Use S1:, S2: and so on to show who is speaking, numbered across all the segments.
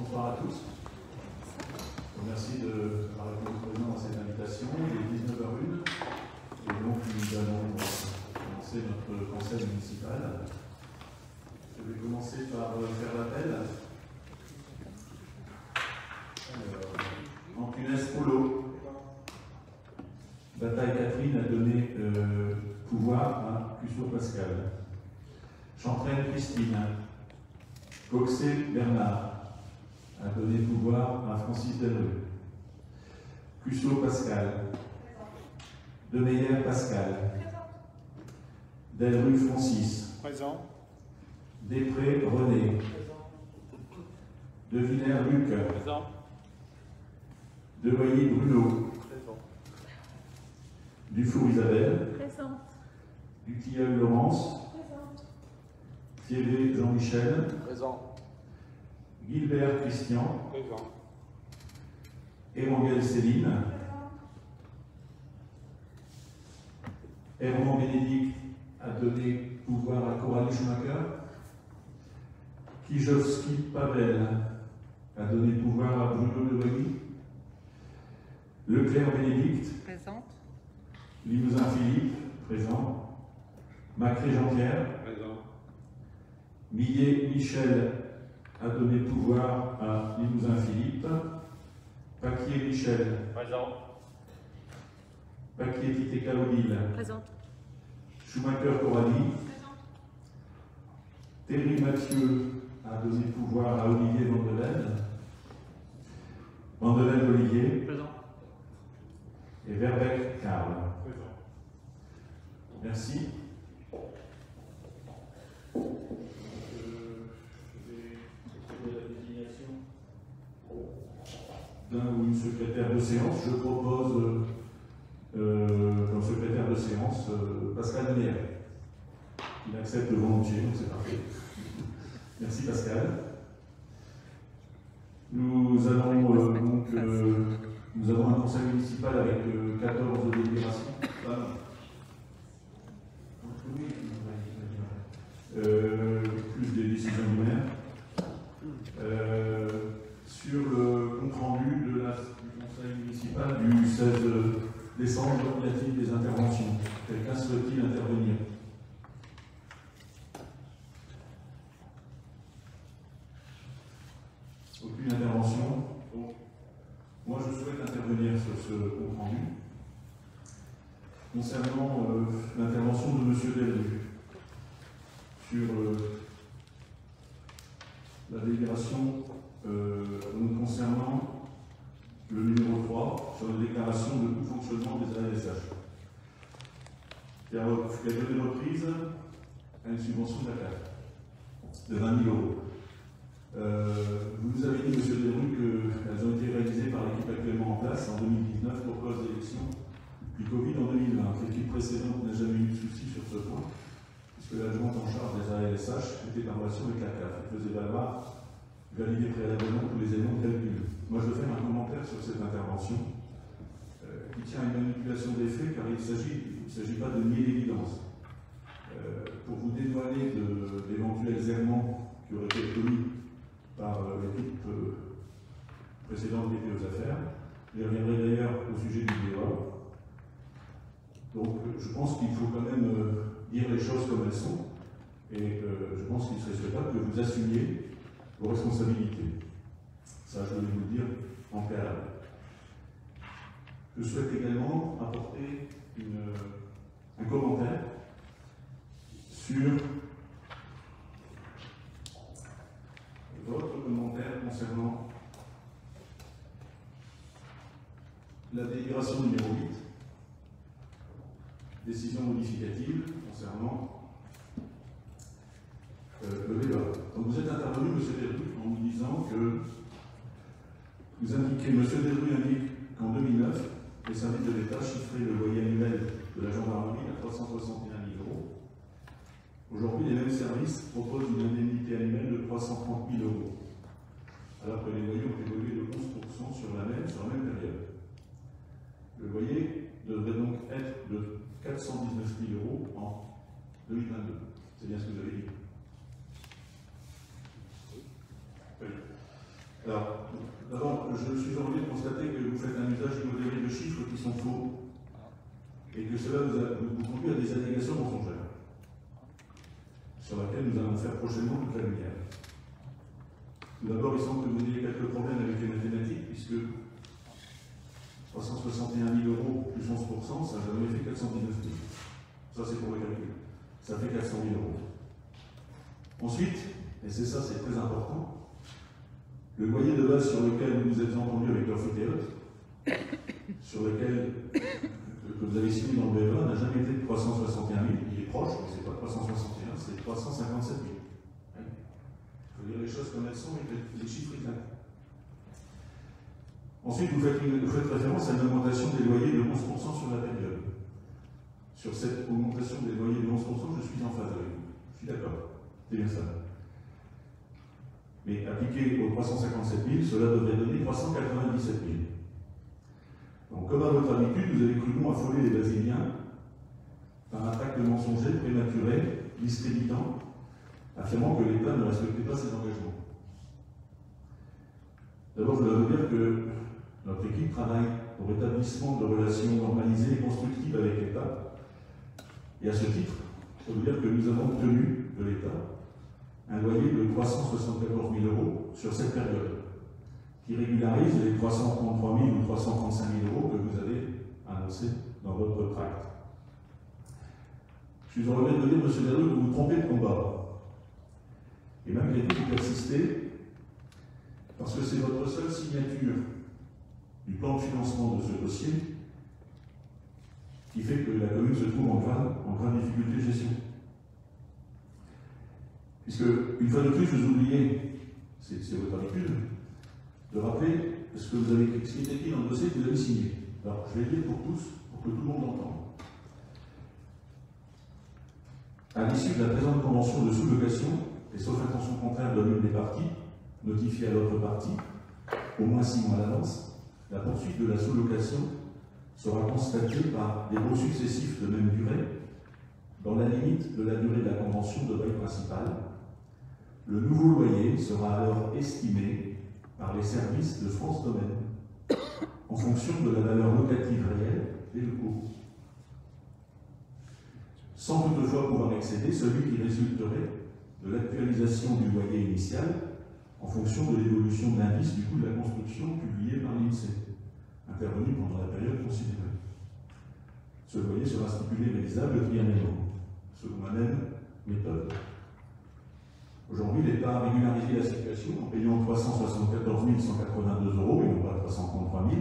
S1: Bonsoir à tous. Merci de avoir répondu présent à cette invitation. Il est 19h01 et donc nous allons commencer notre conseil municipal. Je vais commencer par faire l'appel. Antunes Polo. Bataille Catherine a donné euh, pouvoir à Cusseau Pascal. Chantraine Christine. Coxé Bernard a donné pouvoir à Francis Delrue. Cusseau Pascal. Demeyer Pascal. Delrue Francis.
S2: Présent.
S1: Després René. De Villers Luc.
S2: Présent.
S1: Devoyer Bruno.
S2: Présent.
S1: Dufour Isabelle.
S3: Présente.
S1: Dutilleul Laurence.
S3: Présente.
S1: Thierry Jean-Michel.
S2: Présent.
S1: Gilbert Christian.
S2: Présent.
S1: Emmanuel Céline. Herman Bénédicte a donné pouvoir à Coralie Schumacher. Kijowski Pavel a donné pouvoir à Bruno Levoy. Leclerc Bénédicte,
S3: Présente.
S1: Limousin Philippe, présent. Macré Jean-Pierre,
S2: Présent.
S1: Millet Michel a donné pouvoir à Limousin Philippe. Paquier Michel,
S2: Présent.
S1: Paquier Tité Caroline,
S3: Présente.
S1: Schumacher Coralie.
S3: Présente.
S1: Terry Mathieu a donné pouvoir à Olivier Vandelaine. Vandelaine Olivier
S2: Présent.
S1: et Verbeck Karl.
S2: Présent.
S1: Merci. D'un ou une secrétaire de séance, je propose euh, comme secrétaire de séance euh, Pascal Meyer. Il accepte volontiers, donc c'est parfait. Merci Pascal. Nous allons euh, donc euh, nous avons un conseil municipal avec euh, 14 délibérations. Euh, plus des décisions du maire. Euh, sur le compte rendu de la, du conseil municipal du 16 décembre, y a-t-il des interventions Quelqu'un souhaite-t-il intervenir? Aucune intervention? Moi, je souhaite intervenir sur ce compte rendu. Concernant euh, l'intervention de M. Delru sur euh, la délibération euh, concernant le numéro 3 sur la déclaration de tout fonctionnement des ASH. A, qui a donné reprise à une subvention de de 20 000 euros. Euh, vous nous avez dit, M. Delru, qu'elles ont été réalisées par l'équipe actuellement en place en 2019 pour cause d'élection du Covid en 2020. L'équipe précédente n'a jamais eu de souci sur ce point, puisque l'adjointe en charge des ALSH était en relation avec la CAF. Faisait valoir valider préalablement tous les éléments de. Moi, je faire un commentaire sur cette intervention euh, qui tient à une manipulation des faits, car il ne s'agit pas de nier l'évidence. Euh, pour vous dédouaner d'éventuels errements qui auraient été commis par euh, l'équipe euh, précédente des aux affaires, je reviendrai d'ailleurs au sujet du débat. Donc, je pense qu'il faut quand même euh, dire les choses comme elles sont, et je pense qu'il serait souhaitable que vous assumiez vos responsabilités. Ça, je voulais vous le dire en préalable. Je souhaite également apporter une- un commentaire sur votre commentaire concernant la délibération numéro 8, décision modificative concernant euh, le débat. Donc vous êtes intervenu, M. Delru, en nous disant que vous indiquez, M. Delru indique qu'en 2009, les services de l'État chiffraient le loyer annuel de la gendarmerie à 361 000 euros. Aujourd'hui, les mêmes services proposent une indemnité annuelle de 330 000 euros, alors que les loyers ont évolué de 11% sur la même, sur la même période. Le loyer devrait donc être de 419 000 euros en 2022. C'est bien ce que vous avez dit. Alors, d'abord, je suis aujourd'hui de constater que vous faites un usage modéré de chiffres qui sont faux et que cela vous conduit à des allégations mensongères, sur laquelle nous allons faire prochainement toute la lumière. Tout d'abord, il semble que vous ayez quelques problèmes avec les mathématiques, puisque 361 000 euros plus 11%, ça a jamais fait 419 000. Ça, c'est pour le calcul. Ça fait 400 000 euros. Ensuite, et c'est ça, c'est très important, le loyer de base sur lequel vous êtes entendu avec l'orthothéote, sur lequel que vous avez signé dans le BEA n'a jamais été de 361 000, il est proche, mais ce n'est pas 361, c'est 357 000. Il faut dire les choses comme elles sont et les chiffres exacts. Ensuite, vous faites, vous faites, référence à une augmentation des loyers de 11% sur la période. Sur cette augmentation des loyers de 11%, je suis en phase avec vous. Je suis d'accord. C'est bien ça. Mais appliqué aux 357 000, cela devrait donner 397 000. Donc, comme à votre habitude, vous avez cru bon affoler les Brésiliens par un acte mensonger, prématuré, discréditant, affirmant que l'État ne respectait pas ses engagements. D'abord, je dois vous dire que notre équipe travaille au rétablissement de relations normalisées et constructives avec l'État. Et à ce titre, je dois vous dire que nous avons obtenu de l'État un loyer de 374 000 euros sur cette période, qui régularise les 333 000 ou 335 000 euros que vous avez annoncés dans votre tract. Je suis en train de dire, M. Derou, que vous vous trompez de combat. Et malgré tout, vous persistez, parce que c'est votre seule signature du plan de financement de ce dossier qui fait que la commune se trouve en grande, en difficulté de gestion. Puisque, une fois de plus, vous oubliez, c'est votre habitude, de rappeler ce, que vous avez, qui était écrit dans le dossier que vous avez signé. Alors, je vais le dire pour tous, pour que tout le monde entende. À l'issue de la présente convention de sous-location, et sauf intention contraire de l'une des parties, notifiée à l'autre partie, au moins six mois à l'avance, la poursuite de la sous-location sera constatée par des baux successifs de même durée, dans la limite de la durée de la convention de bail principal. Le nouveau loyer sera alors estimé par les services de France Domaine en fonction de la valeur locative réelle des locaux, sans toutefois pouvoir excéder celui qui résulterait de l'actualisation du loyer initial en fonction de l'évolution de l'indice du coût de la construction publié par l'INSEE, intervenu pendant la période considérée. Ce loyer sera stipulé réalisable triannuellement, selon la même méthode. Aujourd'hui, l'État a régularisé la situation en payant 374 182 euros et non pas 333 000.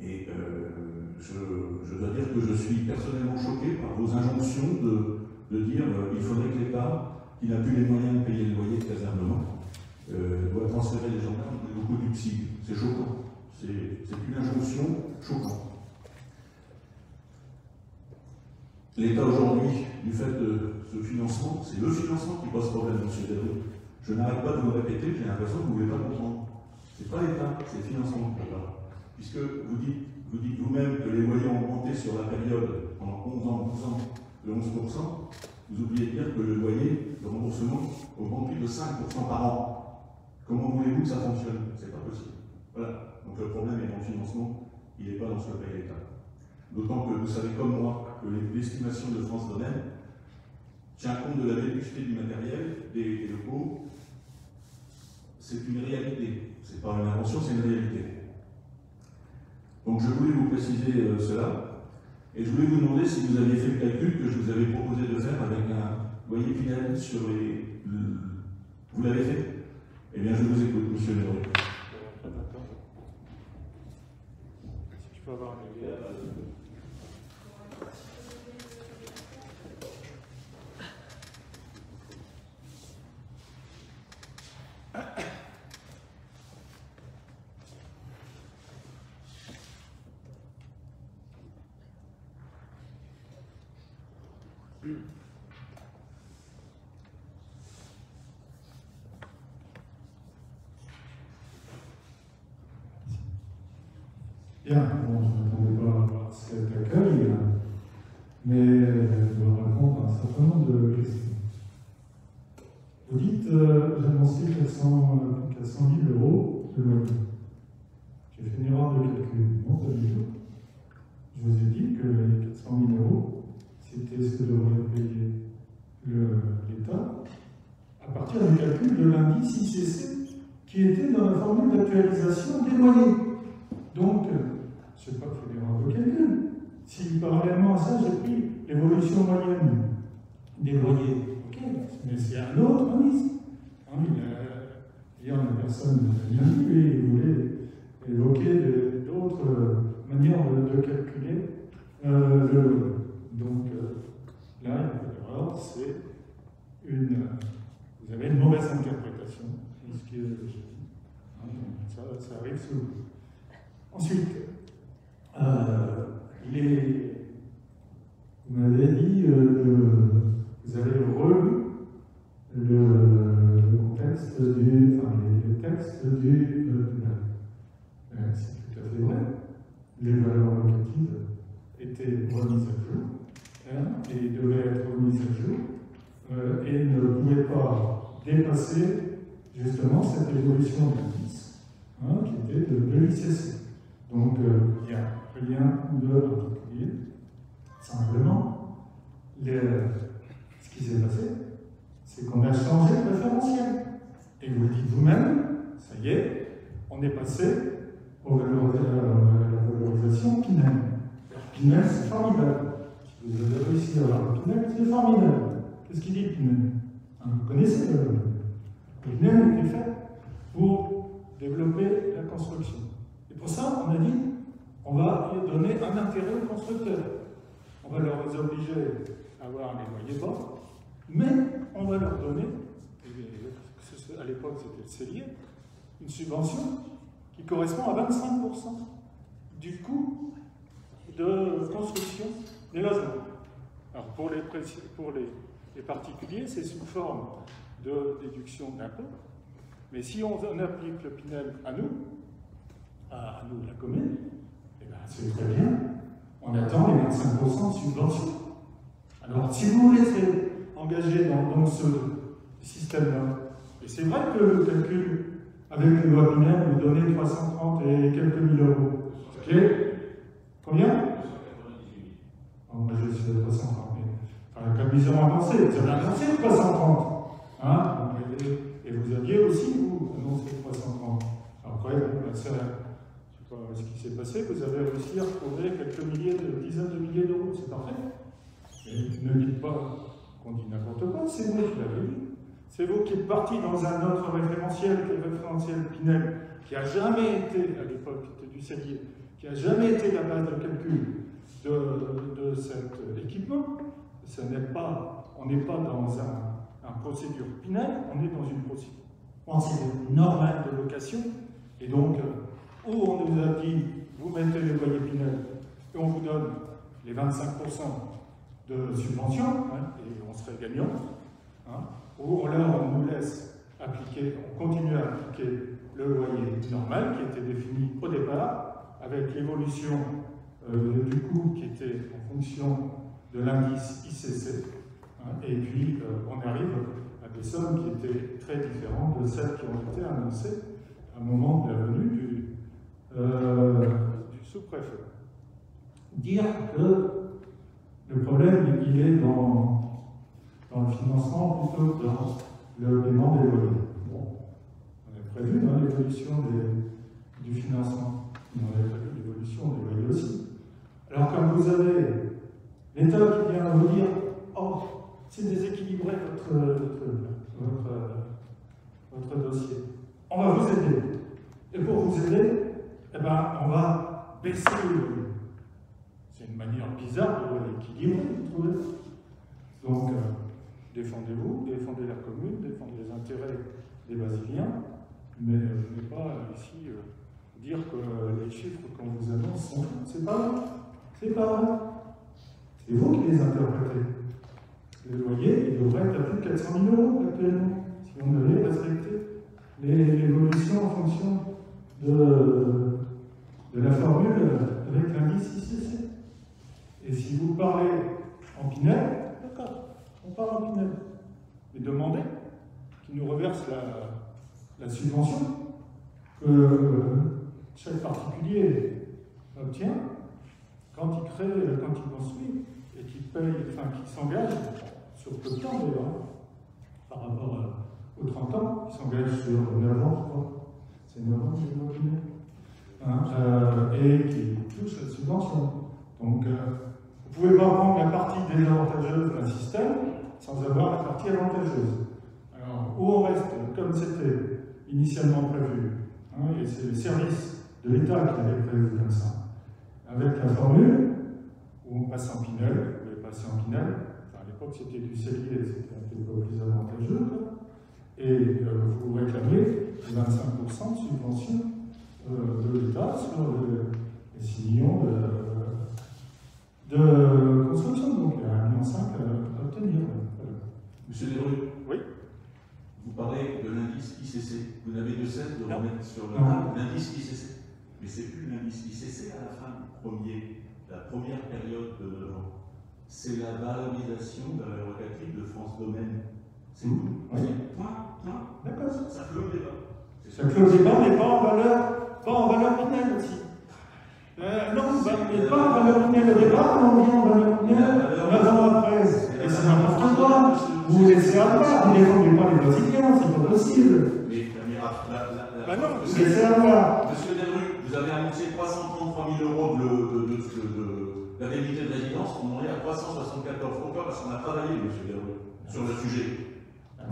S1: Et euh, je, dois dire que je suis personnellement choqué par vos injonctions de, dire qu'il euh, faudrait que l'État qui n'a plus les moyens de payer le loyer de casernement, euh, doit transférer les gendarmes des locaux du psy. C'est choquant. C'est une injonction choquante. L'État aujourd'hui, du fait de ce financement, c'est le financement qui pose problème, M. Derou. Je n'arrête pas de vous répéter, j'ai l'impression que vous ne voulez pas comprendre. Ce n'est pas l'État, c'est le financement l'État. Puisque vous dites vous dites vous-même que les loyers ont augmenté sur la période, pendant 11 ans, 12 ans, de 11%, vous oubliez de dire que le loyer, le remboursement, augmente plus de 5% par an. Comment voulez-vous que ça fonctionne? C'est pas possible. Voilà. Donc le problème est dans le financement, il n'est pas dans ce que paye l'État. D'autant que vous savez comme moi que l'estimation de France Domaine tient compte de la vétusté du matériel, des, locaux. C'est une réalité. Ce n'est pas une invention, c'est une réalité. Donc je voulais vous préciser euh, cela. Et je voulais vous demander si vous aviez fait le calcul que je vous avais proposé de faire avec un loyer final sur les. Vous l'avez fait? Eh bien, je vous écoute, monsieur Leroy. Si peux avoir un
S2: Bien, je ne m'attendais pas à cet accueil, mais je vais répondre à un certain nombre de questions. Vous dites, euh, annoncé 400, 400 000 euros de loyer.
S4: À 25% du coût de construction des logements. Alors pour les, pour les, particuliers, c'est sous forme de déduction d'impôt, mais si on, applique le Pinel à nous, à, nous, la commune, eh ben, c'est très bien, on attend les 25% de subvention. Alors, si vous voulez être engagé dans, ce système-là, et c'est vrai que le calcul avec le loi binaire vous donnait 330 et quelques mille euros. Ok Combien oh, Moi, je suis à 330. Mais, enfin, comme ils ont avancé, vous avez annoncé 330. Hein et, vous aviez aussi, vous, annoncé 330. Après, ça, ce qui s'est passé, vous avez réussi à retrouver quelques milliers, de, dizaines de milliers d'euros, c'est parfait. Mais ne dites pas qu'on dit n'importe quoi, c'est vous qui l'avez dit. C'est vous qui êtes parti dans un autre référentiel, qui le référentiel Pinel, qui n'a jamais été, à l'époque, du cellier, qui n'a jamais été la base de calcul de, cet équipement. Ce n'est pas, on n'est pas dans un, procédure Pinel, on est dans une procédure normale de location, et donc où on nous a dit, vous mettez les loyers Pinel et on vous donne les 25% de subvention, hein, et on serait gagnant, hein, ou là on nous laisse appliquer, on continue à appliquer le loyer normal qui était défini au départ, avec l'évolution euh, du coût qui était en fonction de l'indice ICC, hein, et puis euh, on arrive à des sommes qui étaient très différentes de celles qui ont été annoncées à un moment de la venue du, euh, du sous-préfet. Dire que le problème, il est dans, dans le financement plutôt que dans le paiement des loyers. Bon, on a prévu dans l'évolution du financement, on a prévu l'évolution des loyers aussi. Alors, comme vous avez l'État qui vient vous dire Oh, c'est déséquilibré votre, dossier, on va vous aider. Et pour vous aider, eh ben, on va baisser le loyer. C'est une manière bizarre de l'équilibrer, vous trouvez Donc, euh, défendez-vous, défendez la commune, défendez les intérêts des Basiliens, mais euh, je ne vais pas ici euh, dire que les chiffres qu'on vous annonce sont C'est pas vrai. C'est pas vrai. C'est vous qui les interprétez. Le loyer, il devrait être à plus de 400 000 euros actuellement, si on devait respecter l'évolution en fonction de, la formule avec l'indice ICC. Et si vous parlez en Pinel, on Pinel. Mais demandez qu'il nous reverse la, subvention que chaque particulier obtient quand il crée, quand il construit et qu'il payent, enfin, qui s'engagent sur peu de temps d'ailleurs, hein, par rapport aux 30 ans, qui s'engagent sur 9 ans, je. C'est 9 ans, j'ai hein, euh, et qui touchent la subvention. Donc, euh, vous ne pouvez pas prendre la partie désavantageuse d'un système sans avoir la partie avantageuse. Alors, où on reste comme c'était initialement prévu, hein, et c'est les services de l'État qui avaient prévu comme ça, avec la formule où on passe en Pinel, vous pouvez passer en Pinel, à l'époque c'était du cellier, c'était un peu plus avantageux, et euh, vous réclamez 25% de subvention euh, de l'État sur les 6 millions de, de, construction, donc il y a 1,5 million à obtenir.
S1: Monsieur Desrues
S4: Oui.
S1: Vous parlez de l'indice ICC. Vous n'avez de cesse de remettre sur le l'indice ICC. Mais c'est plus l'indice ICC à la fin du premier, la première période de 9 ans. C'est la valorisation de la locative de France Domaine. C'est tout. Oui. Point, point.
S4: D'accord.
S1: Ça clôt le débat.
S4: Ça clôt le débat, mais pas en valeur, pas en valeur finale aussi. Euh, non, bah, mais pas en valeur finale au départ, on vient en valeur finale 9 ans après. Et c'est n'importe quoi. Vous laissez avoir, vous ne défendez pas les Brésiliens, c'est pas possible.
S1: Mais la, la, la,
S4: bah non, vous laissez avoir.
S1: Monsieur Delru, vous avez annoncé 333 000 euros de, de, de, de, résidence, on en est à 374. Pourquoi Parce qu'on a travaillé, monsieur Delru, sur le sujet.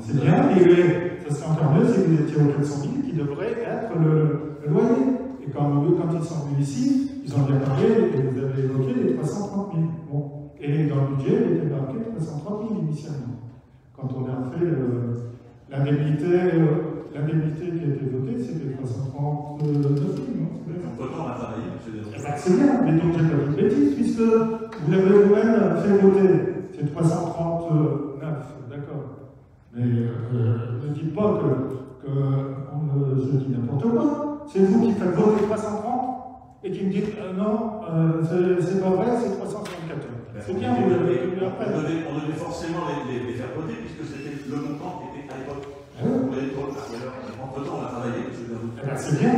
S4: C'est bien, et ça serait encore mieux si vous étiez au 400 000 qui devrait être le, le loyer. Et quand, quand ils sont venus ici, ils ont bien parlé, et vous avez évoqué les 330 000. Bon. Et dans le budget, il était marqué 330 000 initialement quand on a fait euh, l'indemnité, euh, l'indemnité qui a été votée, c'était 339 000, non
S1: Entre-temps, on a travaillé, M.
S4: Eh ben, c'est bien, mais donc j'ai pas dit de bêtises, puisque vous l'avez vous-même fait voter. C'est 339, d'accord. Mais euh, ne dites pas que, que on, je dis n'importe quoi. C'est vous qui faites voter 330 et qui me dites non, c'est pas vrai, c'est 374. C'est bien,
S1: vous l'avez après. On devait, forcément les, les, les, faire voter puisque c'était le montant qui était à l'époque.
S4: Ah
S1: Entre-temps, on a travaillé,
S4: eh ben, c'est bien,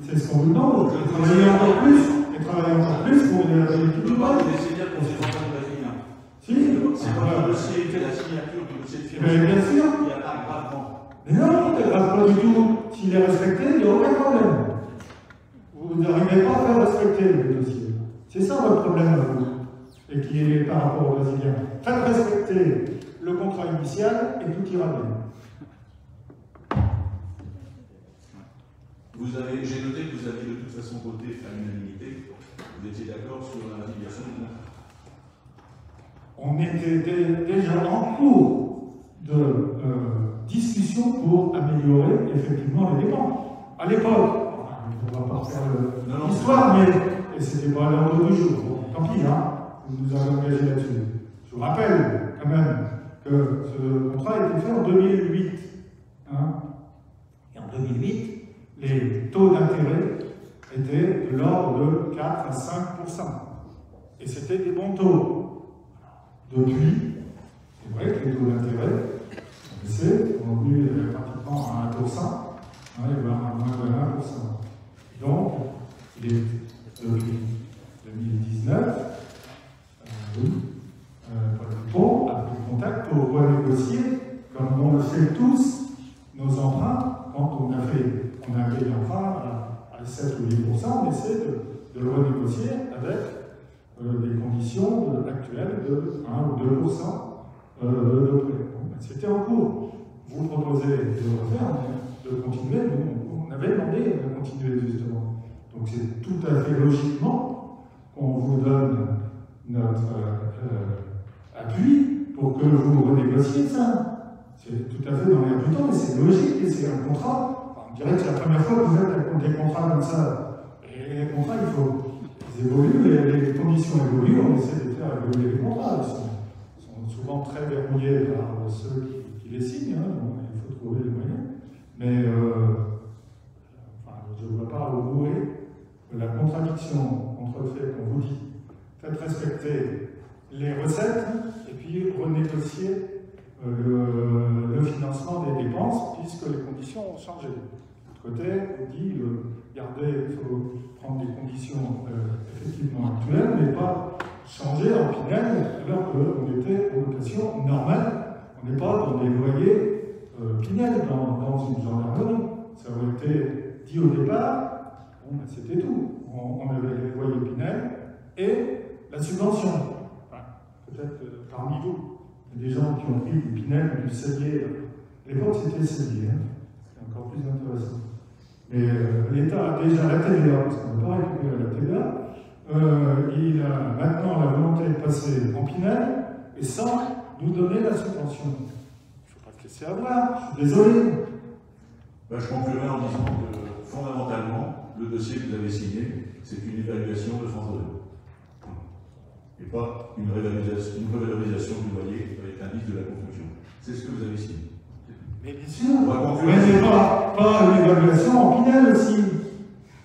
S4: c'est ce qu'on vous demande. Et travailler encore plus, et travailler encore plus pour
S1: ne peux pas vous laisser dire qu'on s'est brésilien.
S4: Si,
S1: c'est pas le dossier fait la signature du dossier de
S4: financement. Mais bien sûr.
S1: Il y a un gravement.
S4: Mais non, il pas du tout. S'il est respecté, il n'y a aucun problème. Vous n'arrivez pas à faire respecter le dossier. C'est ça votre problème à vous et qui est par rapport aux Brésiliens. Faites respecter le contrat initial et tout ira bien.
S1: Vous avez, j'ai noté que vous aviez de toute façon voté à l'unanimité. Vous étiez d'accord sur la ratification du contrat
S4: On était déjà en cours de euh, discussion pour améliorer effectivement les dépenses. À l'époque, on ne va pas faire l'histoire, mais c'était pas à l'ordre du jour. Bon, tant pis, hein nous avez engagé là-dessus. Je vous rappelle quand même que ce contrat a été fait en 2008. Hein. Et en 2008, les taux d'intérêt étaient de l'ordre de 4 à 5% Et c'était des bons taux. Depuis, c'est vrai que les taux d'intérêt ont baissé, ont venu pratiquement à 1 hein, voire à moins de 1% Donc, depuis 2019, Paul a pris contact pour renégocier, comme on le fait tous, nos emprunts. Quand on a fait, on a fait l'emprunt à, 7 ou 8 on essaie de, de le renégocier avec euh, des conditions actuelles de 1 ou 2 euh, de prêt. Ben, c'était en cours. Vous proposez de refaire, de continuer. On avait demandé de continuer justement. Donc c'est tout à fait logiquement qu'on vous donne notre euh, appui pour que vous renégociez ça. C'est tout à fait dans l'air du temps, mais c'est logique et c'est un contrat. on dirait que c'est la première fois que vous faites des contrats comme ça. Et les contrats, il faut. Ils évoluent, les, les conditions évoluent, on essaie de faire évoluer les contrats. Ils sont, souvent très verrouillés par ceux qui, les signent, hein, il faut trouver les moyens. Mais euh, enfin, je ne vois pas où est la contradiction entre le fait qu'on vous dit faites respecter les recettes et puis renégocier euh, le, financement des dépenses puisque les conditions ont changé. De côté, on dit, euh, regardez, il faut prendre des conditions euh, effectivement actuelles, mais pas changer en Pinel alors qu'on était en location normale. On n'est pas dans des loyers euh, Pinel dans, une gendarmerie. Ça aurait été dit au départ, ben, c'était tout. On, on, avait les loyers Pinel et la subvention. Peut-être parmi vous, il y a des gens qui ont pris du Pinel ou du Cellier. L'époque, c'était Cellier. Hein. C'est encore plus intéressant. Mais euh, l'État a déjà la TVA, parce qu'on n'a pas récupéré la TVA, euh, il a maintenant la volonté de passer en Pinel et sans nous donner la subvention. Il ne faut pas te laisser avoir, je suis désolé.
S1: Ben, je conclurai en disant que fondamentalement, le dossier que vous avez signé, c'est une évaluation de France 2. Et pas une revalorisation, une revalorisation du loyer avec l'indice de la construction. C'est ce que vous avez signé.
S4: Mais bien sûr, mais c'est pas, pas une évaluation en Pinel aussi.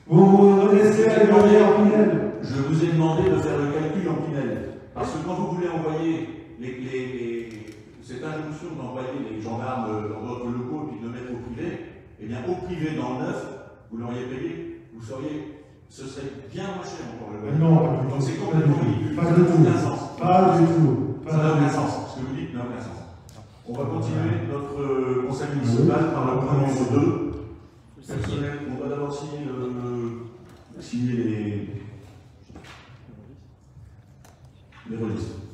S4: Vous vous laissez évaluer en Pinel.
S1: Je vous ai demandé de faire le calcul en Pinel. Parce que quand vous voulez envoyer les, les, les, cette injonction d'envoyer les gendarmes dans d'autres locaux et puis de mettre au privé, eh bien au privé dans le neuf, vous l'auriez payé, vous seriez, ce serait bien moins cher encore le loyer.
S4: Non, pas du tout.
S1: Donc c'est complètement ridicule.
S4: Pas du tout.
S1: aucun sens.
S4: Pas du tout.
S1: Ça n'a aucun sens. Ce que vous dites n'a aucun sens. On va continuer notre euh, conseil municipal par le point numéro 2. Personnel, on va d'abord signer, signer les, les releases.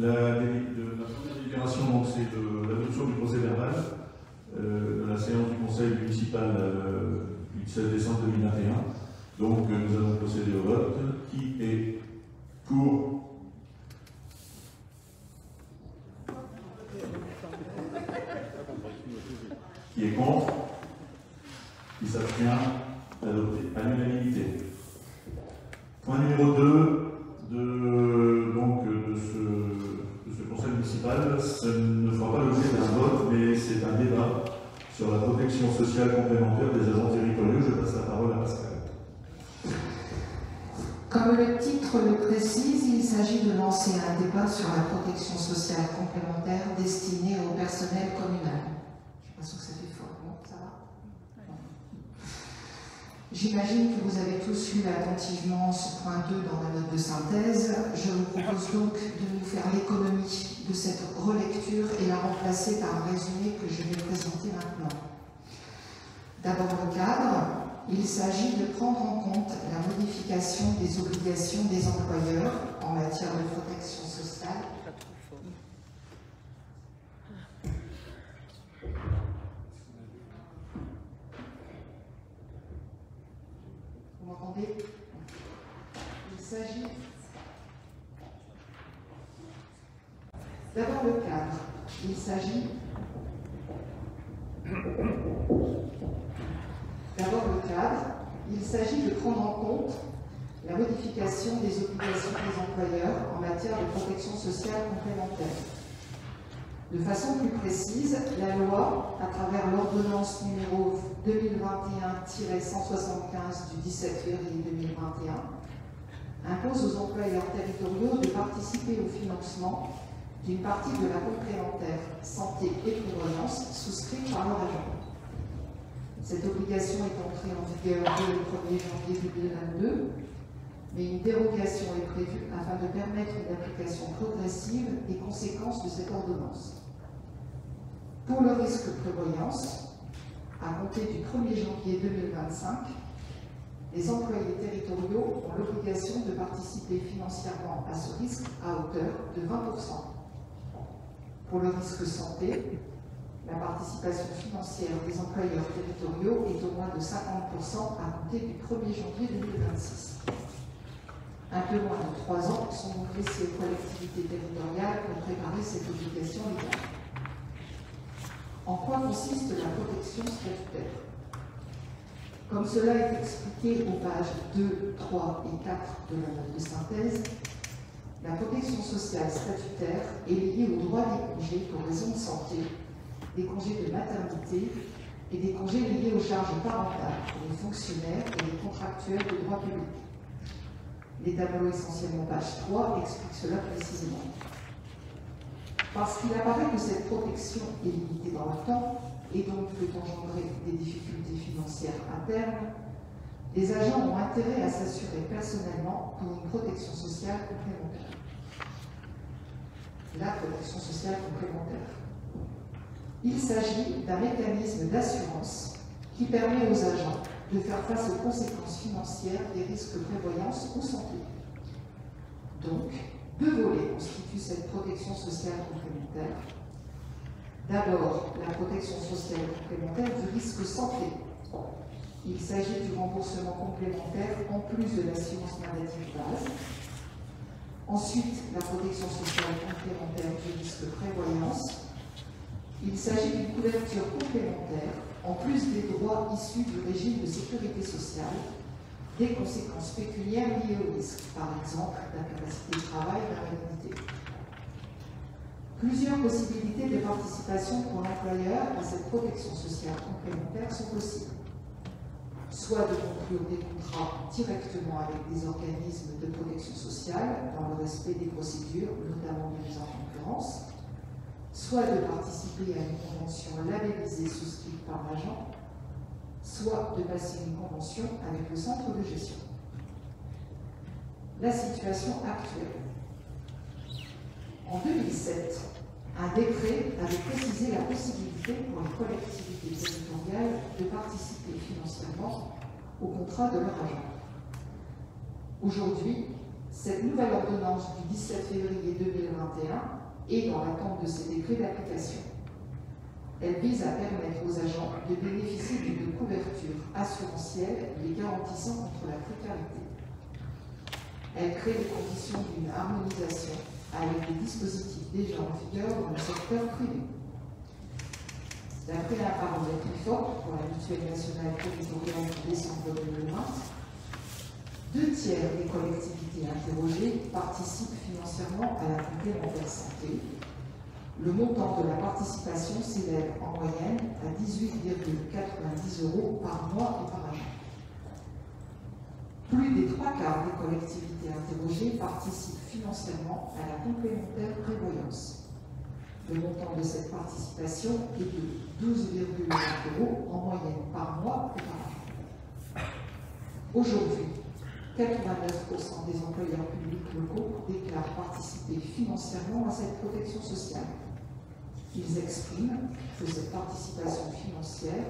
S1: La, première délibération, c'est l'adoption du procès verbal euh, de la séance du conseil municipal euh, du 16 décembre 2021. Donc, nous allons procéder au vote.
S3: Le cadre. Il s'agit d'abord le cadre. Il s'agit de prendre en compte la modification des obligations des employeurs en matière de protection sociale complémentaire. De façon plus précise, la loi, à travers l'ordonnance numéro 2021-175 du 17 février 2021, impose aux employeurs territoriaux de participer au financement d'une partie de la complémentaire santé et prévoyance souscrite par leur agent. Cette obligation est entrée en vigueur le 1er janvier 2022, mais une dérogation est prévue afin de permettre une application progressive des conséquences de cette ordonnance. Pour le risque prévoyance, à compter du 1er janvier 2025, les employés territoriaux ont l'obligation de participer financièrement à ce risque à hauteur de 20%. Pour le risque santé, la participation financière des employeurs territoriaux est au moins de 50% à compter du 1er janvier 2026. Un peu moins de trois ans sont donc laissés aux collectivités territoriales pour préparer cette obligation légale. En quoi consiste la protection statutaire? Comme cela est expliqué aux pages 2, 3 et 4 de la note de synthèse, la protection sociale statutaire est liée au droit des congés pour raisons de santé, des congés de maternité et des congés liés aux charges parentales pour les fonctionnaires et les contractuels de droit public. Les tableaux essentiellement page 3 expliquent cela précisément. Parce qu'il apparaît que cette protection est limitée dans le temps et donc peut engendrer des difficultés financières à terme, les agents ont intérêt à s'assurer personnellement pour une protection sociale complémentaire. La protection sociale complémentaire. Il s'agit d'un mécanisme d'assurance qui permet aux agents de faire face aux conséquences financières des risques prévoyance ou santé. Donc, deux volets constituent cette protection sociale complémentaire. D'abord, la protection sociale complémentaire du risque santé. Il s'agit du remboursement complémentaire en plus de l'assurance maladie de base. Ensuite, la protection sociale complémentaire du risque prévoyance. Il s'agit d'une couverture complémentaire en plus des droits issus du régime de sécurité sociale des conséquences pécuniaires liées au risque, par exemple la capacité de travail et l'invalidité. Plusieurs possibilités de participation pour l'employeur à cette protection sociale complémentaire sont possibles. Soit de conclure des contrats directement avec des organismes de protection sociale dans le respect des procédures, notamment de mise en concurrence, soit de participer à une convention labellisée souscrite par l'agent, soit de passer une convention avec le centre de gestion. La situation actuelle. En 2007, un décret avait précisé la possibilité pour les collectivités territoriales de participer financièrement au contrat de leur agent. Aujourd'hui, Cette nouvelle ordonnance du 17 février 2021 est dans l'attente de ses décrets d'application. Elle vise à permettre aux agents de bénéficier d'une couverture assurantielle les garantissant contre la précarité. Elle crée les conditions d'une harmonisation avec les dispositifs déjà en vigueur dans le secteur privé. D'après la plus forte pour la mutuelle nationale territoriale de décembre 2020, deux tiers des collectivités interrogées participent financièrement à la complémentaire santé. Le montant de la participation s'élève en moyenne à 18,90 euros par mois et par agent. Plus des trois quarts des collectivités interrogées participent financièrement à la complémentaire prévoyance. Le montant de cette participation est de 12,20 euros en moyenne par mois et par an. Aujourd'hui, 89% des employeurs publics locaux déclarent participer financièrement à cette protection sociale. Ils expriment que cette participation financière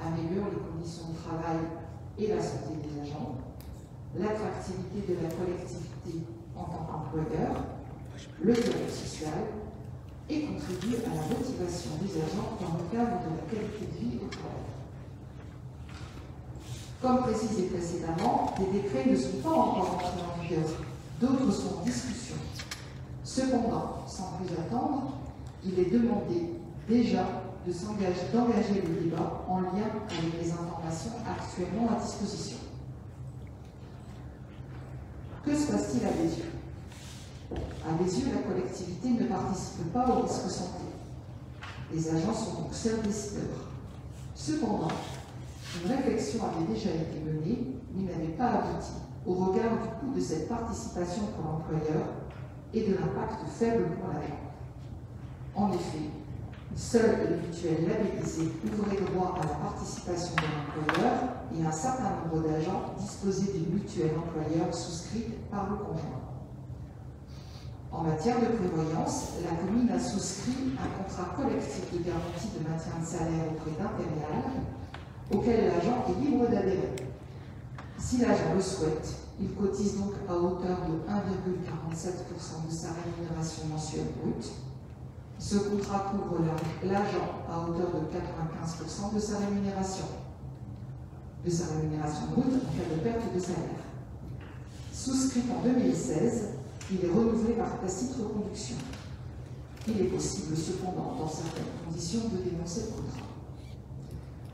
S3: améliore les conditions de travail et la santé des agents, l'attractivité de la collectivité en tant qu'employeur, le dialogue social et contribue à la motivation des agents dans le cadre de la qualité de vie au travail. Comme précisé précédemment, les décrets ne sont pas encore entrés en vigueur, d'autres sont en discussion. Cependant, sans plus attendre, il est demandé déjà d'engager le débat en lien avec les informations actuellement à disposition. Que se passe-t-il à Bézieux À Bézieux, la collectivité ne participe pas au risque santé. Les agents sont donc seuls décideurs. Cependant, une réflexion avait déjà été menée, mais n'avait pas abouti au regard du coût de cette participation pour l'employeur et de l'impact faible pour l'agent. En effet, Seuls les mutuelles labellisées ouvraient droit à la participation de l'employeur et un certain nombre d'agents disposaient d'une mutuelle employeur souscrite par le conjoint. En matière de prévoyance, la commune a souscrit un contrat collectif de garantie de maintien de salaire auprès d'Impérial, auquel l'agent est libre d'adhérer. Si l'agent le souhaite, il cotise donc à hauteur de 1,47% de sa rémunération mensuelle brute ce contrat couvre l'agent à hauteur de 95% de sa rémunération, de sa rémunération brute en cas de perte de salaire. Souscrit en 2016, il est renouvelé par tacite reconduction. Il est possible cependant, dans certaines conditions, de dénoncer le contrat.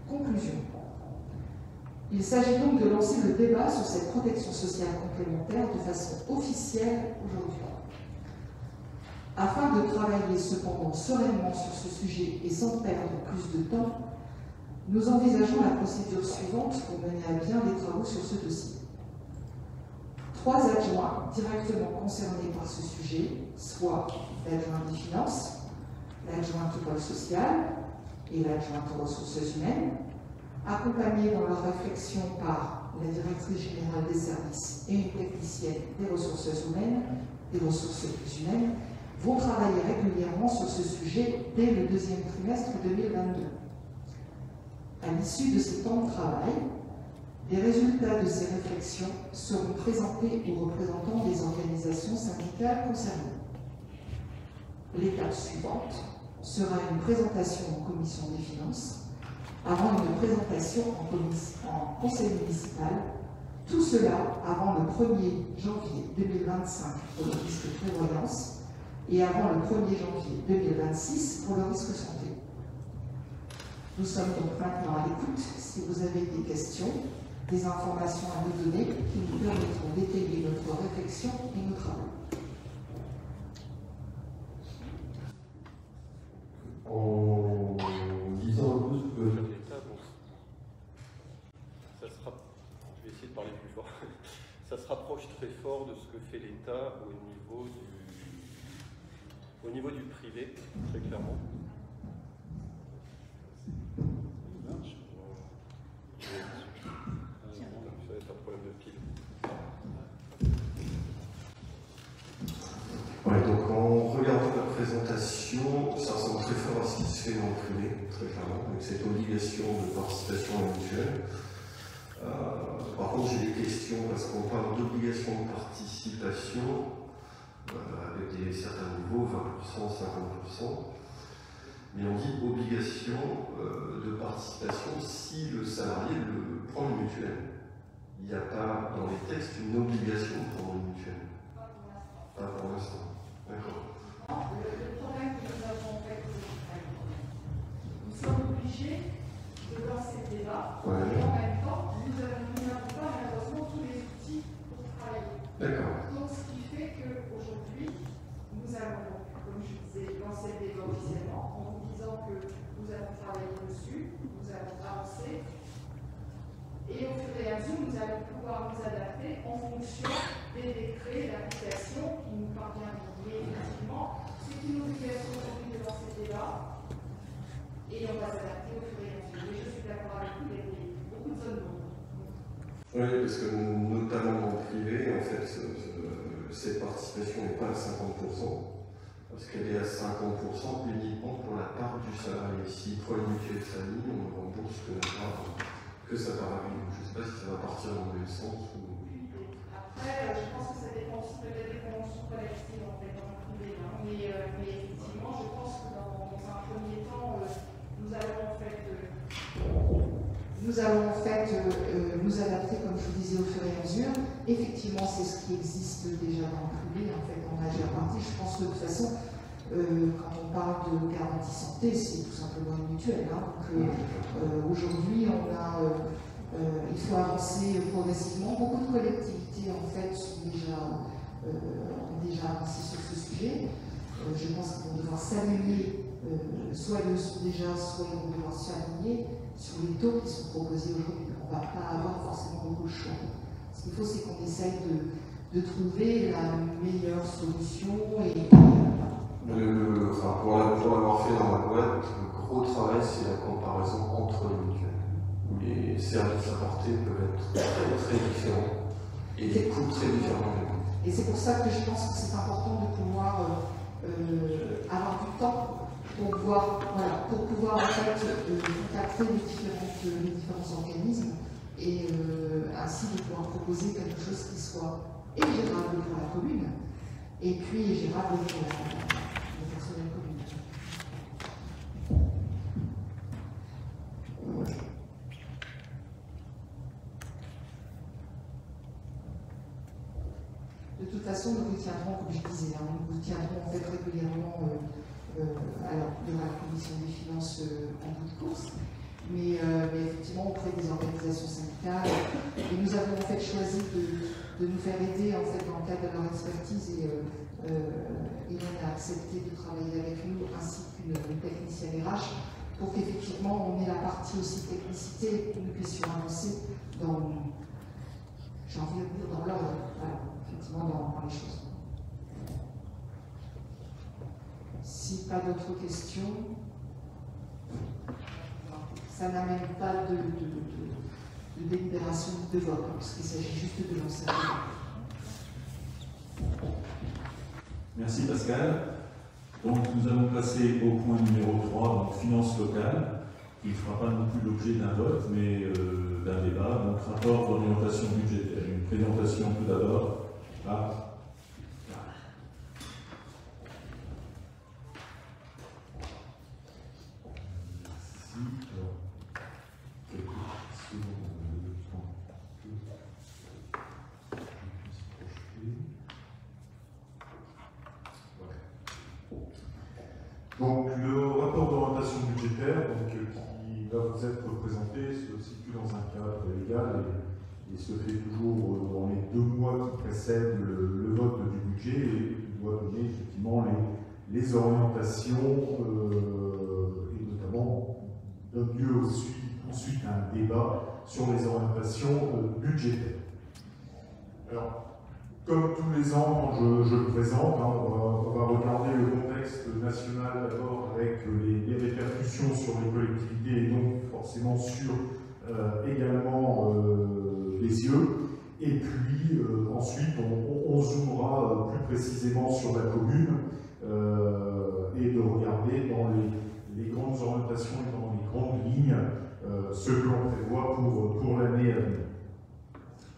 S3: Conclusion. Il s'agit donc de lancer le débat sur cette protection sociale complémentaire de façon officielle aujourd'hui. Afin de travailler cependant sereinement sur ce sujet et sans perdre plus de temps, nous envisageons la procédure suivante pour mener à bien les travaux sur ce dossier. Trois adjoints directement concernés par ce sujet, soit l'adjoint des finances, l'adjoint au pôle social et l'adjoint aux ressources humaines, accompagnés dans leur réflexion par la directrice générale des services et une technicienne des ressources humaines, des ressources humaines, vont travailler régulièrement sur ce sujet dès le deuxième trimestre 2022. À l'issue de ce temps de travail, les résultats de ces réflexions seront présentés aux représentants des organisations syndicales concernées. L'étape suivante sera une présentation en commission des finances, avant une présentation en, conseil municipal, tout cela avant le 1er janvier 2025 pour le risque prévoyance et avant le 1er janvier 2026 pour le risque santé. Nous sommes donc maintenant à l'écoute si vous avez des questions, des informations à nous donner qui nous permettront d'étayer notre réflexion et nos travaux.
S5: En disant un peu ce que.
S6: Ça se rapp... Je vais essayer de parler plus fort. Ça se rapproche très fort de ce que fait l'État au niveau du au niveau du privé, très clairement. Ça va être un problème de pile.
S5: Ouais, donc en regardant la ça ressemble très fort à ce qui se fait dans le privé, très clairement, avec cette obligation de participation individuelle. Euh, par contre, j'ai des questions parce qu'on parle d'obligation de participation euh, avec des, certains niveaux, 20%, 50%. Mais on dit obligation euh, de participation si le salarié le, prend une mutuelle. Il n'y a pas dans les textes une obligation de prendre une mutuelle. Pas pour l'instant. D'accord.
S7: Le, problème que nous avons fait, nous sommes obligés de lancer le débat et en même temps, nous n'avons pas malheureusement tous les outils pour travailler. Donc, ce qui fait qu'aujourd'hui, nous allons, comme je disais, lancer le débat officiellement en vous disant que nous allons travailler dessus, nous allons avancer. Et au fur et à mesure, nous allons pouvoir nous adapter en fonction des décrets d'application qui nous parviendront mais effectivement, c'est une obligation aujourd'hui de lancer le débat et on va s'adapter au fur et à mesure. Mais je suis d'accord avec vous, il y a beaucoup de zones d'ombre.
S5: Oui, parce que notamment dans le privé, en fait, cette participation n'est pas à 50%, parce qu'elle est à 50% uniquement pour la part du salarié. Si prend une mutuelle famille, on ne rembourse que, la part, que sa part à lui. Je ne sais pas si ça va partir dans le même sens. Ou...
S7: Après, je pense que ça dépend aussi peut-être des conventions collectives Euh, mais, effectivement, je pense que dans, un premier temps, euh, nous allons en fait. Euh,
S3: nous adapter, comme je vous disais, au fur et à mesure. Effectivement, c'est ce qui existe déjà dans le privé, en fait, en majeure partie. Je pense que de toute façon, quand on parle de garantie santé, c'est tout simplement une mutuelle. Hein. Donc aujourd'hui, on a, il faut avancer progressivement. Beaucoup de collectivités, en fait, sont déjà, ont déjà avancé sur ce sujet. Je pense vont devoir s'aligner, euh, soit ils le sont déjà, soit ils vont devoir s'aligner sur les taux qui sont proposés aujourd'hui. On ne va pas avoir forcément beaucoup de choix. Ce qu'il faut, c'est qu'on essaye de, de, trouver la meilleure solution. Et,
S5: le, enfin, pour l'avoir fait dans ma boîte, le gros travail, c'est la comparaison entre les mutuelles, où les services apportés peuvent être très, très différents et les coûts très différents.
S3: Et c'est pour ça que je pense que c'est important de avoir du temps pour pouvoir, voilà, pour pouvoir en fait euh, les, différentes, les différents organismes et euh, ainsi de pouvoir proposer quelque chose qui soit et gérable pour la commune et puis gérable pour la, le personnel commune. De toute façon, nous vous tiendrons, comme je disais, hein, nous vous tiendrons en fait régulièrement euh, euh, alors, devant la commission des finances euh, en bout de course, mais, effectivement auprès des organisations syndicales. Et nous avons en fait choisi de, nous faire aider en fait, dans le cadre de leur expertise et ils ont accepté de travailler avec nous ainsi qu'une technicienne RH pour qu'effectivement on ait la partie aussi technicité et que nous puissions avancer dans, j'ai envie de dire, dans l'ordre. Voilà dans, les choses. Si pas d'autres questions, ça n'amène pas de, délibération de vote, hein, parce qu'il s'agit juste de lancer
S8: Merci Pascal. Donc nous allons passer au point numéro 3, donc finances locales, qui ne fera pas non plus l'objet d'un vote, mais euh, d'un débat. Donc rapport d'orientation budgétaire. Une présentation tout d'abord ah. Donc le rapport d'orientation budgétaire donc, qui va vous être présenté se situe dans un cadre légal il se fait toujours euh, dans les deux mois qui précèdent le, vote du budget et doit donner effectivement les, orientations euh, et notamment donne lieu ensuite à un débat sur les orientations euh, budgétaires. Alors, comme tous les ans, quand je, le présente, hein, on, va, regarder le contexte national d'abord avec les, répercussions sur les collectivités et donc forcément sur également les yeux. Et puis euh, ensuite, on, on, zoomera euh, plus précisément sur la commune euh, et de regarder dans les, grandes orientations et dans les grandes lignes ce que l'on prévoit pour, pour l'année à venir.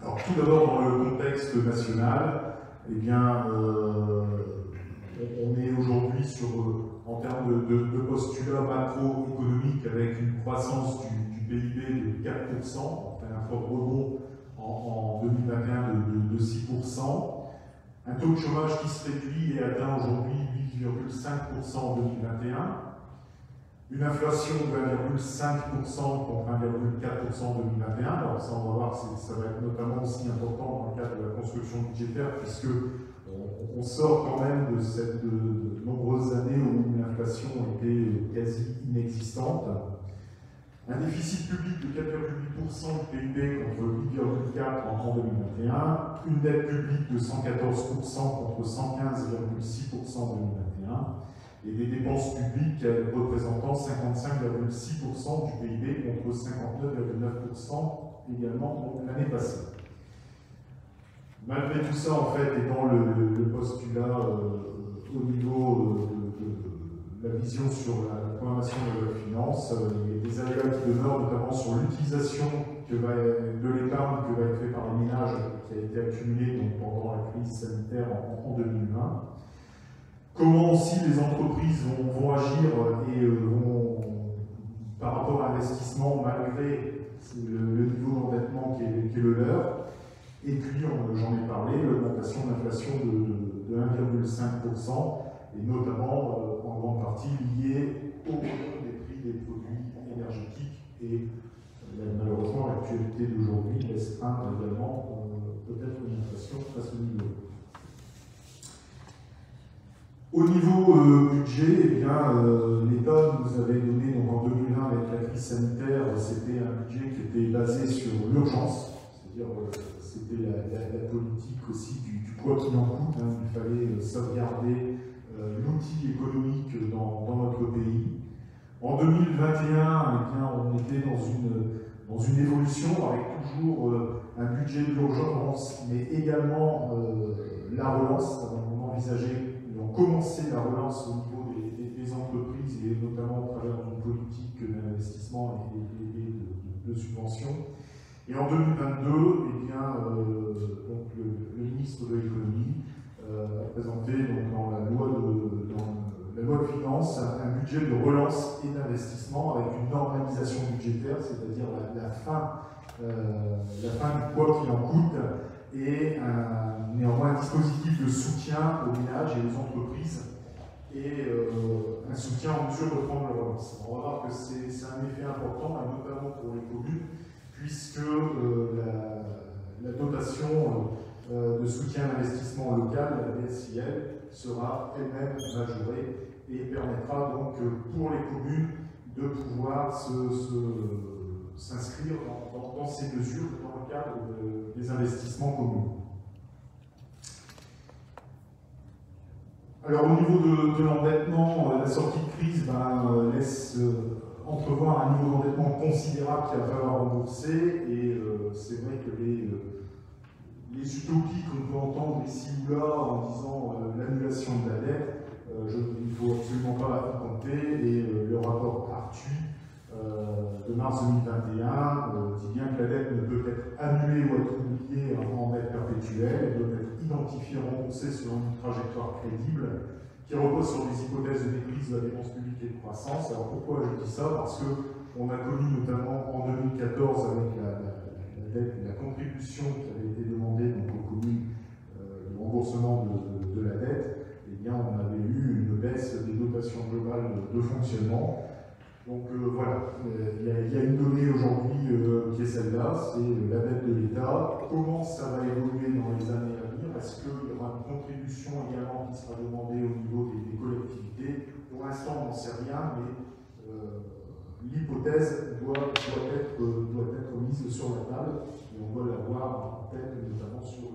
S8: Alors tout d'abord dans le contexte national, eh bien, on est aujourd'hui sur, en termes de, de, postulats macroéconomiques avec une croissance du, PIB de 4%, enfin un fort rebond en, 2021 de, de 6%, un taux de chômage qui se réduit et atteint aujourd'hui 8,5% en 2021, une inflation de 1,5% contre 1,4% en 2021. Alors ça, on va voir, ça va être notamment aussi important dans le cadre de la construction budgétaire, puisque on, sort quand même de cette de, nombreuses années où l'inflation était quasi inexistante. Un déficit public de 4,8% du PIB contre 8,4% en 2021, une dette publique de 114% contre 115,6% en 2021, et des dépenses publiques représentant 55,6% du PIB contre 59,9% également l'année passée. Malgré tout ça, en fait, et dans le, postulat euh, au niveau euh, la vision sur la programmation de la finance, euh, il y a des aléas qui demeurent, notamment sur l'utilisation de l'épargne que va être faite par les ménages qui a été accumulée pendant la crise sanitaire en, en 2020 comment aussi les entreprises vont, agir et euh, vont, par rapport à l'investissement, malgré le, niveau d'endettement qui, est, le leur. Et puis, j'en ai parlé, l'augmentation de l'inflation de, 1,5%, et notamment euh, en grande partie liée au des prix des produits énergétiques. Et euh, malheureusement, l'actualité d'aujourd'hui laisse craindre également peut-être une inflation à ce niveau. Au niveau euh, budget, eh bien, euh, l'État nous avait donné en 2020 avec la crise sanitaire, c'était un budget qui était basé sur l'urgence, c'est-à-dire euh, c'était la, politique aussi du, poids qui en coûte. Hein. il fallait sauvegarder l'outil économique dans, notre pays. En 2021, eh on était dans une, dans une évolution avec toujours un budget d'urgence, mais également la relance. On envisageait commencer la relance au niveau des, entreprises et notamment à travers une politique d'investissement et, de, subvention. Et en 2022, eh bien, euh, donc le, ministre de l'économie euh, présenté donc, dans, la loi de, la loi de finances un budget de relance et d'investissement avec une normalisation budgétaire, c'est-à-dire la, fin, euh, la fin du poids qui en coûte et néanmoins un dispositif de soutien aux ménages et aux entreprises et euh, un soutien en mesure de prendre la relance. On va voir que c'est un effet important, notamment pour les communes, puisque euh, la, dotation euh, de soutien à l'investissement local, la Sera elle-même majorée et permettra donc pour les communes de pouvoir s'inscrire dans, ces mesures dans le cadre des investissements communs. Alors au niveau de, l'endettement, euh, la sortie de crise ben, euh, laisse euh, entrevoir un niveau d'endettement considérable qu'il va falloir rembourser et c'est vrai que les, les utopies qu'on peut entendre ici ou là en disant l'annulation de la dette, il ne faut absolument pas la compter et le rapport Artu de mars 2021 dit bien que la dette ne peut être annulée ou être oubliée en dette perpétuelle, elle doit être identifiée et remboursée selon une trajectoire crédible qui repose sur des hypothèses de maîtrise de la dépense publique et de croissance. Alors pourquoi je dis ça? Parce qu'on a connu notamment en 2014 avec la, la contribution qui avait été demandée donc, aux communes, euh, le remboursement de, la dette, eh bien on avait eu une baisse des dotations globales de fonctionnement. Donc euh, voilà, il y, a une donnée aujourd'hui euh, qui est celle-là, c'est la dette de l'État. Comment ça va évoluer dans les années à venir? Est-ce qu'il y aura une contribution également qui sera demandée au niveau des, collectivités? Pour l'instant, on n'en sait rien, mais l'hypothèse doit, être, mise sur la table et on doit l'avoir en tête, notamment sur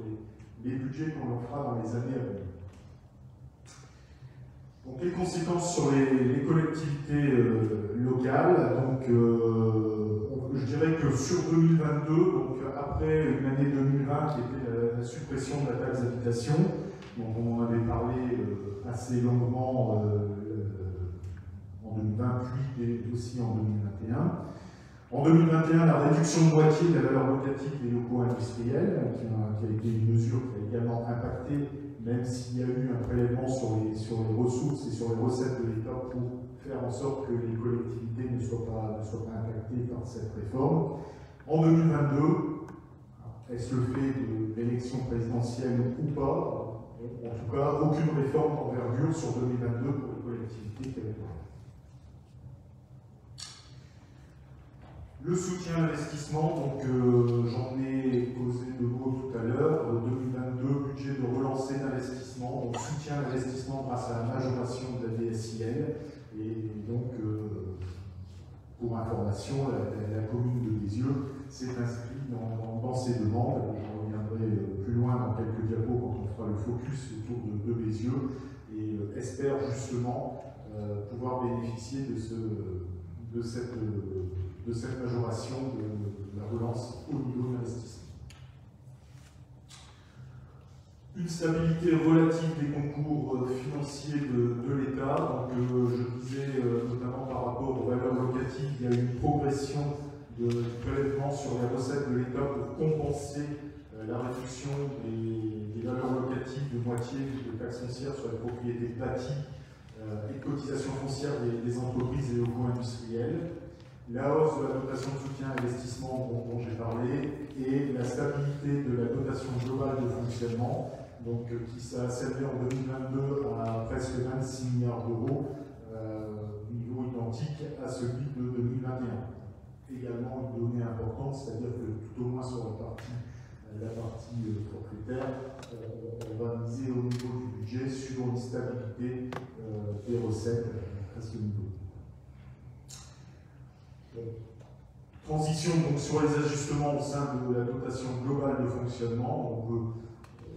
S8: les, budgets qu'on en fera dans les années à venir. Donc les conséquences sur les, collectivités euh, locales, donc euh, je dirais que sur 2022, donc après une année 2020 qui était la, suppression de la taxe d'habitation, dont on avait parlé euh, assez longuement en 2020 puis aussi en 2021, En 2021, la réduction de moitié de la valeur locative des locaux industriels, qui a, qui a été une mesure qui a également impacté, même s'il y a eu un prélèvement sur les, sur les ressources et sur les recettes de l'État pour faire en sorte que les collectivités ne soient pas, ne soient pas impactées par cette réforme. En 2022, est-ce le fait de l'élection présidentielle ou pas? En tout cas, aucune réforme d'envergure sur 2022 pour les collectivités territoriales. Le soutien à l'investissement, donc euh, j'en ai posé deux mots tout à l'heure. 2022, budget de relancer l'investissement, donc soutien à l'investissement grâce à la majoration de la DSIL. Et donc, euh, pour information, la, commune de Bézieux s'est inscrite dans, ces demandes. Je reviendrai euh, plus loin dans quelques diapos quand on fera le focus autour de, de Bézieux et espère justement pouvoir bénéficier de, ce, de cette de cette majoration de, la relance au niveau de l'investissement. Une stabilité relative des concours euh, financiers de, l'État. Donc, euh, je disais euh, notamment par rapport aux valeurs locatives, il y a une progression de prélèvement sur les recettes de l'État pour compenser la réduction des, valeurs locatives de moitié de taxes foncières sur les propriétés bâties et de cotisations foncières des, des entreprises et locaux industriels la hausse de la dotation de soutien à l'investissement dont, j'ai parlé et la stabilité de la dotation globale de fonctionnement, donc, euh, qui s'est servi en 2022 à presque 26 milliards d'euros, euh, niveau identique à celui de 2021. Également une donnée importante, c'est-à-dire que tout au moins sur la partie, euh, forfaitaire, on va miser au niveau du budget sur une stabilité des recettes à ce niveau. Transition donc, sur les ajustements au sein de la dotation globale de fonctionnement. Donc, euh,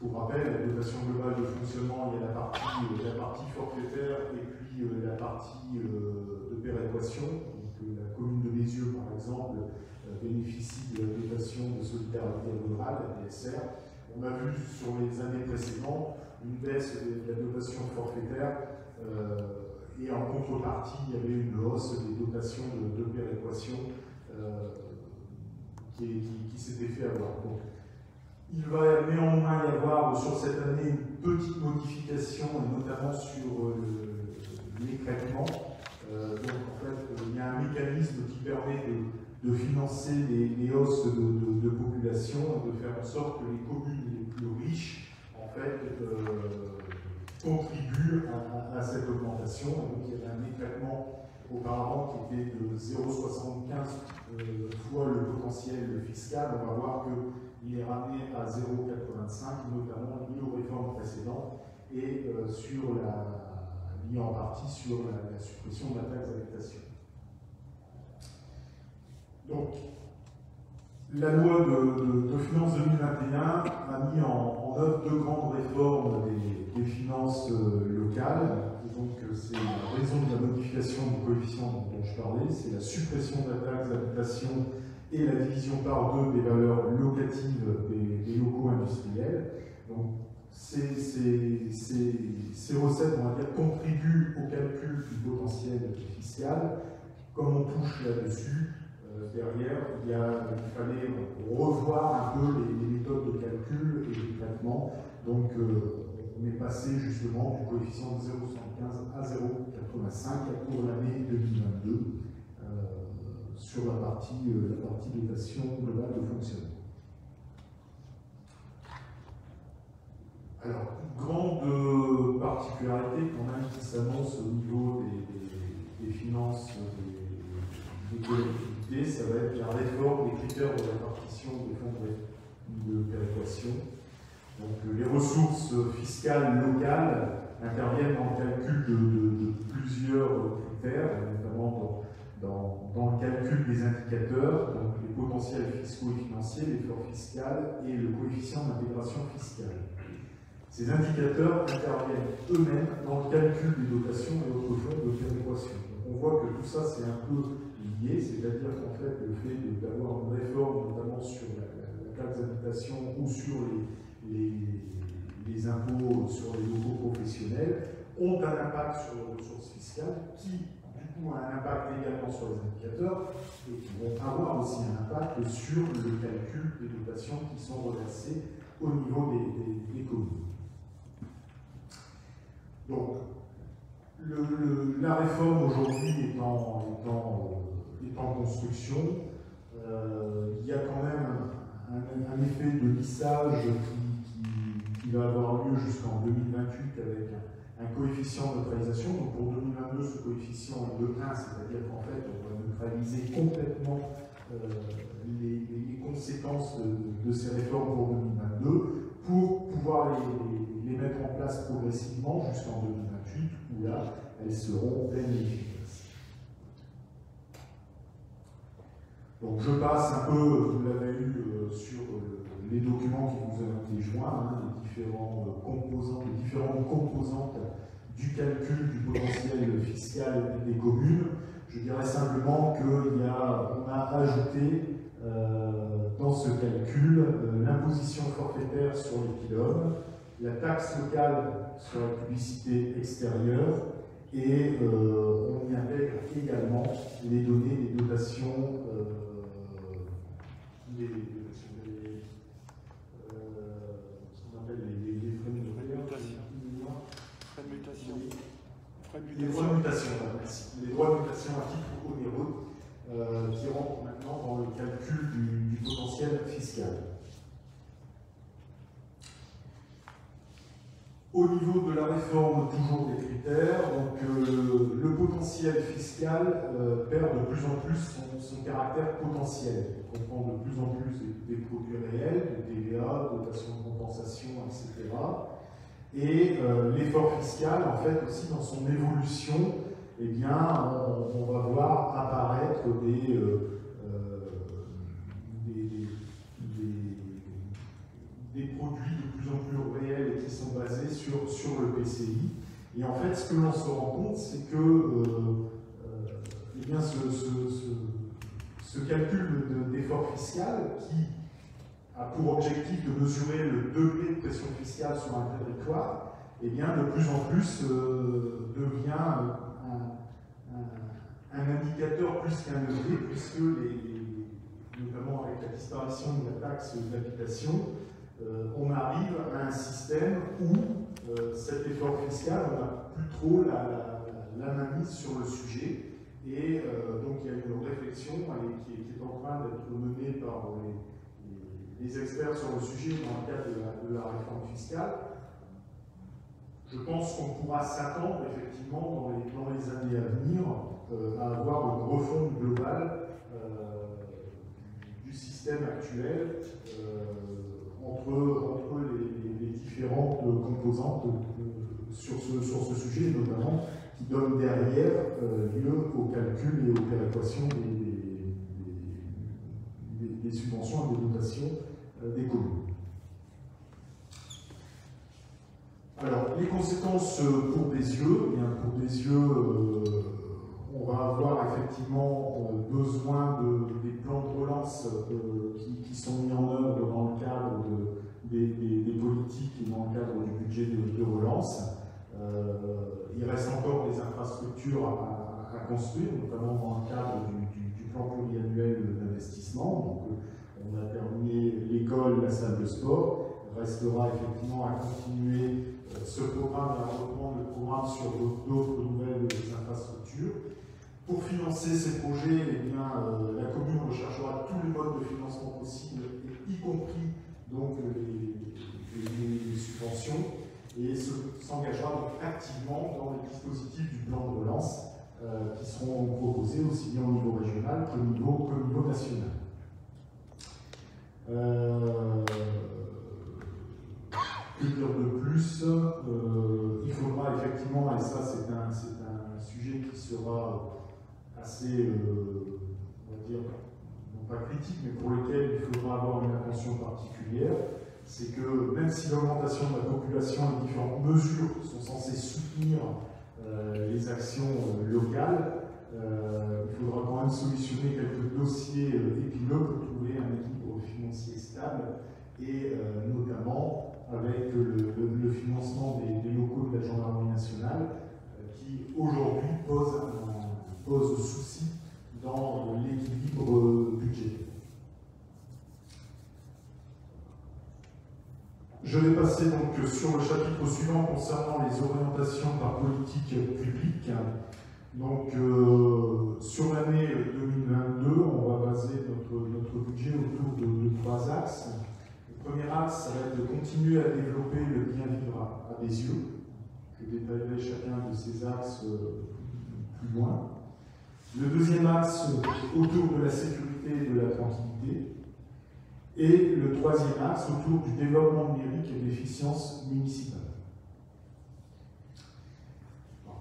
S8: pour rappel, la dotation globale de fonctionnement, il y a la partie, euh, forfaitaire et puis euh, la partie de péréquation. Donc, la commune de Bézieux, par exemple, bénéficie de la dotation de solidarité rurale, la DSR. On a vu sur les années précédentes une baisse de la dotation forfaitaire et en contrepartie, il y avait une hausse des dotations de, péréquation euh, qui, s'était fait avoir. Donc, il va néanmoins y avoir sur cette année une petite modification, notamment sur euh, l'éclatement. Euh, donc en fait, il y a un mécanisme qui permet de, financer les, hausses de, population, de faire en sorte que les communes les plus riches, en fait, contribue à, cette augmentation. Donc il y avait un éclatement auparavant qui était de 0,75 euh, fois le potentiel fiscal. On va voir qu'il est ramené à 0,85, notamment lié aux réformes précédentes et euh, sur la, lié en partie sur la, suppression de la taxe d'habitation. Donc, la loi de, finances 2021 a mis en, œuvre deux grandes réformes des, finances euh, locales. donc, euh, c'est la raison de la modification du coefficient dont je parlais, c'est la suppression de la taxe d'habitation et la division par deux des valeurs locatives des, locaux industriels. Donc, ces, recettes, on va dire, contribuent au calcul du potentiel fiscal. Comme on touche là-dessus, euh, derrière, il, y a, il, fallait revoir un peu les, méthodes de calcul et de traitement. Donc, euh, on est passé justement du coefficient de 0,75 à 0,85 pour l'année 2022 euh, sur la partie, la partie dotation globale de fonctionnement. Alors, grande particularité qu'on a qui s'annonce au niveau des, finances des, des ça va être la réforme des critères de répartition des fonds de péréquation. Donc euh, les ressources fiscales locales interviennent dans le calcul de, plusieurs critères, notamment dans, dans, le calcul des indicateurs, donc les potentiels fiscaux et financiers, l'effort fiscal et le coefficient d'intégration fiscale. Ces indicateurs interviennent eux-mêmes dans le calcul des dotations et autres fonds de péréquation. On voit que tout ça, c'est un peu c'est-à-dire qu'en fait, le fait d'avoir une réforme, notamment sur la, taxe d'habitation ou sur les, les, impôts sur les locaux professionnels, ont un impact sur les ressources fiscales qui, du coup un impact également sur les indicateurs et qui vont avoir aussi un impact sur le calcul des dotations qui sont reversées au niveau des, communes. Donc, la réforme aujourd'hui est, en, construction. Euh, il y a quand même un, effet de lissage qui, va avoir lieu jusqu'en 2028 avec un, coefficient de neutralisation. Donc pour 2022, ce coefficient est de 1, c'est-à-dire qu'en fait, on va neutraliser complètement euh, les, conséquences de, ces réformes pour 2022 pour pouvoir les, mettre en place progressivement jusqu'en 2028, où là, elles seront pleinement efficaces. Donc je passe un peu, vous l'avez eu euh, sur euh, les documents qui vous ont été joints, hein, les, différents, euh, différentes composantes du calcul du potentiel fiscal des communes. Je dirais simplement qu'on a, a ajouté dans ce calcul l'imposition forfaitaire sur les pylônes, la taxe locale sur la publicité extérieure, et on y intègre également les données des dotations
S2: Frais de mutation.
S8: Les droits de mutation, Les droits de mutation à titre onéreux euh, qui rentrent maintenant dans le calcul du potentiel fiscal. Au niveau de la réforme, toujours des critères, donc euh, le potentiel fiscal euh, perd de plus en plus son, caractère potentiel. Il comprend de plus en plus des, produits réels, de TVA, dotation de compensation, etc. Et euh, l'effort fiscal, en fait, aussi dans son évolution, eh bien, on, va voir apparaître des, des produits de plus en plus réels qui sont basés sur, sur le PCI. Et en fait, ce que l'on se rend compte, c'est que euh, euh, eh bien, ce, ce, calcul d'effort fiscal qui a pour objectif de mesurer le degré de pression fiscale sur un territoire, eh bien, de plus en plus euh, devient un, un, indicateur plus qu'un levier, puisque notamment avec la disparition de la taxe d'habitation, euh, on arrive à un système où euh, cet effort fiscal, on n'a plus trop la, main sur le sujet. Et euh, donc il y a une réflexion qui, est, en train d'être menée par les, experts sur le sujet dans le cadre de la, réforme fiscale. Je pense qu'on pourra s'attendre effectivement dans les, années à venir à avoir une refonte globale du système actuel entre, les, différentes composantes sur ce, sur ce sujet, notamment qui donnent derrière euh, lieu au calcul et aux péréquations des, subventions et des dotations euh, des communes. Alors, les conséquences pour des yeux, eh pour des yeux, euh, on va avoir effectivement besoin de, des plans de relance qui, sont mis en œuvre dans le cadre des, politiques et dans le cadre du budget de, relance. Euh, il reste encore des infrastructures à, construire, notamment dans le cadre du, plan pluriannuel d'investissement. Donc, on a terminé l'école, la salle de sport. Restera effectivement à continuer euh, ce programme et à reprendre le programme sur d'autres nouvelles infrastructures. Pour financer ces projets, eh bien, euh, la commune recherchera tous les modes de financement possibles, y compris donc, les, subventions, et s'engagera activement dans les dispositifs du plan de relance euh, qui seront proposés aussi bien au niveau régional qu'au niveau, niveau, national. Euh, de plus Il faudra effectivement, et ça c'est un, un, sujet qui sera assez, euh, on va dire, non pas critique, mais pour lequel il faudra avoir une attention particulière, c'est que même si l'augmentation de la population et les différentes mesures sont censées soutenir euh, les actions euh, locales, il faudra quand même solutionner quelques dossiers épineux pour trouver un équilibre financier stable et notamment avec le, financement des, locaux de la gendarmerie nationale qui aujourd'hui pose pose souci dans l'équilibre budgétaire. Je vais passer donc sur le chapitre suivant concernant les orientations par politique publique. Donc, euh, sur l'année 2022, on va baser notre, notre budget autour de, trois axes. Le premier axe, ça va être de continuer à développer le bien vivre à, des yeux. Je détaillerai chacun de ces axes euh, plus loin. Le deuxième axe, autour de la sécurité et de la tranquillité. Et le troisième axe, autour du développement numérique et de l'efficience municipale.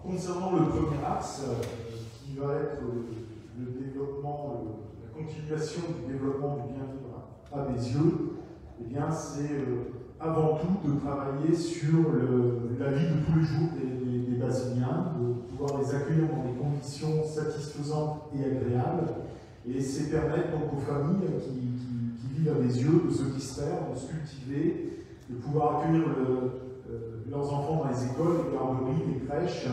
S8: concernant le premier axe, euh, qui va être le, développement, la continuation du développement du bien vivre à des yeux, eh bien, c'est euh, avant tout de travailler sur la vie de tous les jours des, des, de pouvoir les accueillir dans des conditions satisfaisantes et agréables. Et c'est permettre donc aux familles qui, à des yeux de se distraire, de se cultiver, de pouvoir accueillir euh, leurs enfants dans les écoles, les garderies, les crèches,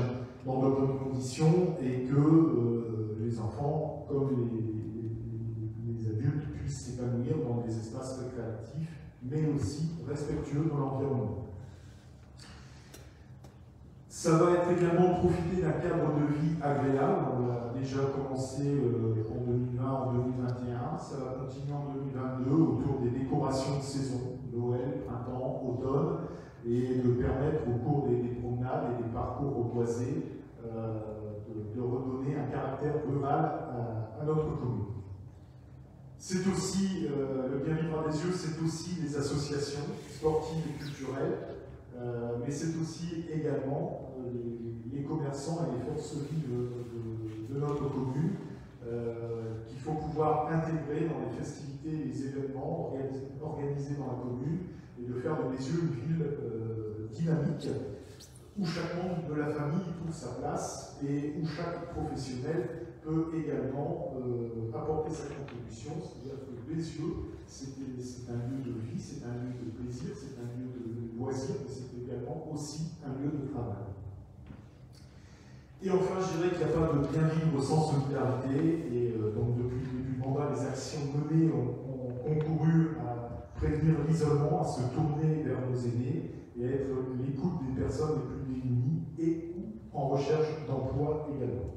S8: dans de bonnes conditions et que euh, les enfants, comme les, les, adultes, puissent s'épanouir dans des espaces récréatifs, mais aussi respectueux de l'environnement. Ça va être également profiter d'un cadre de vie agréable. On l'a déjà commencé euh, en 2020, en 2021. Ça va continuer en 2022 autour des décorations de saison, Noël, printemps, automne, et de permettre au cours des, promenades et des parcours boisés euh, de, redonner un caractère rural à, notre commune. C'est aussi, euh, le bien vivre des yeux, c'est aussi les associations sportives et culturelles, euh, mais c'est aussi également les, commerçants et les forces vives de, notre commune qu'il faut pouvoir intégrer dans les festivités et les événements organisés dans la commune et de faire de yeux une ville dynamique où chaque membre de la famille trouve sa place et où chaque professionnel peut également euh, apporter sa contribution. C'est-à-dire que Bézieux, c'est un lieu de vie, c'est un lieu de plaisir, c'est un lieu de loisir, mais c'est également aussi un lieu de travail. Et enfin, je dirais qu'il n'y a pas de bien vivre sans solidarité, et euh, donc depuis le début du mandat, les actions menées ont, concouru à prévenir l'isolement, à se tourner vers nos aînés, et à être l'écoute des personnes les plus démunies et en recherche d'emploi également.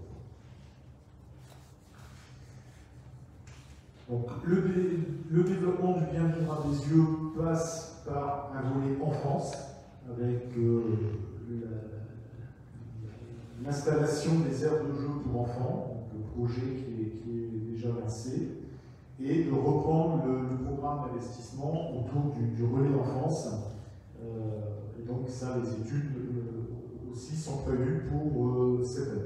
S8: Donc, le, développement du bien-vivre à des yeux passe par un volet enfance, avec euh, l'installation des aires de jeu pour enfants, le projet qui est, déjà lancé, et de reprendre le, programme d'investissement autour du, relais enfance. Euh, donc ça, les études euh, aussi sont prévues pour euh, cette année.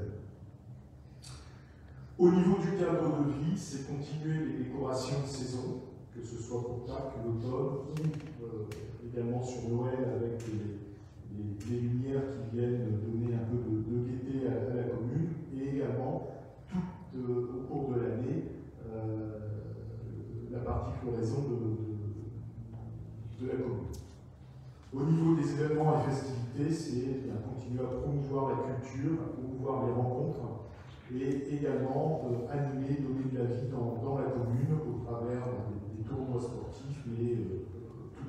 S8: Au niveau du cadre de vie, c'est continuer les décorations de saison, que ce soit pour Pâques, l'automne, ou également sur Noël avec les, lumières qui viennent donner un peu de, gaieté à, la commune, et également tout au cours de l'année la partie floraison de la commune. Au niveau des événements et festivités, c'est continuer à promouvoir la culture, à promouvoir les rencontres et également euh, animer, donner de la vie dans, la commune au travers des, tournois sportifs, mais euh,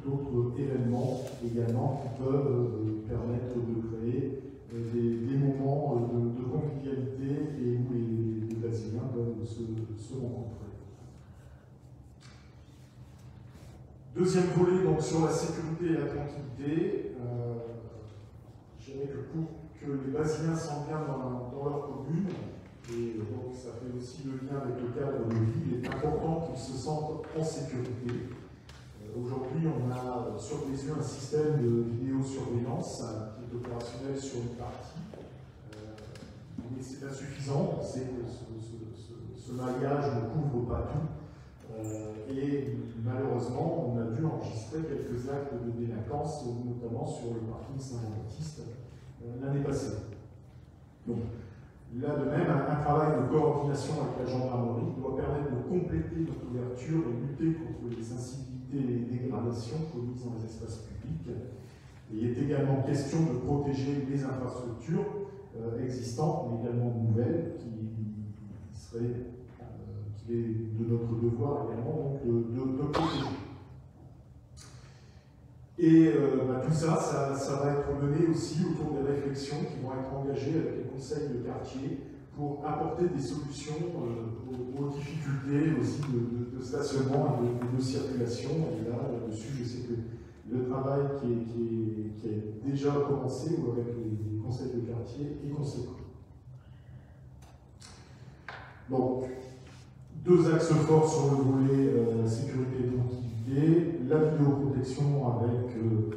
S8: tout autre événement également qui peuvent euh, permettre de créer des, moments de, convivialité et où les, les peuvent se rencontrer. Deuxième volet, donc sur la sécurité et la tranquillité. Euh, je dirais que pour que les Basiliens sentent bien dans, leur commune, et donc ça fait aussi le lien avec le cadre de vie, il est important qu'ils se sentent en sécurité. Euh, aujourd'hui, on a sur les yeux un système de vidéosurveillance qui est opérationnel sur une partie, euh, mais c'est insuffisant. On que ce maillage ne couvre pas tout. Euh, et malheureusement, on a dû enregistrer quelques actes de délinquance, notamment sur le parking Saint-Jean-Baptiste euh, l'année passée. Donc, là de même, un, travail de coordination avec la gendarmerie doit permettre de compléter notre ouverture et lutter contre les incivilités les dégradations commises dans les espaces publics. Il est également question de protéger les infrastructures euh, existantes, mais également nouvelles, qui seraient, euh, qu'il est de notre devoir également donc, de, protéger. Et euh, bah, tout ça, ça, va être mené aussi autour des réflexions qui vont être engagées avec les conseils de quartier, pour apporter des solutions euh, aux, difficultés aussi de, stationnement et de, circulation. Et là, là-dessus, je sais que le travail qui, est, a déjà commencé avec les, les conseils de quartier est conséquent. Donc, deux axes forts sur le volet euh, sécurité et tranquillité, la vidéoprotection avec euh,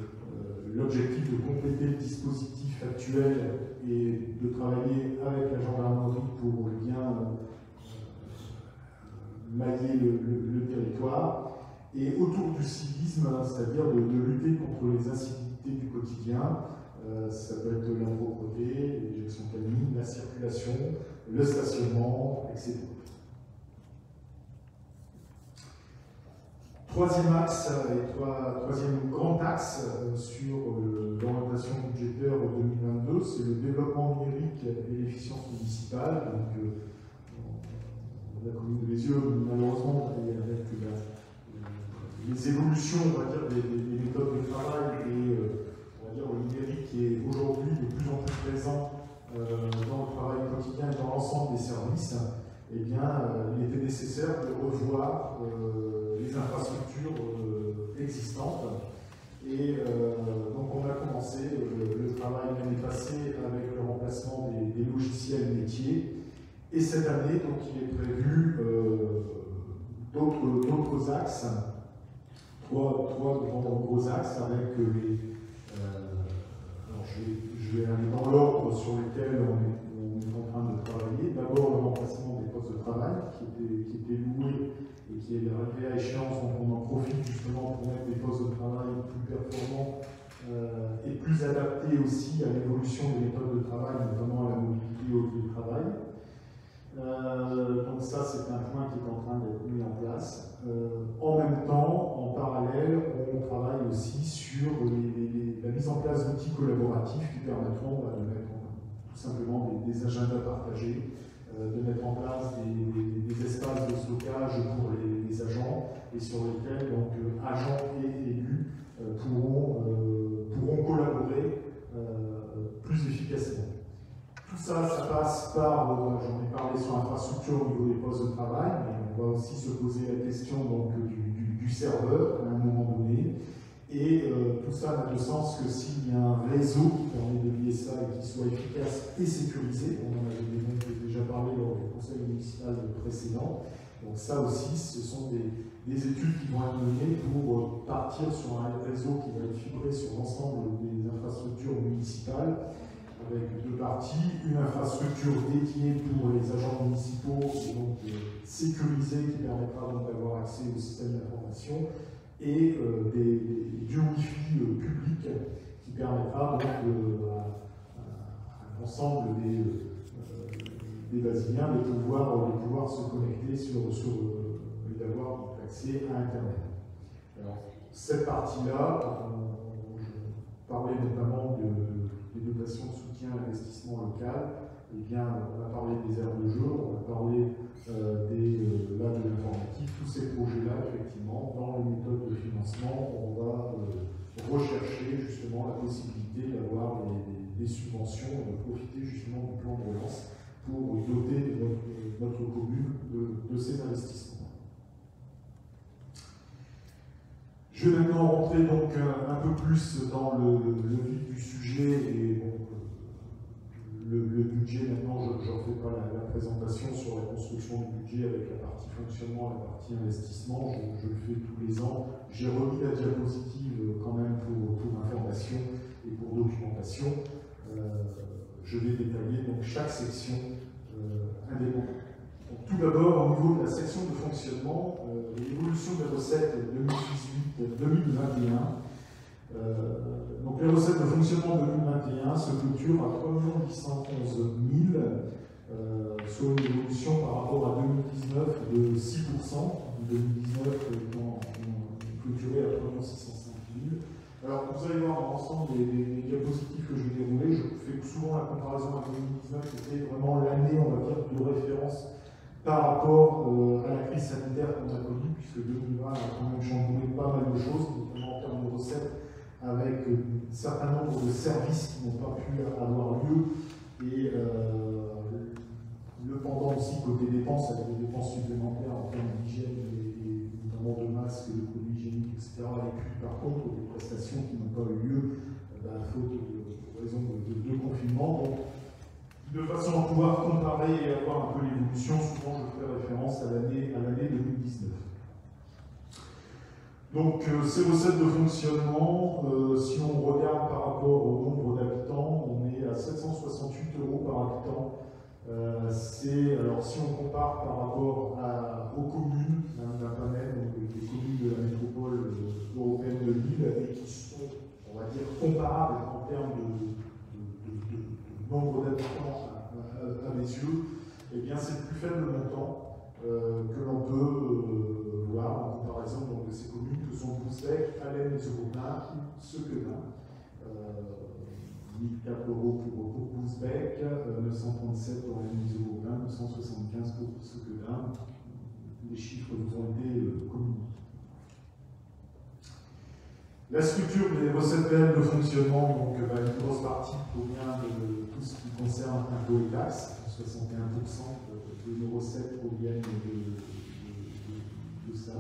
S8: l'objectif de compléter le dispositif actuel et de travailler avec la gendarmerie pour bien euh, mailler le, territoire. Et autour du civisme, c'est-à-dire de, de, lutter contre les incivilités du quotidien, euh, ça peut être l'impropreté, l'éjection canine, la circulation, le stationnement, etc. Troisième axe et trois, troisième grand axe euh, sur euh, l'orientation budgétaire 2022, c'est le développement numérique et l'efficience municipale. Donc, euh, on a connu les yeux, malheureusement, avec la, les évolutions, on va dire, des, des, méthodes de travail et on va dire, le numérique qui est aujourd'hui de plus en plus présent dans le travail quotidien et dans l'ensemble des services eh bien, euh, il était nécessaire de revoir euh, les infrastructures euh, existantes. Et donc, on a commencé le travail l'année passée avec le remplacement des, des, logiciels métiers. Et cette année, donc, il est prévu d'autres axes, trois, trois gros axes avec les. alors, je vais, aller dans l'ordre sur lesquels on est en train de travailler. D'abord le remplacement des postes de travail qui étaient, qui étaient loués qui est arrivé à échéance, donc on en profite justement pour mettre des postes de travail plus performants euh, et plus adaptés aussi à l'évolution des méthodes de travail, notamment à la mobilité au télétravail. Euh, donc ça, c'est un point qui est en train d'être mis en place. Euh, en même temps, en parallèle, on travaille aussi sur la mise en place d'outils collaboratifs qui permettront bah, de mettre tout simplement des, agendas partagés, euh, de mettre en place des, espaces de stockage pour les, les, agents et sur lesquels donc, euh, agents et élus euh, pourront, pourront collaborer plus efficacement. Tout ça, ça passe par, j'en ai parlé sur l'infrastructure au niveau des postes de travail, mais on va aussi se poser la question donc, du, serveur à un moment donné. Et euh, tout ça n'a de sens que s'il y a un réseau qui permet de lier ça et qui soit efficace et sécurisé. On en avait déjà parlé lors du conseil municipal précédent. Donc ça aussi, ce sont des, des, études qui vont être menées pour euh, partir sur un réseau qui va être fibré sur l'ensemble des infrastructures municipales avec deux parties, une infrastructure dédiée pour les agents municipaux, donc euh, sécurisée, qui permettra donc d'avoir accès au système d'information, et euh, des, du Wi-Fi euh, qui permettra donc à l'ensemble des, des Basiliens de pouvoir, de pouvoir se connecter sur, sur et d'avoir accès à Internet. Alors, cette partie-là, je parlais notamment de, des dotations de soutien à l'investissement local, eh bien, on a parlé des aires de jeu, on a parlé euh, des, euh, là, de l'informatique, tous ces projets-là, effectivement, dans les méthodes de financement, on va euh, rechercher justement la possibilité d'avoir des, des, subventions de profiter justement du plan de relance pour doter notre, commune de, ces investissements. Je vais maintenant rentrer donc un, un peu plus dans le, vif du sujet et bon, le, budget, maintenant, je ne fais pas la, présentation sur la construction du budget avec la partie fonctionnement, la partie investissement, je, le fais tous les ans. J'ai remis la diapositive euh, quand même pour, information et pour documentation. Euh, je vais détailler donc chaque section euh, indépendante. Tout d'abord, au niveau de la section de fonctionnement, euh, l'évolution des recettes 2018-2021 euh, donc les recettes de fonctionnement 2021 se clôturent à 3 811 000, euh, soit une évolution par rapport à 2019 de 6%, 2019 étant clôturé à 3 605 000. Alors vous allez voir dans l'ensemble des, des, des, diapositives que je vais dérouler, je fais souvent la comparaison avec 2019, c'était vraiment l'année, on va dire, de référence par rapport euh, à la crise sanitaire qu'on a connue, puisque 2020 a quand même chamboulé pas mal de choses, notamment en termes de recettes, avec un certain nombre de services qui n'ont pas pu avoir lieu, et le pendant aussi côté dépenses, avec des dépenses supplémentaires en termes d'hygiène notamment de masques, de produits hygiéniques, etc. Et puis par contre des prestations qui n'ont pas eu lieu à faute de, raison de, de, confinement. De façon à pouvoir comparer et avoir un peu l'évolution, souvent je fais référence à l'année 2019. Donc euh, ces recettes de fonctionnement, euh, si on regarde par rapport au nombre d'habitants, on est à 768 euros par habitant euh, c'est, alors si on compare par rapport aux communes, panel, donc les communes de la métropole euh, européenne de Lille, et qui sont, on va dire, comparables en termes de, nombre d'habitants à, mes yeux, eh bien c'est le plus faible montant euh, que l'on peut voir en comparaison donc, de ces communes que sont Bousbec, Allen, les Européens ou Sequedin. 1004 euros pour, pour Bouzbek, 937 pour les européens, 975 pour ce que là, les chiffres vous ont été euh, communiqués. La structure des recettes réelles de fonctionnement, donc bah, une grosse partie provient de tout ce qui concerne impôts et taxes, 61% de, nos recettes proviennent de, ça.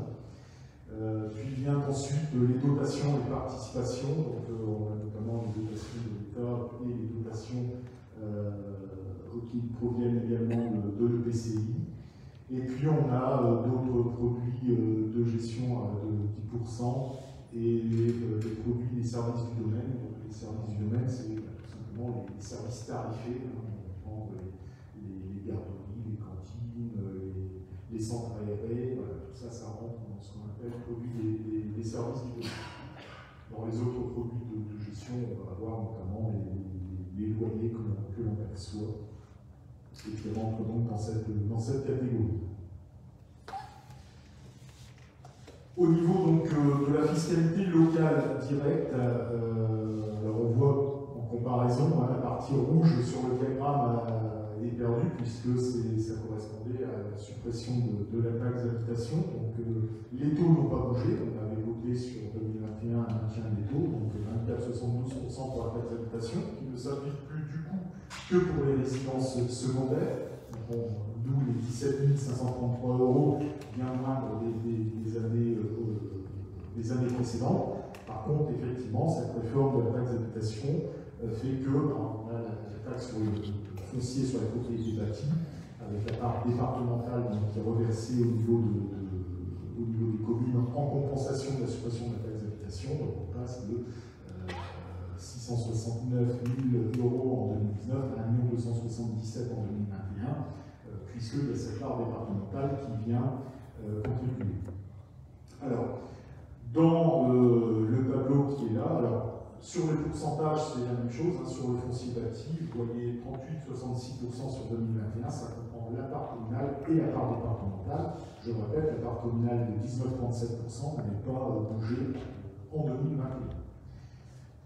S8: Euh, puis vient ensuite les dotations et participations, donc euh, on a notamment les dotations de l'État et les dotations euh, qui proviennent également de, l'EPCI. Et puis on a d'autres produits de gestion de 10% et des produits des services du domaine. Les services du domaine, c'est tout simplement les, services tarifés, hein, on les, les, garderies, les cantines, les, centres aérés, tout ça, ça rentre dans ce qu'on appelle produit des, services du Dans les autres produits de, gestion, on va avoir notamment les, loyers que l'on perçoit et qui rentrent donc dans cette catégorie. Au niveau donc, euh, de la fiscalité locale directe, euh, alors on voit en comparaison hein, la partie rouge sur le diagramme euh, est perdu puisque ça correspondait à la suppression de, la taxe d'habitation. Donc euh, les taux n'ont pas bougé. On avait voté sur 2021 un maintien des taux, donc 24,72% pour la taxe d'habitation, qui ne s'applique plus du coup que pour les résidences secondaires. D'où les 17 533 euros, bien moindre des, années, euh, des années précédentes. Par contre, effectivement, cette réforme de la taxe d'habitation euh, fait que ben, on a la, taxe foncier sur la propriété bâtie, avec la part départementale qui est reversée au niveau, de, au niveau des communes en compensation de la suppression de la taxe d'habitation. Donc on passe de 669 000 euros en 2019 à 1 277 en 2021, euh, puisqu'il y a cette part départementale qui vient euh, contribuer. Alors, dans euh, le tableau qui est là, alors sur les pourcentages, c'est la même chose. Hein, sur le foncier bâti, vous voyez 38-66% sur 2021, ça comprend la part communale et la part départementale. Je répète, la part communale de 19,37% n'avait pas bougé en 2021.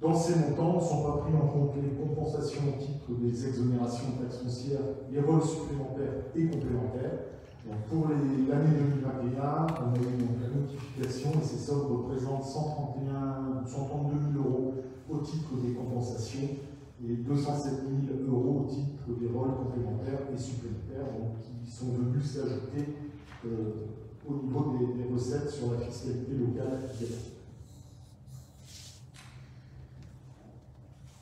S8: Dans ces montants ne sont pas pris en compte les compensations au titre des exonérations de taxes foncières, les rôles supplémentaires et complémentaires. Donc pour l'année 2021, on a eu donc la notification et ces sommes représentent 131, 132 000 euros au titre des compensations et 207 000 euros au titre des rôles complémentaires et supplémentaires qui sont venus s'ajouter euh, au niveau des, recettes sur la fiscalité locale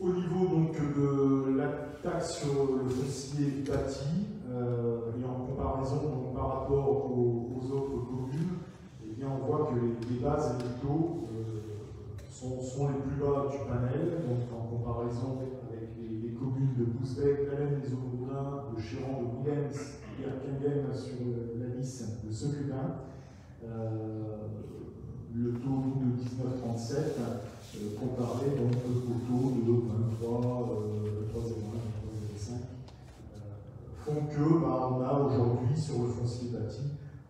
S8: Au niveau donc de la taxe sur le foncier bâti, euh, et en comparaison par rapport aux, autres communes, eh bien, on voit que les, bases et les taux sont, les plus bas du panel, donc en comparaison avec les, communes de Bousbec, Allen, les Auvergnats, de Chéran, de et Erkingen sur la liste de Secunin. Euh, le taux de 19,37 euh, euh, comparé donc le poteau de 23, le 301, le 305, euh, font que bah, on a aujourd'hui sur le foncier bâti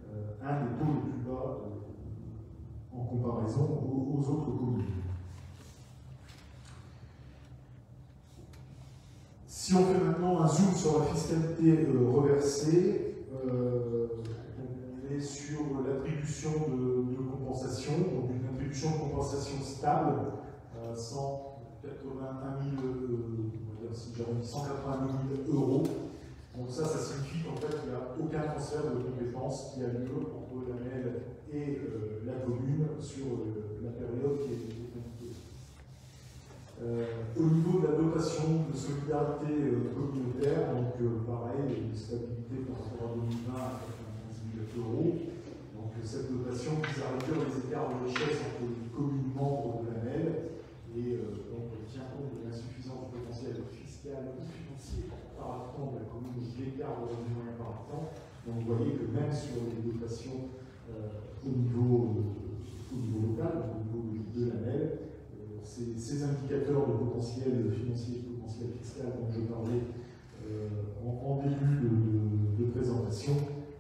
S8: euh, un des taux les plus bas en comparaison aux, autres communes. Si on fait maintenant un zoom sur la fiscalité reversée, on est sur l'attribution de, de, compensation, donc une attribution de compensation stable 181 000, euh, on va dire si j'arrondis 180 000 euros. Donc ça, ça signifie qu'en fait, il n'y a aucun transfert de compétences qui a lieu entre la MEL et euh, la commune sur euh, la période qui est. Euh, au niveau de la dotation de solidarité communautaire, donc pareil, une stabilité par rapport à 2020 à 95 000 euros. Donc cette dotation vise à réduire les écarts de richesse entre les communes membres de la et euh, donc elle tient compte de l'insuffisance du potentiel fiscal ou financier par habitant de la commune de l'écart par habitant. Donc vous voyez que même sur les dotations euh, au, niveau, euh, au niveau local, au niveau de la MEL, euh, ces, ces indicateurs de potentiel financier de potentiel fiscal dont je parlais en, début de, présentation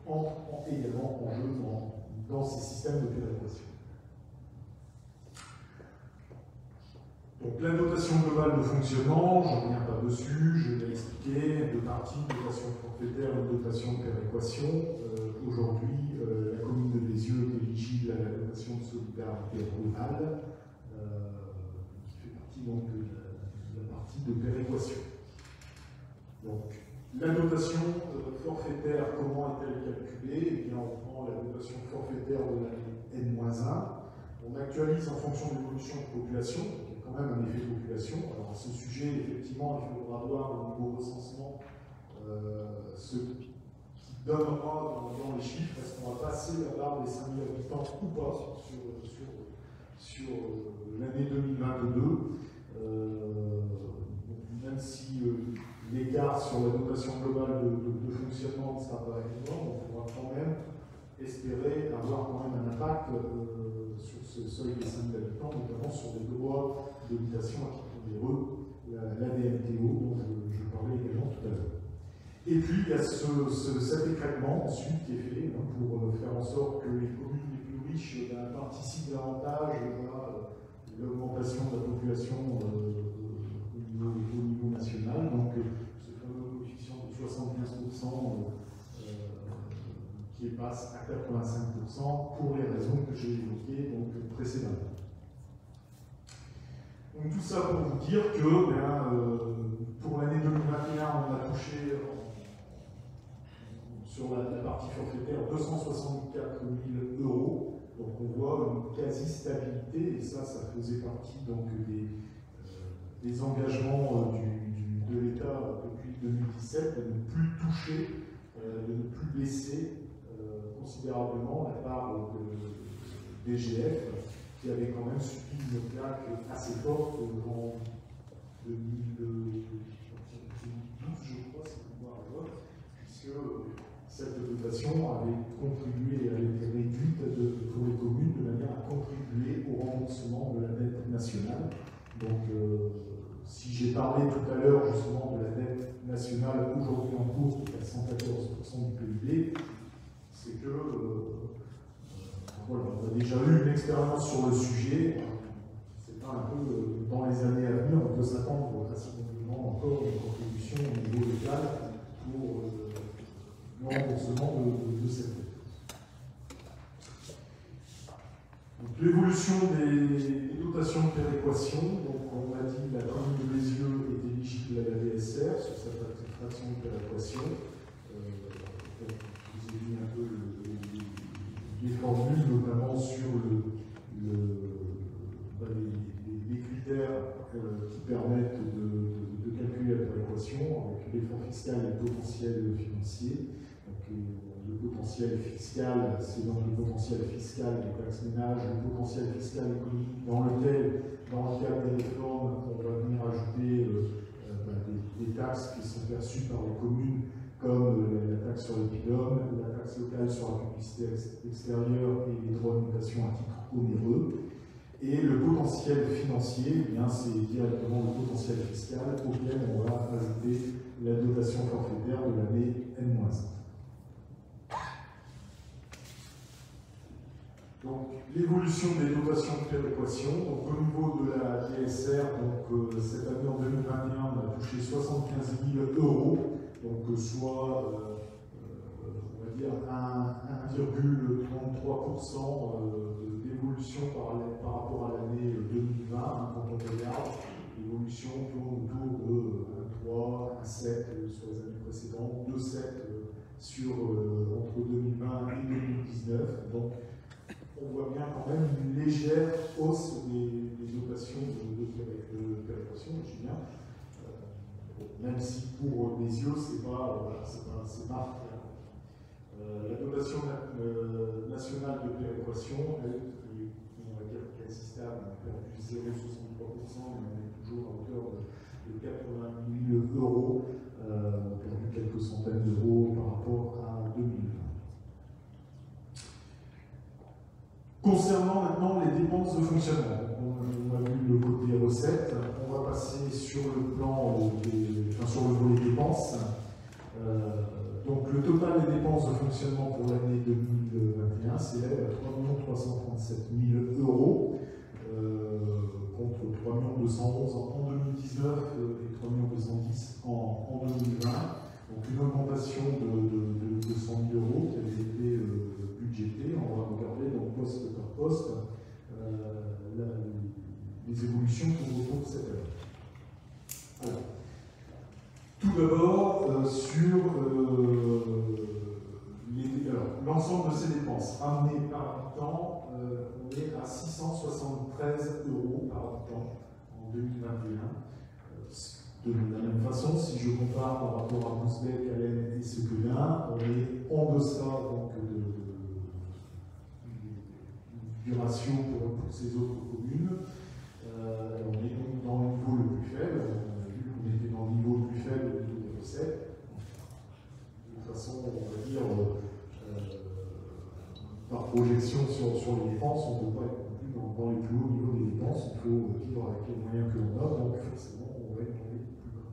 S8: entrent en- également en jeu dans, dans ces systèmes de péréquation. Donc la dotation globale de fonctionnement, je ne reviens pas dessus, je l'ai expliqué, deux parties, dotation forfaitaire et dotation de péréquation. Euh, Aujourd'hui, euh, la commune de Bézieux est éligible à la dotation de solidarité rurale, euh, qui fait partie donc de la, partie de péréquation. Donc la dotation euh, forfaitaire, comment est-elle calculée? Eh bien, on prend la dotation forfaitaire de l'année N-1, on actualise en fonction de l'évolution de population, même un effet de population. Alors, à ce sujet, effectivement, il faudra voir au niveau recensement euh, ce qui donnera dans, les chiffres, est-ce qu'on va passer la barre des 5000 habitants ou pas sur, sur, sur euh, l'année 2022. Euh, même si l'écart sur la dotation globale de, de- de fonctionnement ne sera pas énorme, on pourra quand même espérer avoir quand même un impact euh, sur ce seuil des 5 000 habitants, notamment sur les lois d'habitation à titre onéreux, la, la DMTO, dont je, parlais également tout à l'heure. Et puis, il y a ce, ce- cet écrètement ensuite qui est fait hein, pour euh, faire en sorte que les communes les plus riches ben, participent davantage à euh, l'augmentation de la population au, niveau, au niveau national. Donc, ce fameux coefficient de 75% euh, qui passe à 85% pour les raisons que j'ai évoquées donc, précédemment. Donc tout ça pour vous dire que ben, euh, pour l'année 2021, on a touché en- sur la, partie forfaitaire 264 000 euros. Donc on voit une quasi-stabilité et ça, ça faisait partie donc des, euh, engagements euh, du- de l'État depuis 2017 de ne plus toucher, euh, de ne plus baisser euh, considérablement la part de DGF qui avait quand même subi une claque assez forte en 2012, je crois, puisque cette dotation avait contribué, avait été réduite de- pour les communes de manière à contribuer au remboursement de la dette nationale. Donc, euh, si j'ai parlé tout à l'heure justement de la dette nationale aujourd'hui en cours qui est à 114% du PIB, c'est que euh, voilà, on a déjà eu une expérience sur le sujet. C'est pas un peu euh, dans les années à venir, on peut s'attendre à encore une contribution au niveau local pour euh, le remboursement de, de- de cette dette. Donc, L'évolution des, dotations de péréquation, donc on a dit la commune de Bézieux est éligible à la DSR sur cette fraction de péréquation. Euh, donc, je vous ai mis un peu le- les- les formules, notamment sur bah, les, critères euh, qui permettent de, calculer la péréquation avec l'effort fiscal et le potentiel financier. Donc, euh, le potentiel fiscal, c'est donc le potentiel fiscal des taxes ménages, le potentiel fiscal économique dans lequel, dans le cadre des réformes, on va venir ajouter euh, bah, des, des taxes qui sont perçues par les communes comme euh, la taxe sur les pylônes, la taxe locale sur la publicité ex- extérieure et les droits de mutation à titre onéreux. Et le potentiel financier, eh c'est directement le potentiel fiscal auquel on va ajouter la dotation forfaitaire de l'année N-1. Donc, l'évolution des dotations de péréquation. Au niveau de la DSR, donc, euh, cette année en 2021, on a touché 75 000 euros, donc, euh, soit, euh, euh, on va dire, 1,33% d'évolution par, rapport à l'année 2020. hein, quand on regarde, l'évolution autour de 1,3, 1,7 sur les années précédentes, 2,7 sur, euh, entre 2020 et 2019. Donc, on voit bien quand même une légère hausse des, des dotations de, de, de je dis bien. Euh, bon, même si pour mes yeux, c'est pas, euh, c'est pas, c'est pas. Euh, la dotation euh, nationale de péréquation, elle, qui on va dire qu'elle stable, perdu 0,63%, mais on est toujours à hauteur de, de 80 000 euros, euh, perdu quelques centaines d'euros par rapport à 2020. Concernant maintenant les dépenses de fonctionnement, on, on a vu le côté recettes, on va passer sur le plan des, enfin, sur le volet dépenses. Euh, donc le total des dépenses de fonctionnement pour l'année 2021 s'élève à 3 337 000 euros euh, contre 3 211 en 2019 euh, et 3 210 en, en 2020. Donc une augmentation de, de, de, de 100 000 euros qui avait été euh, budgétée. On va regarder donc poste par poste euh, la- les évolutions qu'on retrouve cette année. Alors, tout d'abord, euh, sur euh, l'ensemble de ces dépenses ramenées par habitant, euh, on est à 673 euros par habitant en 2021. Euh, De la même façon, si je compare par rapport à Bousbec, Allen et Sequelin, on est en deçà donc, de, du ratio pour, ces autres communes. On est donc dans le niveau le plus faible. Était dans le niveau plus faible des recettes. De toute façon, on va dire, euh, par projection sur, sur les dépenses, on ne peut pas être plus dans, les plus hauts niveaux des dépenses. Il faut vivre avec les moyens que l'on a, donc forcément, on va être dans les plus bas.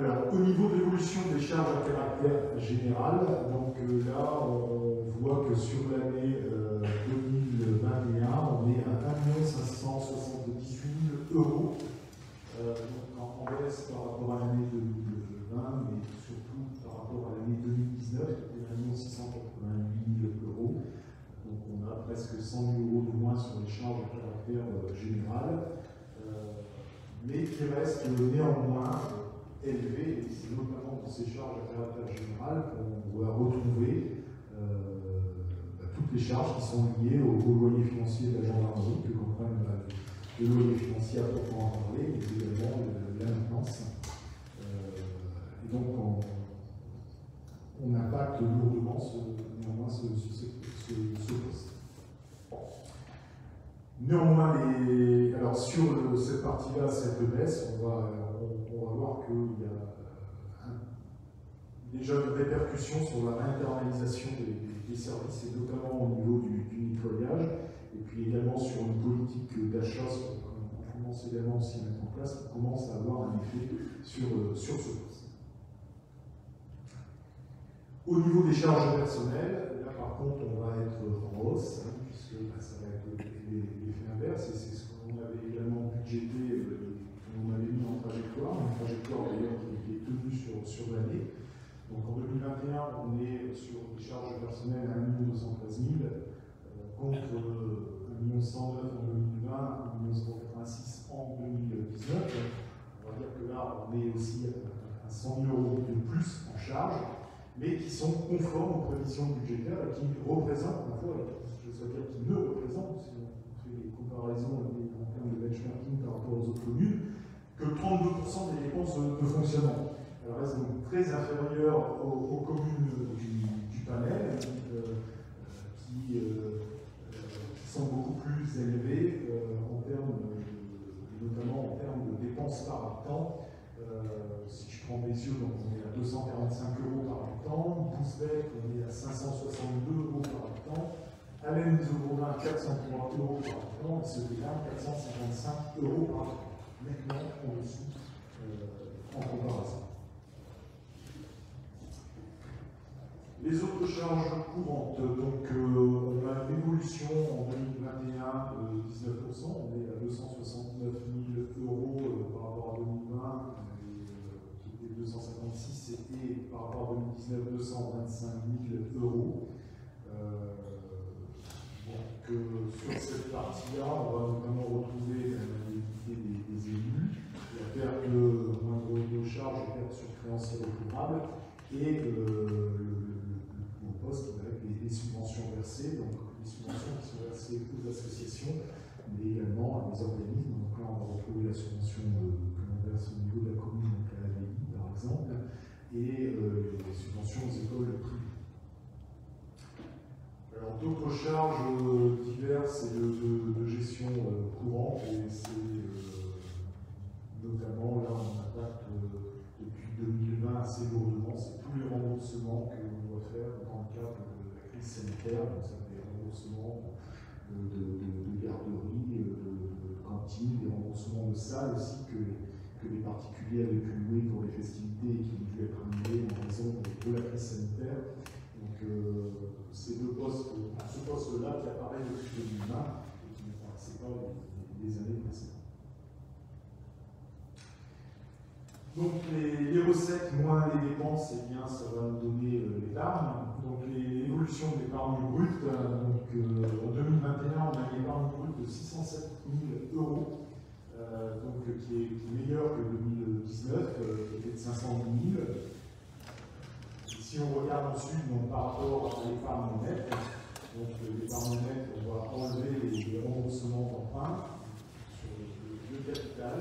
S8: Alors, au niveau de l'évolution des charges à caractère général, donc euh, là, on voit que sur l'année euh, 2021, on est à 1 578 000 euros, euh, en, baisse par rapport à l'année 2020, mais surtout par rapport à l'année 2019, qui était 1 688 000 euros. Donc on a presque 100 000 euros de moins sur les charges à caractère euh, général, euh, mais qui restent néanmoins élevé, et c'est notamment dans ces charges à caractère général qu'on doit retrouver euh, bah, toutes les charges qui sont liées au, au loyer financier de la gendarmerie, que comprennent bah, le loyer financier à proprement parler, mais également le- la maintenance. Euh, et donc on, on impacte lourdement ce, néanmoins ce, ce, ce- poste. Néanmoins, alors sur cette partie-là, cette baisse, on va, on, va voir qu'il y a déjà une répercussion sur la réinternalisation des, services, et notamment au niveau du, du nettoyage, et également sur une politique d'achat qu'on commence également aussi à mettre en place, qui commence à avoir un effet sur, euh, sur ce poste. Au niveau des charges personnelles, là par contre on va être en hausse, hein, puisque bah, ça va être l'effet inverse, et c'est ce qu'on avait également budgété, euh, qu'on avait mis en trajectoire, une trajectoire d'ailleurs qui, est tenue sur, sur l'année. Donc en 2021, on est sur des charges personnelles à 1 213 000, euh, contre euh, 1 109 en 2020, 1 186 en 2019. On va dire que là, on est aussi à 100 000 euros de plus en charge mais qui sont conformes aux prévisions budgétaires et qui représentent, ma foi, je souhaite dire qui ne représentent, si on fait des comparaisons en termes de benchmarking par rapport aux autres communes, que 32% des dépenses de, fonctionnement. Elles restent donc très inférieures aux, communes du, panel, euh, qui, euh, sont beaucoup plus élevées euh, en termes, notamment en termes de dépenses par habitant. Euh, si je prends mes yeux, on est à 245 euros par habitant. Bousbec, on est à 562 euros par habitant. Allen de Bourgoin, 403 euros par habitant. Et celui-là, 455 euros par habitant. Maintenant, en dessous, euh, en comparaison. Les autres charges courantes, donc euh, on a une évolution en 2021 de 19%, on est à 269 000 euros euh, par rapport à 2020, euh, qui était 256 et par rapport à 2019 225 000 euros. Euh, donc sur cette partie-là, on va notamment retrouver des, des, élus, la perte de moindre de charges, la perte sur créances irrécouvrables et euh, le, le, le, poste avec les, les, subventions donc les subventions qui sont versées aux associations, mais également à des organismes. Donc là, on va retrouver la subvention euh, que l'on verse au niveau de la commune, donc à la BI par exemple, et euh, les subventions aux écoles privées. Alors d'autres charges euh, diverses et de, gestion courante, et c'est notamment là on impacte depuis 2020 assez lourdement, c'est tous les remboursements sanitaire, donc ça des remboursements de, de garderie, de, cantine, des remboursements de salles aussi que, que les particuliers avaient pu louer pour les festivités et qui ont dû être annulés en raison de la crise sanitaire. Donc euh, ces deux postes, ce poste-là qui apparaît depuis 2020 et qui n'apparaissait pas les, les, années précédentes. Donc les, les, recettes moins les dépenses, bien, ça va nous donner euh, l'épargne. Donc l'évolution de l'épargne brute, euh, donc euh, en 2021, on a une épargne brute de 607 000 euros, euh, donc qui est, qui meilleure que 2019, qui était de 510 000. Si on regarde ensuite donc, par rapport à l'épargne nette, donc l'épargne nette, on va enlever les remboursements d'emprunt sur le, le, capital.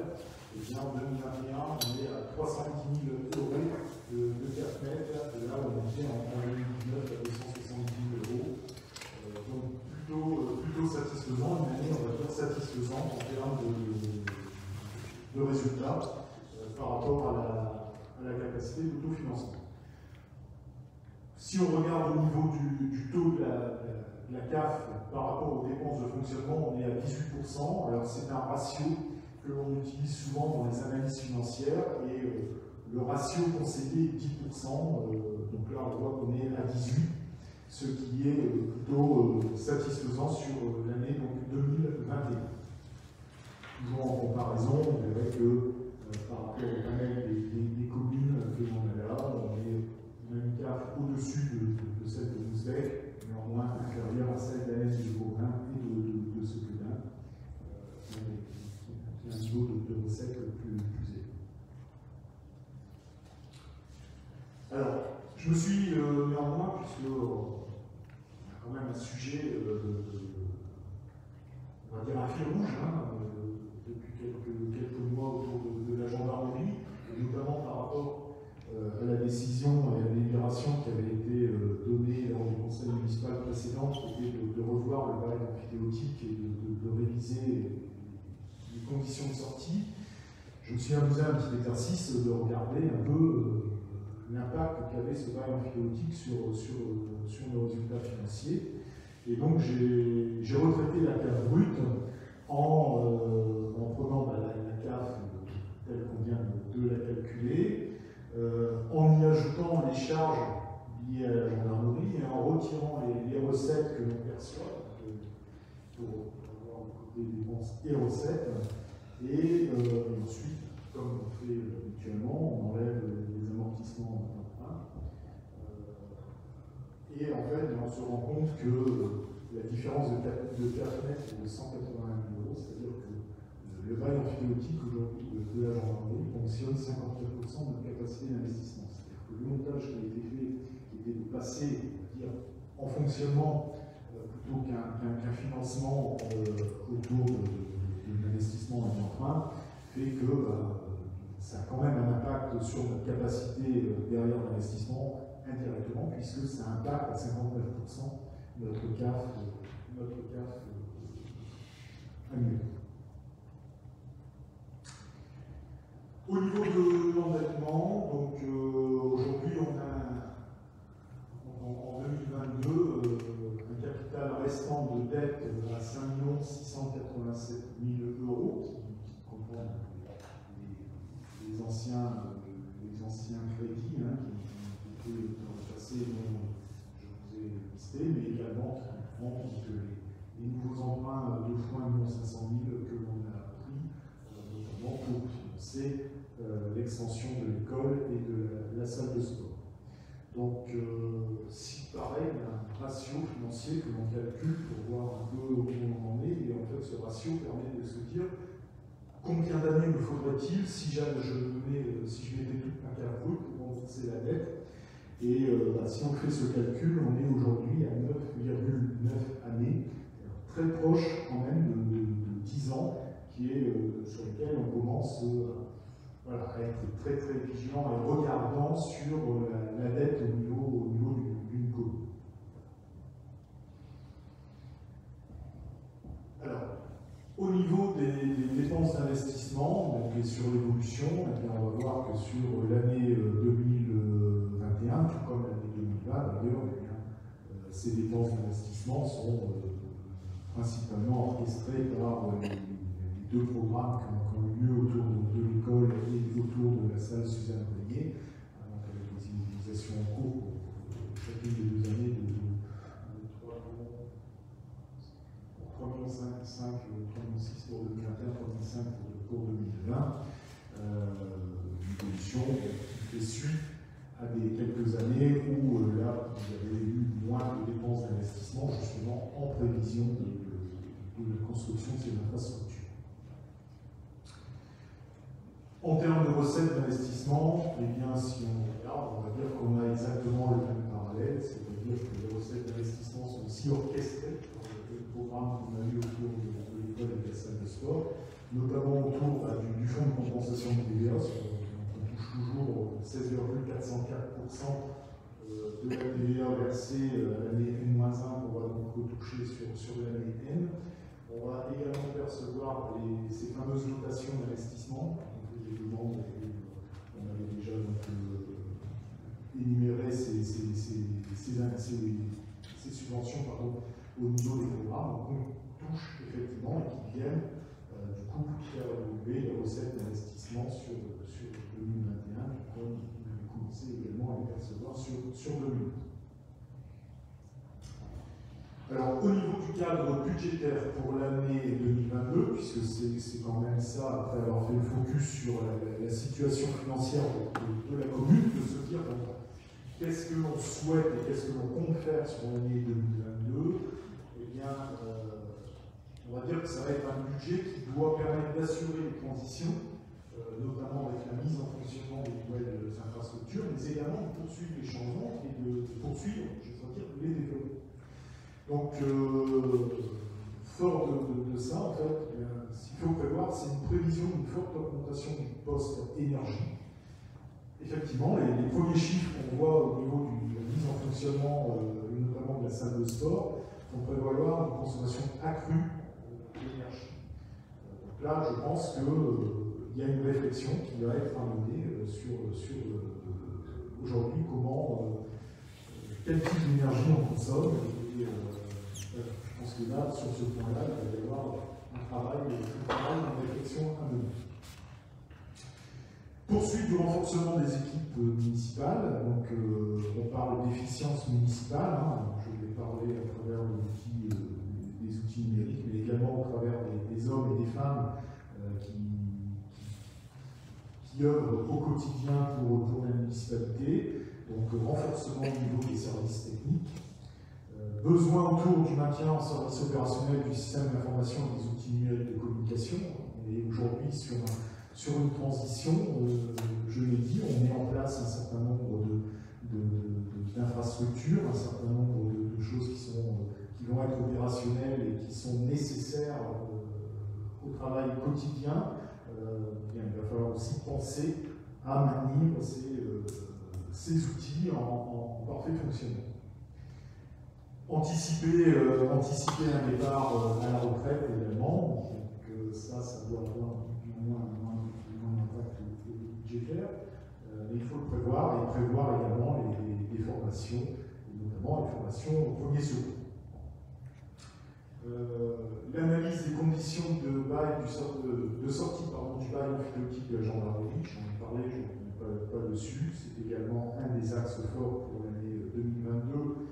S8: Et bien en 2021, on est à 310 000 euros de, de et là on était en, en 2019 à 270 000 euros. Euh, donc plutôt, euh, plutôt satisfaisant, une année on va dire satisfaisante en termes de, résultats euh, par rapport à la, à la capacité d'autofinancement. Si on regarde au niveau du, taux de la, CAF par rapport aux dépenses de fonctionnement, on est à 18%. Alors c'est un ratio que l'on utilise souvent dans les analyses financières et euh, le ratio conseillé est 10%. Euh, donc là on voit qu'on est à 18%, ce qui est euh, plutôt satisfaisant sur l'année 2021. Toujours en comparaison, on verrait que par rapport au panel des, communes que l'on a là, on est on a une CAF au-dessus de, de, de, celle de Mousbec, néanmoins inférieure à celle d'Alain de et de, de, de Sequedin, euh, qui a un de, de. Alors, je me suis euh, néanmoins, puisque euh, on a quand même un sujet, euh, on va dire un fil rouge, hein, depuis quelques, mois autour de, la gendarmerie, et notamment par rapport à la décision et à la qui avait été donnée lors du conseil municipal précédent, qui était de, de revoir le bail amphithéotique et de, de, réviser les conditions de sortie. Je me suis amusé à un petit exercice de regarder un peu euh, l'impact qu'avait ce bail amphithéotique sur, sur, sur nos résultats financiers. Et donc j'ai retraité la CAF brute en, euh, en prenant bah, la, CAF telle qu'on vient de, la calculer, euh, en y ajoutant les charges liées à la gendarmerie et en retirant les, recettes que l'on perçoit pour avoir côté dépenses et recettes. Et ensuite, comme on fait habituellement, on enlève les amortissements. Euh, et en fait, on se rend compte que la différence de 4, de 4 mètres est de 181 000 euros, c'est-à-dire que le bail amphithéotique aujourd'hui de, la gendarmerie fonctionne 59% de notre capacité d'investissement. C'est-à-dire que le montage qui a été fait, qui était de passer dire, en fonctionnement euh, plutôt qu'un qu qu financement euh, autour de, l'investissement et de l'emprunt, fait que bah, ça a quand même un impact sur notre capacité euh, derrière l'investissement indirectement, puisque ça impacte à 59% notre CAF, notre CAF annuel. Au niveau de l'endettement, donc euh, aujourd'hui on a en, en 2022 euh, un capital restant de dette à 5 687 000 euros, qui, qui comprend les, les, anciens, les anciens crédits hein, qui, étaient dans le passé je vous ai listé, mais également les, nouveaux emprunts de fois 1 500 000 que l'on a pris, euh, notamment pour financer euh, l'extension de l'école et de la salle de sport. Donc, euh, si pareil, un ratio financier que l'on calcule pour voir un peu où on en est, et en fait, ce ratio permet de se dire combien d'années me faudrait-il si, je, donnais, si je mettais toute ma carte brute pour rembourser la dette. Et euh, bah, si on fait ce calcul, on est aujourd'hui à 9,9 années, très proche quand même de, 10 ans, qui est, euh, sur lequel on commence voilà, à être très très vigilant et regardant sur la dette au niveau, au niveau d'une commune. Alors, au niveau des, dépenses d'investissement, et sur l'évolution, eh on va voir que sur l'année 2021, euh, tout comme l'année 2020 d'ailleurs, eh euh, ces dépenses d'investissement sont euh, principalement orchestrées par les, deux programmes qui ont, eu lieu autour de, l'école et autour de la salle Suzanne Grenier, avec des immobilisations en cours pour chacune des deux années de 3,5, 3,6 pour 2021, 3,5 pour 2020. Euh, une évolution qui fait suite à des quelques années où euh, là, vous avez eu moins de dépenses d'investissement, justement en prévision de, la construction de ces infrastructures. En termes de recettes d'investissement, eh bien, si on regarde, on va dire qu'on a exactement le même parallèle, c'est-à-dire que les recettes d'investissement sont aussi orchestrées programme qu'on a eu la salle de notamment autour bah, du, fonds de compensation de TVA, on, touche toujours 16,404% euh, de la TVA versée euh, l'année N-1 qu'on va donc retoucher sur, sur l'année N. On va également percevoir les, ces fameuses notations d'investissement. On des demandes on avait déjà donc, euh, énuméré ces, ces, ces, ces subventions pardon, au niveau des programmes qu'on touche effectivement et qui viennent du coup faire évoluer les recettes d'investissement sur, sur 2021, comme on avait commencé également à les percevoir sur, sur 2020. Alors, au niveau du cadre budgétaire pour l'année 2022, puisque c'est quand même ça, après avoir fait le focus sur la, situation financière de, la commune, de se dire qu'est-ce que l'on souhaite et qu'est-ce que l'on compte faire sur l'année 2022, euh, on va dire que ça va être un budget qui doit permettre d'assurer les transitions, euh, notamment avec la mise en fonctionnement des nouvelles infrastructures, mais également de poursuivre les changements et de, poursuivre, je veux dire, les développer. Donc, euh, fort de, ça, en fait, ce qu'il faut prévoir, c'est une prévision d'une forte augmentation du poste énergie. Effectivement, les, premiers chiffres qu'on voit au niveau de la mise en fonctionnement, notamment de la salle de sport, on prévoit une consommation accrue là, je pense qu'il euh, y a une réflexion qui va être amenée euh, sur, euh, aujourd'hui comment, quel type d'énergie on consomme. Et, je pense que là, sur ce point-là, il va y avoir un travail, un travail, une réflexion à mener. Poursuite du renforcement des équipes municipales, donc on parle d'efficience municipale, hein. je vais parler à travers des outils mais également au travers des, hommes et des femmes euh, qui, qui, œuvrent au quotidien pour, pour la municipalité, donc renforcement au niveau des services techniques, euh, besoin autour du maintien en service opérationnel du système d'information et des outils numériques de communication. Et aujourd'hui sur, sur une transition, je l'ai dit, on met en place un certain nombre d'infrastructures, un certain nombre de, choses qui sont être opérationnels et qui sont nécessaires euh, au travail quotidien, euh, il va falloir aussi penser à maintenir ces, euh, outils en, parfait fonctionnement. Anticiper, un départ à la retraite également, donc ça, ça doit avoir moins, moins d'impact budgétaire, mais il faut le prévoir et prévoir également les, les formations, notamment les formations au premier secours. Euh, l'analyse des conditions de, bail, du, de, sortie pardon, du bail amphithéotique de la gendarmerie, j'en ai parlé, je ne reviens pas, dessus, c'est également un des axes forts pour l'année 2022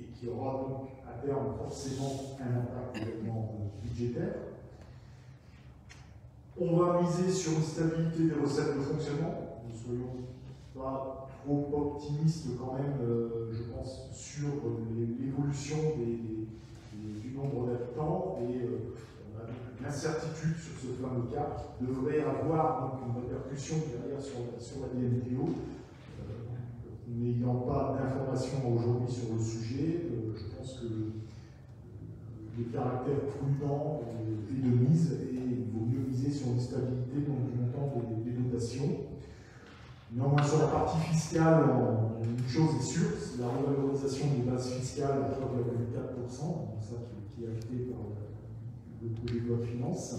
S8: et qui aura donc à terme forcément un impact également euh, budgétaire. On va miser sur une stabilité des recettes de fonctionnement. Nous soyons pas trop optimiste quand même, euh, je pense, sur l'évolution du nombre d'habitants et euh, l'incertitude sur ce fameux cas devrait avoir une répercussion derrière sur, la DMTO. Euh, n'ayant pas d'informations aujourd'hui sur le sujet, je pense que le caractère prudent est de mise et il vaut mieux miser sur une stabilité donc, du montant des, dotations. Néanmoins, sur la partie fiscale, une chose est sûre, c'est la revalorisation des bases fiscales à 3,4%, ça qui, est acté par le de de finances.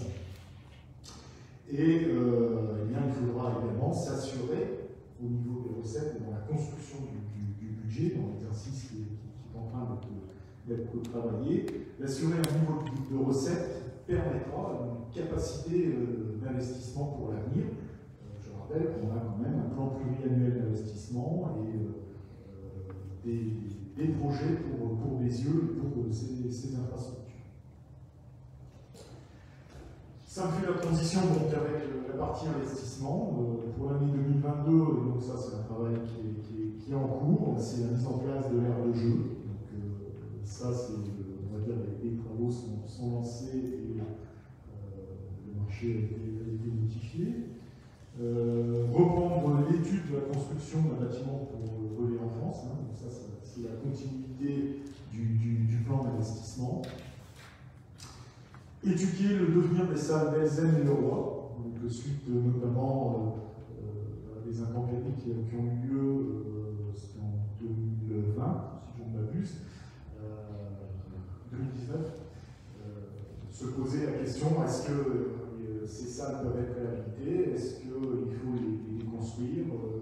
S8: Et euh, eh bien, il faudra également s'assurer au niveau des recettes dans la construction du, budget, dans l'exercice qui, est en train d'être travaillé, d'assurer un niveau de, recettes permettra une capacité euh, d'investissement pour l'avenir rappelle qu'on a quand même un plan pluriannuel d'investissement et euh, euh, des, projets pour, pour des yeux et pour ces, ces, infrastructures. Ça me fait la transition donc, avec la partie investissement. Euh, pour l'année 2022, donc ça c'est un travail qui est, en cours, c'est la mise en place de l'ère de jeu. Donc, ça, les, travaux sont, lancés et le marché a été, a notifié. Euh, reprendre l'étude de la construction d'un bâtiment pour voler en France. Hein, donc ça, c'est la continuité du, plan d'investissement. Étudier le devenir des salles d'Elzen et Leroy, donc suite notamment euh, euh, des intempéries qui, qui, ont eu lieu en 2020, si je ne m'abuse, 2019, se poser la question est-ce que ces salles peuvent être réhabilitées? Est-ce qu'il faut les, construire? euh, voilà. Donc,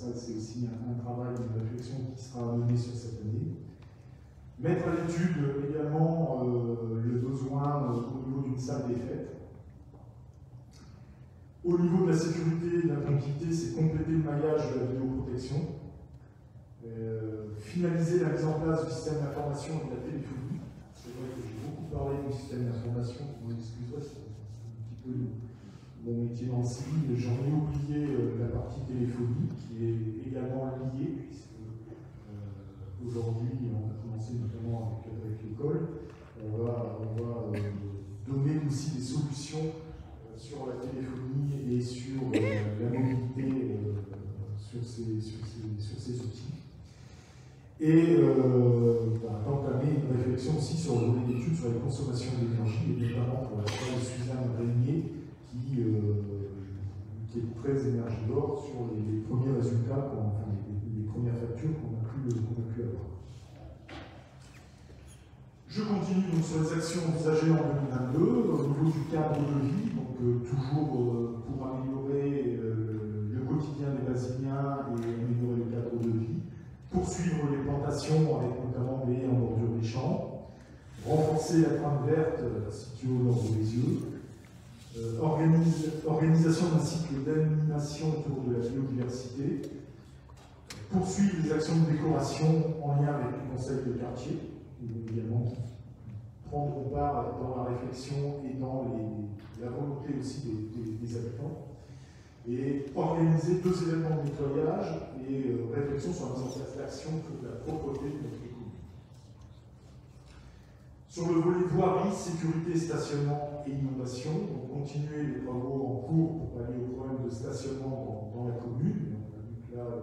S8: ça, c'est aussi un, travail, une réflexion qui sera menée sur cette année. Mettre à l'étude également euh, le besoin euh, au niveau d'une salle des fêtes. Au niveau de la sécurité et de la tranquillité, c'est compléter le maillage de la vidéoprotection. finaliser la mise en place du système d'information et de la téléphonie. C'est vrai que j'ai beaucoup parlé du système d'information, excusez-moi, mon métier le civil, j'en ai oublié euh, la partie téléphonie qui est également liée, puisque euh, aujourd'hui, on a commencé notamment avec, l'école, on va, euh, donner aussi des solutions sur la téléphonie et sur la mobilité sur ces, outils. Et bah, d'entamer une réflexion aussi sur le volet d'études sur la consommation d'énergie, et notamment pour la de Suzanne Régnier, qui, euh, qui, est très énergivore sur les, premiers résultats, les, premières factures qu'on a, pu, avoir. Je continue donc sur les actions envisagées en 2022 au niveau du cadre de vie, donc euh, toujours euh, pour améliorer le quotidien des Basiliens et améliorer le cadre de vie, poursuivre les plantations avec notamment des en bordure des champs, renforcer la trame verte située au nord des yeux, euh, organisation d'un cycle d'animation autour de la biodiversité, poursuivre les actions de décoration en lien avec le conseil de quartier, également prendre part dans la réflexion et dans la volonté aussi des, habitants, et organiser deux événements de nettoyage et euh, réflexion sur la mise en la propreté de notre sur le volet voirie, sécurité, stationnement et inondation, on continuer les travaux en cours pour pallier au problème de stationnement dans, la commune. On a vu que là, euh,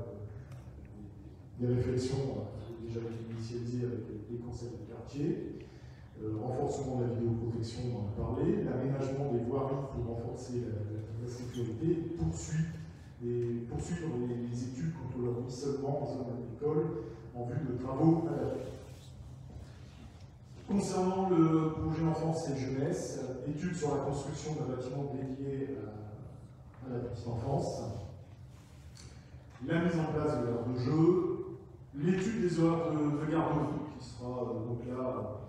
S8: des réflexions ont déjà été initialisées avec les conseils de quartier. Euh, renforcement de la vidéoprotection, on en a parlé. L'aménagement des voiries pour renforcer la, sécurité. Poursuite poursuivre les, études contre leur seulement en zone agricole en vue de travaux adaptés. Concernant le projet enfance et jeunesse, étude sur la construction d'un bâtiment dédié à la petite enfance, la mise en place de l'heure de jeu, l'étude des heures de, garde-vie, qui sera euh, donc là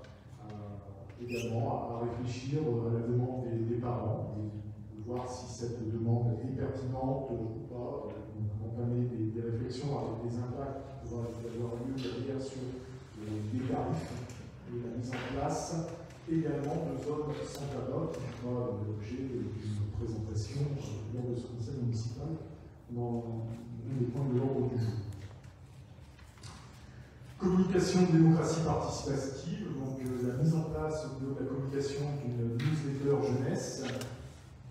S8: euh, également à, réfléchir à la demande des, parents, et de voir si cette demande est pertinente ou pas, entamer des, des, réflexions avec des impacts qui pourraient avoir lieu derrière sur les tarifs et la mise en place également de zones sans tabac qui fera l'objet d'une présentation lors de ce conseil municipal dans les points de l'ordre du jour. Communication de démocratie participative, donc euh, la mise en place de la communication d'une newsletter jeunesse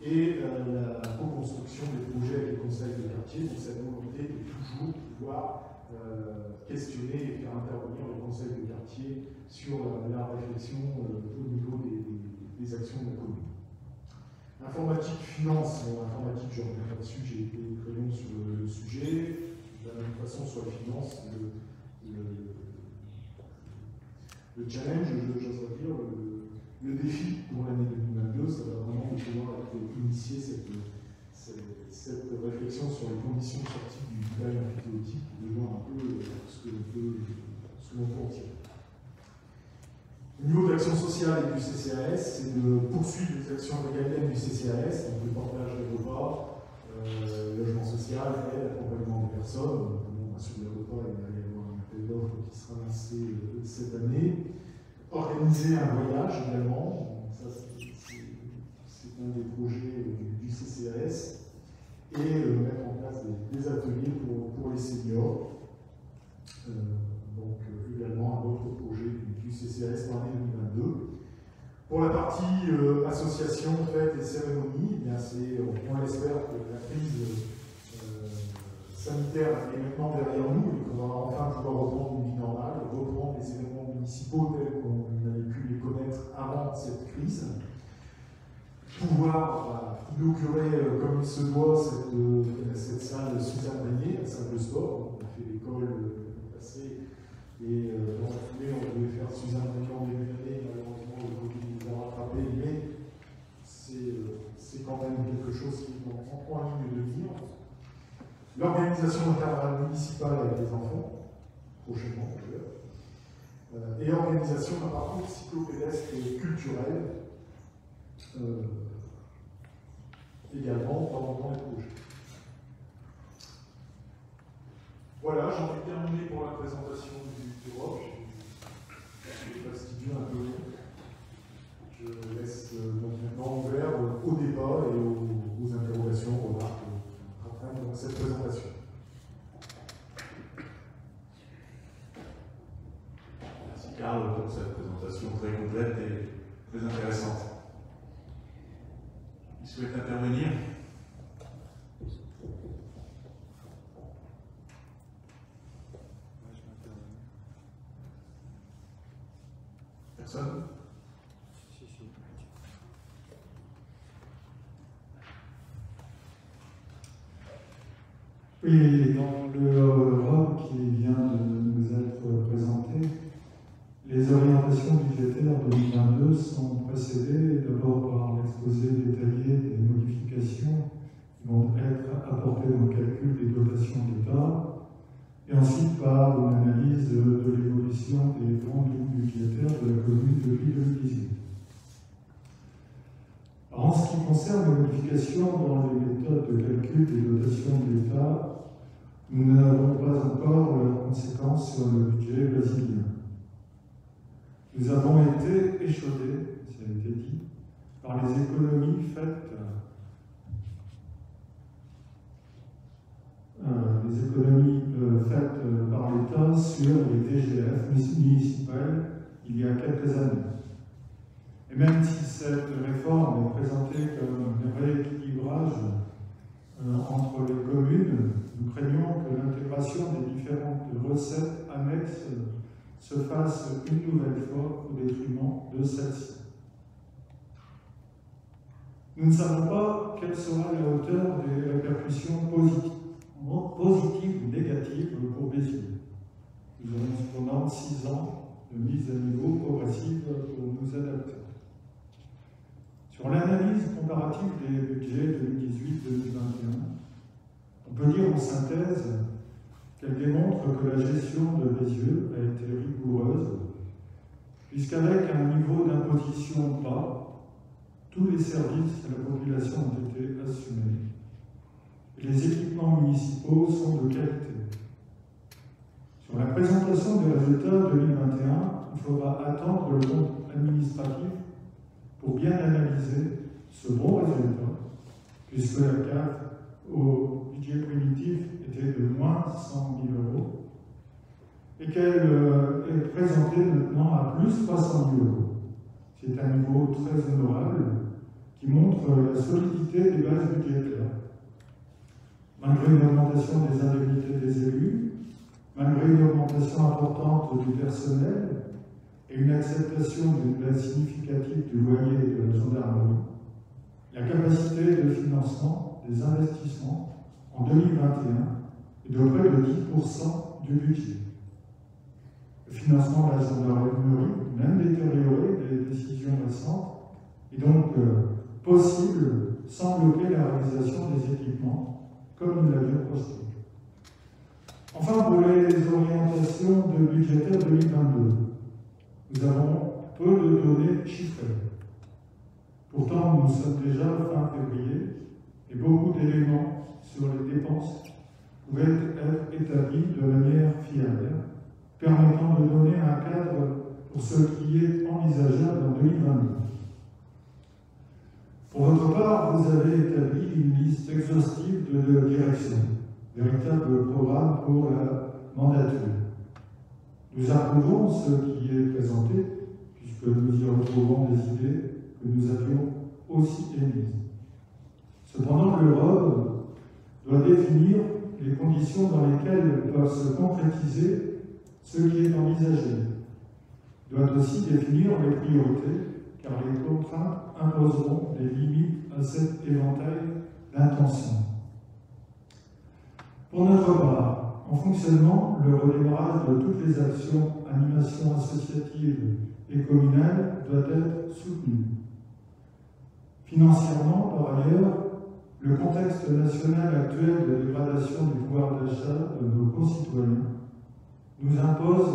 S8: et euh, la co-construction des projets avec les conseils de quartier, donc cette volonté de toujours pouvoir euh, questionner et faire intervenir les conseils de quartier sur la, réflexion au niveau des, actions de la commune. Informatique, finance, informatique, je reviens là-dessus, j'ai été crayon sur le, sujet. De la même façon, sur la finance, le, le challenge, j'oserais dire, le, défi pour l'année 2022, ça va vraiment pouvoir initier cette, cette, réflexion sur les conditions de sortie du bail amphithéotique de voir un peu ce que l'on peut, en tirer. Au niveau de l'action sociale et du CCAS, c'est de poursuivre les actions régaliennes du CCAS, donc le portage des repas, euh, logement social, et l'accompagnement des personnes, sur les repas, il va y avoir un appel d'offres qui sera lancé euh, cette année. Organiser un voyage également, ça c'est un des projets du, CCAS, et euh, mettre en place des, ateliers pour, les seniors. Euh, donc également un autre projet CCAS pour l'année 2022. Pour la partie association, fête et cérémonie, eh on espère que la crise sanitaire est maintenant derrière nous et qu'on va enfin pouvoir reprendre une vie normale, reprendre les événements municipaux tels qu'on avait pu les connaître avant cette crise, pouvoir inaugurer euh, comme il se doit cette, euh, cette salle Suzanne Régnier, la salle de sport. On a fait l'école euh, passée et dans foulée on devait faire Suzanne Régnier en début le nous a rattrapé, mais c'est quand même quelque chose qui est en, en ligne de mire l'organisation d'un carnaval municipal avec les enfants, prochainement d'ailleurs, euh, et l'organisation d'un parcours cyclopédestre et culturel, euh, également pendant les projets. Voilà, j'en ai terminé pour la présentation du, Je laisse euh, maintenant ouvert au débat et aux, interrogations, aux remarques dans cette présentation.
S1: Merci Carl pour cette présentation très complète et très intéressante. Qui souhaite intervenir? Personne.
S4: Et dans le ROM qui vient de nous être présenté, les orientations budgétaires 2022 sont précédées d'abord par l'exposé détaillé des modifications qui vont être apportées dans le calcul des dotations d'État, et ensuite par une analyse de l'évolution des lignes budgétaires de la commune depuis 2018. En ce qui concerne les modifications dans les méthodes de calcul des dotations de l'État, nous n'avons pas encore leurs conséquences sur le budget brésilien. Nous avons été échaudés, ça a été dit, par les économies faites, euh, les économies euh, faites euh, par l'État sur les DGF municipales il y a quelques années. Et même si cette réforme est présentée comme un rééquilibrage entre les communes, nous craignons que l'intégration des différentes recettes annexes se fasse une nouvelle fois au détriment de celles-ci. Nous ne savons pas quelle sera la hauteur des répercussions positives, positives ou négatives pour Béziers. Nous aurons cependant six ans de mise à niveau progressive pour nous adapter. Sur l'analyse comparative des budgets 2018-2021, on peut dire en synthèse qu'elle démontre que la gestion de Bézieux a été rigoureuse, puisqu'avec un niveau d'imposition bas, tous les services à la population ont été assumés. Les équipements municipaux sont de qualité. Sur la présentation des résultats 2021, il faudra attendre le compte administratif pour bien analyser ce bon résultat, puisque la carte au budget primitif était de moins 100 000 euros et qu'elle euh, est présentée maintenant à plus 300 000 euros. C'est un niveau très honorable qui montre la solidité des bases budgétaires. Malgré une augmentation des indemnités des élus, malgré une augmentation importante du personnel et une acceptation d'une baisse significative du loyer de la gendarmerie, la capacité de financement des investissements en 2021 est de près de 10% du budget. Le financement de la gendarmerie, même détérioré des décisions récentes, est donc euh, possible sans bloquer la réalisation des équipements, comme nous l'avions projeté. Enfin, pour les orientations de budgétaire 2022, nous avons peu de données chiffrées. Pourtant, nous sommes déjà fin février et beaucoup d'éléments sur les dépenses pouvaient être établis de manière fiable, permettant de donner un cadre pour ce qui est envisageable en 2022. Pour votre part, vous avez établi une liste exhaustive de directions, véritable programme pour la mandature. Nous approuvons ce qui est présenté, puisque nous y retrouvons des idées que nous avions aussi émises. Cependant, l'Europe doit définir les conditions dans lesquelles peuvent se concrétiser ce qui est envisagé, doit aussi définir les priorités, car les contraintes imposeront des limites à cet éventail d'intentions. Pour notre part, en fonctionnement, le redémarrage de toutes les actions, animations associatives et communales doit être soutenu. Financièrement, par ailleurs, le contexte national actuel de dégradation du pouvoir d'achat de nos concitoyens nous impose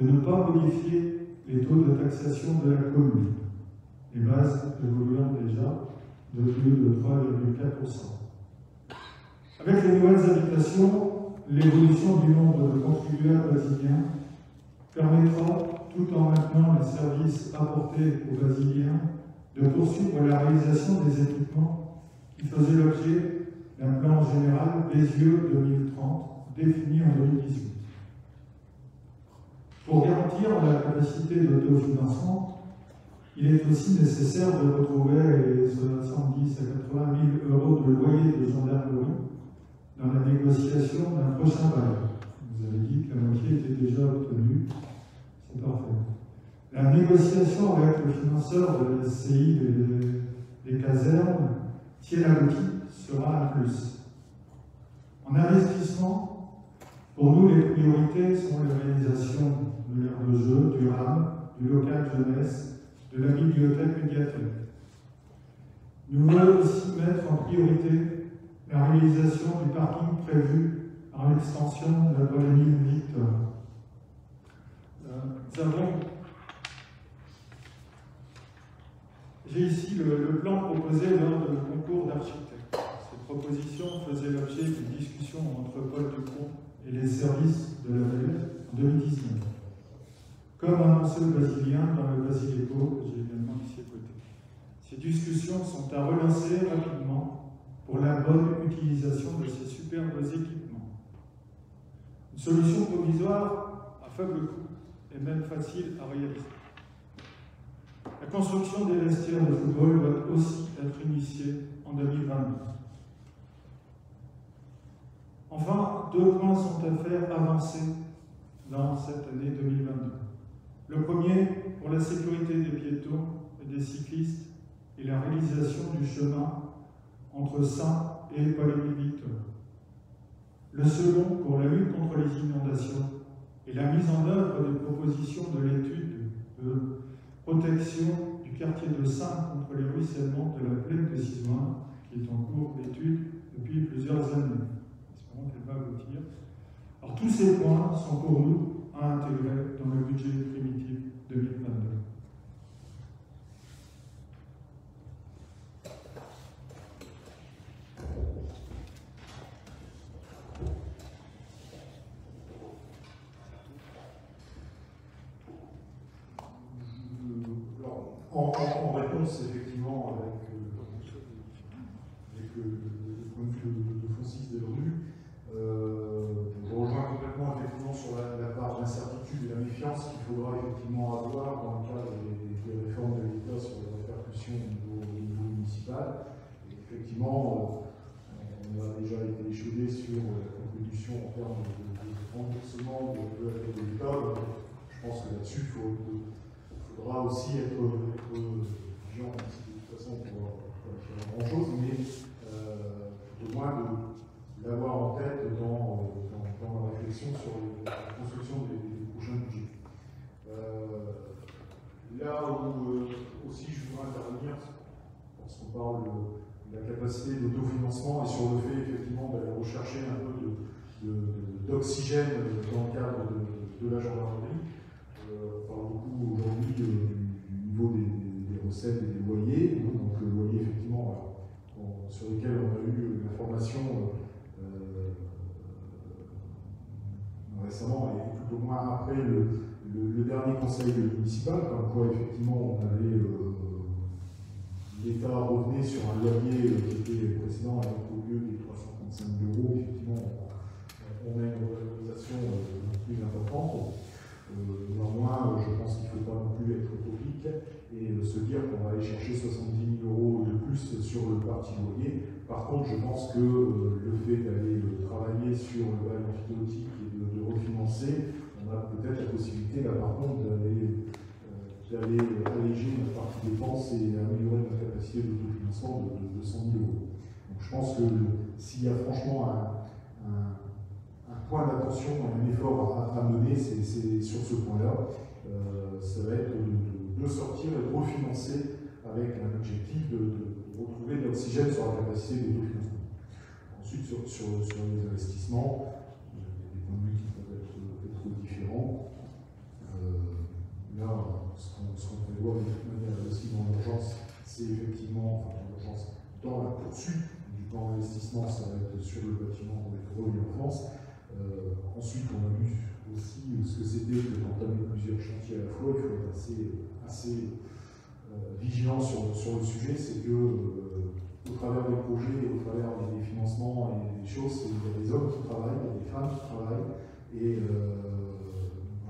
S4: de ne pas modifier les taux de taxation de la commune, les bases évoluant déjà de plus de 3,4%. Avec les nouvelles habitations, l'évolution du nombre de contribuables brésiliens permettra, tout en maintenant les services apportés aux Brésiliens, de poursuivre la réalisation des équipements qui faisaient l'objet d'un plan général Bézieux 2030 défini en 2018. Pour garantir la capacité d'autofinancement, il est aussi nécessaire de retrouver les 70 à 80 000 euros de loyer de gendarmerie dans la négociation d'un prochain bail. Vous avez dit que la moitié était déjà obtenue, c'est parfait. La négociation avec le financeur de la SCI des, des casernes, aboutit, sera un plus. En investissement, pour nous, les priorités sont la réalisation de l'aire de jeu, du RAM, du local jeunesse, de la bibliothèque médiathèque. Nous voulons aussi mettre en priorité la réalisation du parking prévu par l'extension de la colonie Victor. Euh, J'ai ici le, plan proposé lors du concours d'architecte. Cette proposition faisait l'objet d'une discussion entre Paul Ducron et les services de la ville en 2019. Comme annoncé au Brésilien dans le Basileco, que j'ai également ici à côté. Ces discussions sont à relancer rapidement pour la bonne utilisation de ces superbes équipements. Une solution provisoire à faible coût et même facile à réaliser. La construction des vestiaires de football doit aussi être initiée en 2022. Enfin, deux points sont à faire avancer dans cette année 2022. Le premier, pour la sécurité des piétons et des cyclistes et la réalisation du chemin entre Saint et Palémivite. Le second, pour la lutte contre les inondations et la mise en œuvre des propositions de l'étude de protection du quartier de Saint contre les ruissellements de la plaine de Simoin, qui est en cours d'étude depuis plusieurs années. Espérons qu'elle va aboutir. Alors tous ces points sont pour nous à intégrer dans le budget primitif 2022.
S8: En, en, en, réponse, effectivement, avec, effectivement, on a déjà été échaudé sur la contribution en termes de, remboursement de, de l'État. Je pense que là-dessus, il faudra aussi être, vigilant, de toute façon, pour ne pas faire grand-chose, mais euh, au moins l'avoir en tête dans, dans, la réflexion sur la construction des, prochains budgets. Euh, là où euh, aussi je voudrais intervenir, parce qu'on parle de la capacité d'autofinancement et sur le fait effectivement d'aller rechercher un peu d'oxygène dans le cadre de, la gendarmerie. Euh, on parle beaucoup aujourd'hui du, niveau des, recettes et des loyers, donc le loyer effectivement sur lequel on a eu l'information euh, récemment et tout au moins après le, le, dernier conseil municipal, comme quoi effectivement on avait l'État revenait sur un loyer euh, qui était précédent avec au lieu des 335 euros, effectivement, on a une revalorisation euh, plus importante. Euh, néanmoins, je pense qu'il ne faut pas non plus être utopique et se dire qu'on va aller chercher 70 000 euros de plus sur le parti loyer. Par contre, je pense que le fait d'aller travailler sur le bail amphithéotique et de, refinancer, on a peut-être la possibilité, là par contre, d'aller d'aller alléger notre partie dépenses et améliorer notre capacité d'autofinancement de, de, 100 000 euros. Donc je pense que s'il y a franchement un, point d'attention, un effort à, mener, c'est sur ce point-là. Euh, ça va être de, sortir et de refinancer avec un objectif de, retrouver de l'oxygène sur la capacité d'autofinancement. Ensuite, sur, les investissements, il y a des points de vue qui peuvent être, être différents. Là, ce qu'on prévoit de toute manière aussi dans l'urgence, c'est effectivement, enfin dans l'urgence, dans la poursuite du plan d'investissement, ça va être sur le bâtiment des revenu en France. Euh, ensuite, on a vu aussi ce que c'était d'entamer plusieurs chantiers à la fois. Il faut être assez, assez euh, vigilant sur, sur, le sujet. C'est que, euh, au travers des projets, au travers des, financements et des choses, il y a des hommes qui travaillent, il y a des femmes qui travaillent. Et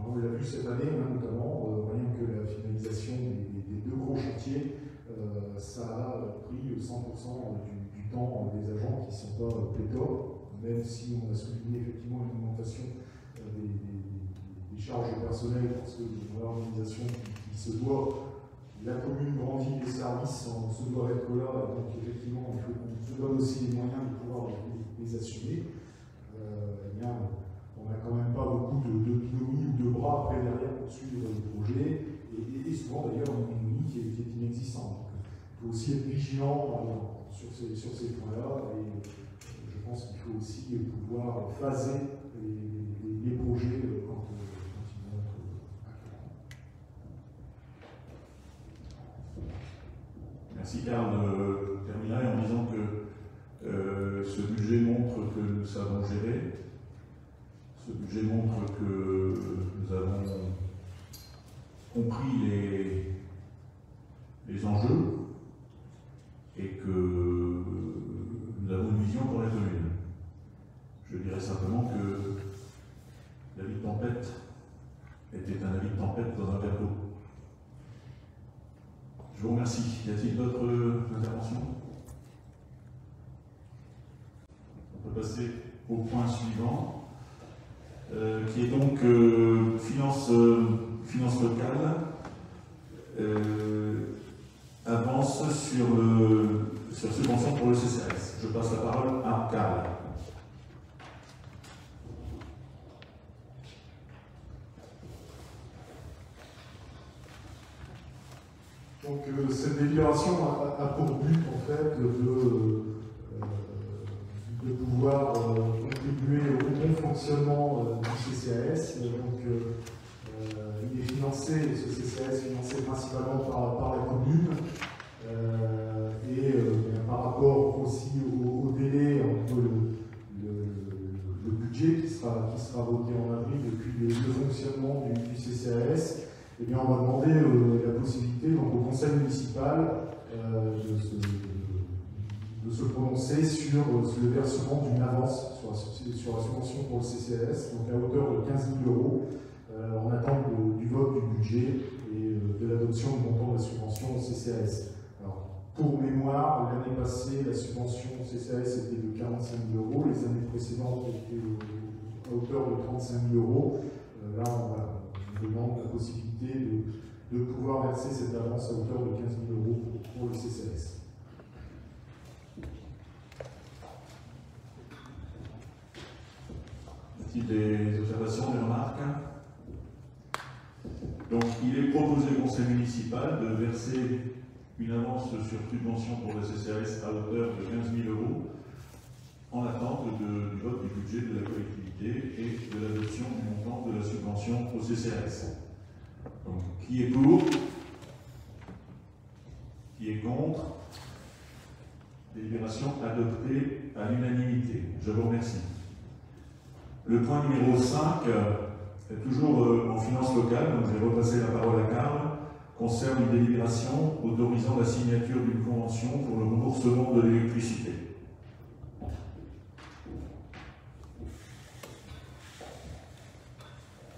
S8: on l'a vu cette année, hein, notamment, euh, rien que la finalisation des, deux gros chantiers, euh, ça a pris 100% du, temps des agents qui ne sont pas pléthores, même si on a souligné effectivement une augmentation euh, des, charges personnelles, parce que dans l'organisation qui, se doit, la commune grandit, les services, on se doit être là, donc effectivement, qu'on se donne aussi les moyens de pouvoir les, assumer. Eh on n'a quand même pas beaucoup de, ou de bras après derrière pour suivre le projet, et, souvent d'ailleurs une autonomie qui est, inexistante. il faut aussi être vigilant sur ces, sur ces points-là, et je pense qu'il faut aussi pouvoir phaser les, les, projets quand, ils vont être
S1: Merci Karl. De terminer en disant que euh, ce budget montre que nous savons gérer, ce budget montre que nous avons compris les, enjeux et que nous avons une vision pour la commune. Je dirais simplement que la vie de tempête était un avis de tempête dans un verre d'eau. Je vous remercie. Y a-t-il d'autres interventions? On peut passer au point suivant. Euh, qui est donc euh, finance, euh, finance locale, avance sur, le, sur subvention pour le CCRS. Je passe la parole à Karl.
S8: Donc cette délibération a, pour but en fait de pouvoir euh, contribuer au bon fonctionnement euh, du CCAS. Donc, euh, il est financé, ce CCAS est financé principalement par, la commune. et par rapport aussi au, délai entre le, le, budget qui sera, qui sera voté en avril depuis le, fonctionnement du, du CCAS, eh bien, on va demander la possibilité donc, au conseil municipal de se de se prononcer sur euh, le versement d'une avance sur la, sur subvention pour le CCAS, donc à hauteur de 15 000 euros, euh, en attente du vote du budget et euh, de l'adoption du montant de la subvention au CCAS. Alors, pour mémoire, l'année passée, la subvention au CCAS était de 45 000 euros, les années précédentes étaient à hauteur de 35 000 euros. Là, on, voilà, demande la possibilité de, pouvoir verser cette avance à hauteur de 15 000 euros pour, pour le CCAS.
S1: Des observations, des remarques Donc, il est proposé au conseil municipal de verser une avance sur subvention pour le CCRS à hauteur de 15 000 euros en attente du vote du budget de la collectivité et de l'adoption du montant de la subvention au CCRS. Donc, qui est pour? Qui est contre? Délibération adoptée à l'unanimité. Je vous remercie. Le point numéro 5, est toujours euh, en finance locale, donc je vais repasser la parole à Karl concerne une délibération autorisant la signature d'une convention pour le remboursement de l'électricité.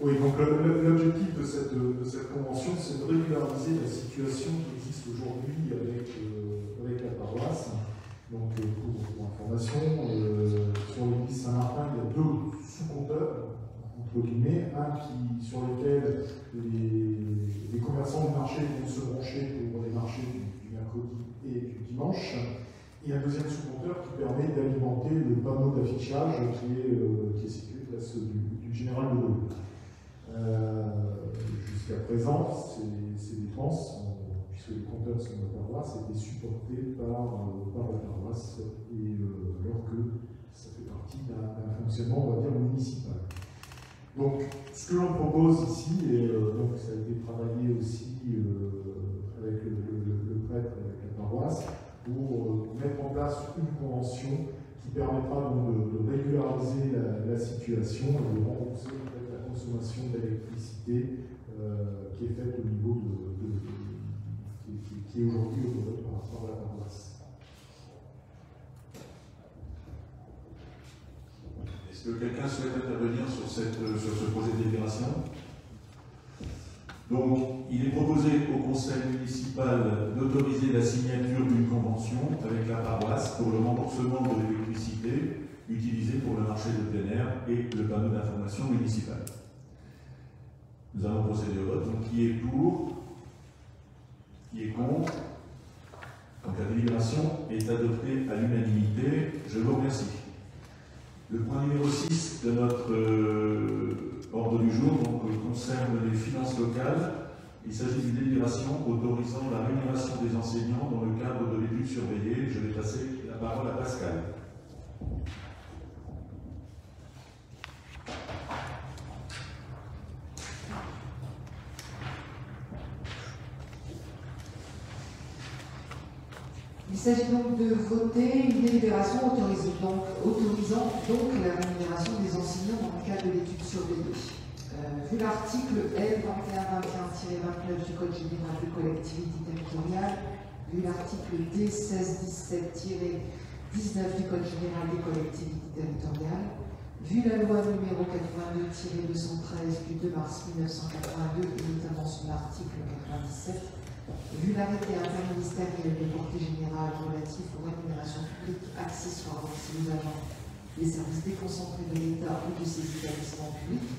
S8: Oui, donc l'objectif de cette, convention, c'est de régulariser la situation qui existe aujourd'hui avec, euh, avec la paroisse. Donc, pour, information, euh, sur l'église Saint-Martin, il y a deux sous-compteurs un qui, sur lequel les, commerçants du marché vont se brancher pour les marchés du, mercredi et du dimanche, et un deuxième sous-compteur qui permet d'alimenter le panneau d'affichage qui, est, euh, situé place du, général de Gaulle. Euh, jusqu'à présent, ces, dépenses, puisque les compteurs sont de la paroisse, étaient supportés par, euh, par la paroisse, et, alors que ça fait partie d'un fonctionnement, on va dire, municipal. Donc, ce que l'on propose ici, et euh, donc ça a été travaillé aussi euh, avec le, prêtre et avec la paroisse, pour euh, mettre en place une convention qui permettra de, régulariser la, situation et de rembourser la consommation d'électricité qui est faite au niveau de, qui, est aujourd'hui au par rapport à la paroisse.
S1: Est-ce que quelqu'un souhaite intervenir euh, sur ce projet de délibération? Donc, il est proposé au conseil municipal d'autoriser la signature d'une convention avec la paroisse pour le remboursement de l'électricité utilisée pour le marché de plein air et le panneau d'information municipal. Nous allons procéder au vote. Donc, qui est pour? Qui est contre Donc, la délibération est adoptée à l'unanimité. Je vous remercie. Le point numéro 6 de notre euh, ordre du jour euh, concerne les finances locales. Il s'agit d'une délibération autorisant la rémunération des enseignants dans le cadre de l'étude surveillée. Je vais passer la parole à Pascal.
S3: S'agit donc de voter une délibération autorisant donc, la rémunération des enseignants dans le cadre de l'étude surveillée. Euh, vu l'article L2121-29 du Code général des collectivités territoriales, vu l'article D1617-19 du Code général des collectivités territoriales, vu la loi numéro 82-213 du 2 mars 1982 et notamment son article 97, Vu l'arrêté interministériel de portée générale relatif aux rémunérations publiques accessoires aux agents des services déconcentrés de l'État ou de ses établissements publics,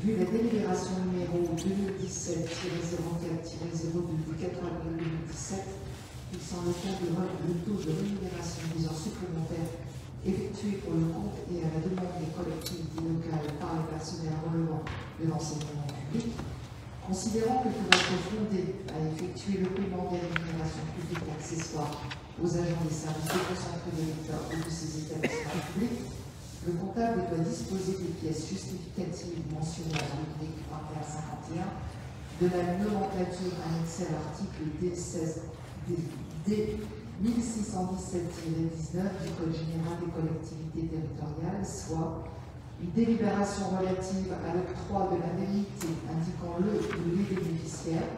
S3: vu la délibération numéro 2017-04-02 du 4 avril 2017 fixant le taux de, rémunération des heures supplémentaires effectuées pour le compte et à la demande des collectivités locales par les personnels relevant de l'enseignement public, Considérant que pour être fondé à effectuer le paiement des rémunérations publiques accessoires aux agents des services déconcentrés de l'État ou de ses établissements publics, le comptable doit disposer des pièces justificatives mentionnées à l'article 2151 de la nomenclature annexée à l'article D16 D 1617-19 du Code général des collectivités territoriales, soit une délibération relative à l'octroi de l'indemnité indiquant le ou les bénéficiaires,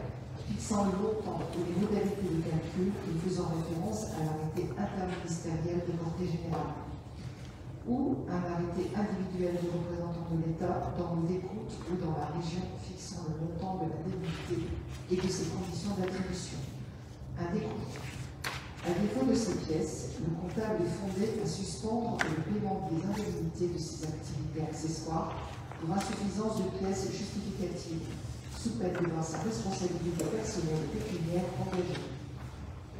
S3: fixant le montant et les modalités de calcul et faisant référence à l'arrêté interministériel de portée générale ou un arrêté individuel du représentant de l'État dans le décompte ou dans la région fixant le montant de l'indemnité et de ses conditions d'attribution. Un décompte À défaut de ces pièces, le comptable est fondé à suspendre le paiement des indemnités de ces activités accessoires pour insuffisance de pièces justificatives, sous peine de voir sa responsabilité personnelle et pécuniaire engagée.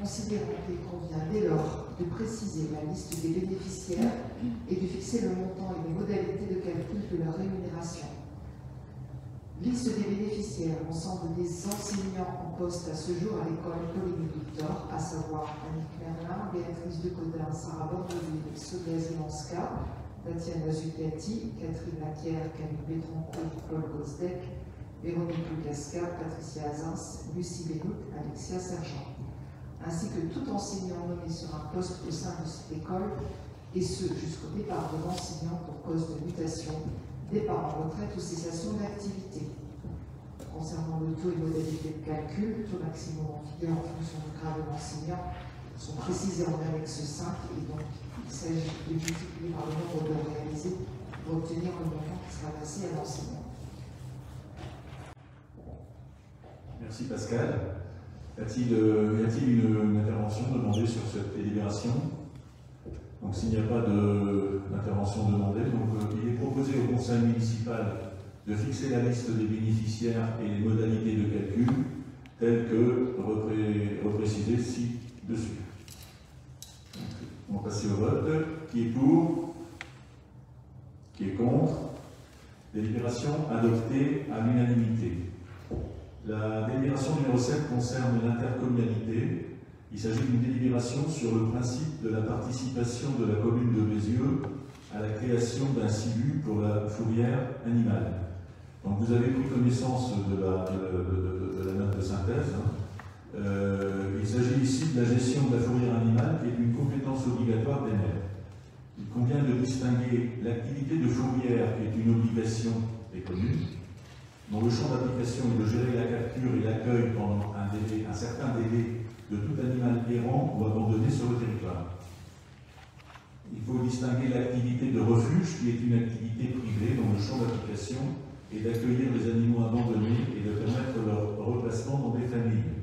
S3: Considérant qu'il convient dès lors de préciser la liste des bénéficiaires et de fixer le montant et les modalités de calcul de leur rémunération. Liste des bénéficiaires, ensemble des enseignants en poste à ce jour à l'école Pauline Victor, à savoir Annick Merlin, Béatrice Decodin, Sarah Bordeville, Sophie Zilanska, Tatiana Zucati, Catherine Laquière, Camille Bétrancourt, Paul Gosdek, Véronique Lucasca, Patricia Azins, Lucie Bénout, Alexia Sergent, ainsi que tout enseignant nommé sur un poste au sein de cette école, et ce jusqu'au départ de l'enseignant pour cause de mutation départ en retraite ou cessation d'activité. Concernant le taux et modalités de calcul, le taux maximum en vigueur en fonction du grade de l'enseignant sont précisés en annexe 5 et donc il s'agit de multiplier par le nombre d'heures réalisées pour obtenir le montant qui sera versé à l'enseignant.
S1: Merci Pascal. Y a-t-il euh, une, intervention demandée sur cette délibération? Donc s'il n'y a pas d'intervention demandée, donc, euh, il est proposé au conseil municipal de fixer la liste des bénéficiaires et les modalités de calcul telles que reprécisées ci-dessus. On va passer au vote. Qui est pour? Qui est contre? Délibération adoptée à l'unanimité. La délibération numéro 7 concerne l'intercommunalité. Il s'agit d'une délibération sur le principe de la participation de la commune de Bézieux à la création d'un SILU pour la fourrière animale. Donc vous avez pris connaissance de la, de, la note de synthèse. Hein. Euh, il s'agit ici de la gestion de la fourrière animale qui est une compétence obligatoire des maires. Il convient de distinguer l'activité de fourrière qui est une obligation des communes dont le champ d'application est de gérer la capture et l'accueil pendant un, délai, un certain délai de tout animal errant ou abandonné sur le territoire. Il faut distinguer l'activité de refuge, qui est une activité privée dont le champ d'application est d'accueillir les animaux abandonnés et de permettre leur replacement dans des familles.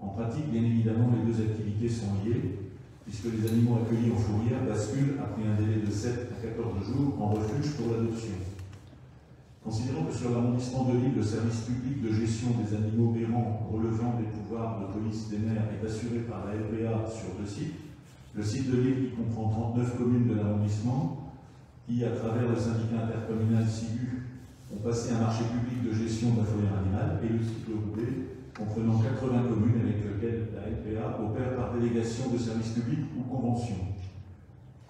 S1: En pratique, bien évidemment, les deux activités sont liées, puisque les animaux accueillis en fourrière basculent après un délai de 7 à 14 jours en refuge pour l'adoption. Considérant que sur l'arrondissement de Lille, le service public de gestion des animaux errants relevant des pouvoirs de police des maires est assuré par la LPA sur deux sites, le site de Lille qui comprend 39 communes de l'arrondissement, qui, à travers le syndicat intercommunal SIGU, ont passé un marché public de gestion de la fourrière animale, et le site de comprenant 80 communes avec lesquelles la LPA opère par délégation de service public ou convention.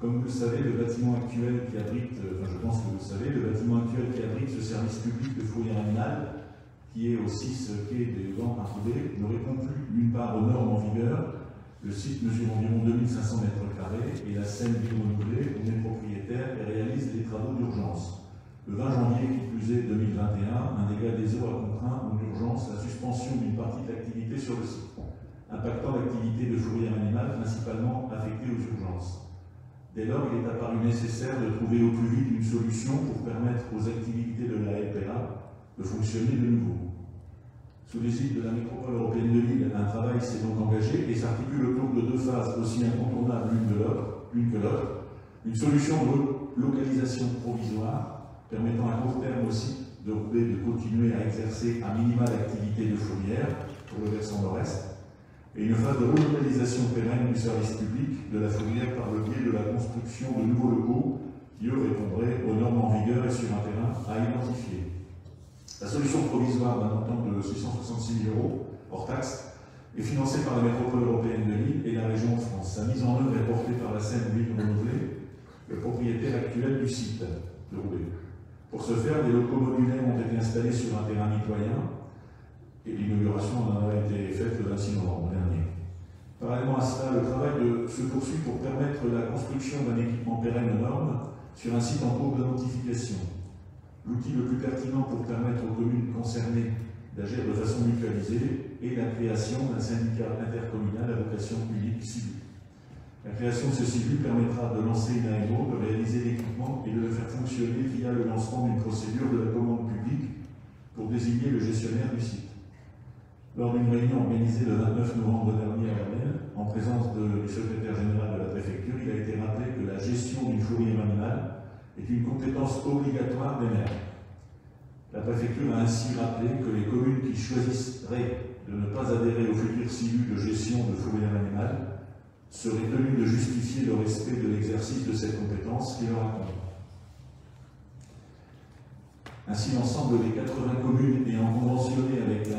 S1: Comme vous le savez, le bâtiment actuel qui abrite, euh, enfin je pense que vous le savez, le bâtiment actuel qui abrite ce service public de fourrière animale, qui est au 6 quai des Gants à ne répond plus d'une part aux normes en vigueur. Le site mesure environ 2500 mètres carrés et la Seine ville renouvelée, on est propriétaire et réalise des travaux d'urgence. Le 20 janvier, qui plus est 2021, un dégât des eaux a contraint en urgence la suspension d'une partie de l'activité sur le site, impactant l'activité de fourrière animale principalement affectée aux urgences. Dès lors, il est apparu nécessaire de trouver au plus vite une solution pour permettre aux activités de la LPA de fonctionner de nouveau. Sous les de la métropole européenne de Lille, un travail s'est donc engagé et s'articule autour de deux phases aussi incontournables l'une que l'autre. Une solution de localisation provisoire permettant à court terme aussi de, de continuer à exercer à minima l'activité de fourrière pour le versant nord-est et une phase de relocalisation pérenne du service public de la fourrière par le biais de la construction de nouveaux locaux qui, eux, répondraient aux normes en vigueur et sur un terrain à identifier. La solution provisoire d'un montant de 666 000 euros, hors taxe, est financée par la métropole européenne de Lille et la région de France. Sa mise en œuvre est portée par la Seine-Ville renouvelée, le propriétaire actuel du site de Roubaix. Pour ce faire, des locaux modulaires ont été installés sur un terrain mitoyen et l'inauguration en a été faite le 26 novembre dernier. Parallèlement à cela, le travail se poursuit pour permettre la construction d'un équipement pérenne aux normes sur un site en cours de notification. L'outil le plus pertinent pour permettre aux communes concernées d'agir de façon mutualisée est la création d'un syndicat intercommunal à vocation publique civile. La création de ce CIVU permettra de lancer une AMO, de réaliser l'équipement et de le faire fonctionner via le lancement d'une procédure de la commande publique pour désigner le gestionnaire du site. Lors d'une réunion organisée le 29 novembre dernier à Bernay, en présence du secrétaire général de la préfecture, il a été rappelé que la gestion d'une fourrière animale est une compétence obligatoire des maires. La préfecture a ainsi rappelé que les communes qui choisisseraient de ne pas adhérer au futur CILU de gestion de fourrière animale seraient tenues de justifier le respect de l'exercice de cette compétence qui leur incombe. Ainsi, l'ensemble des 80 communes ayant conventionné avec la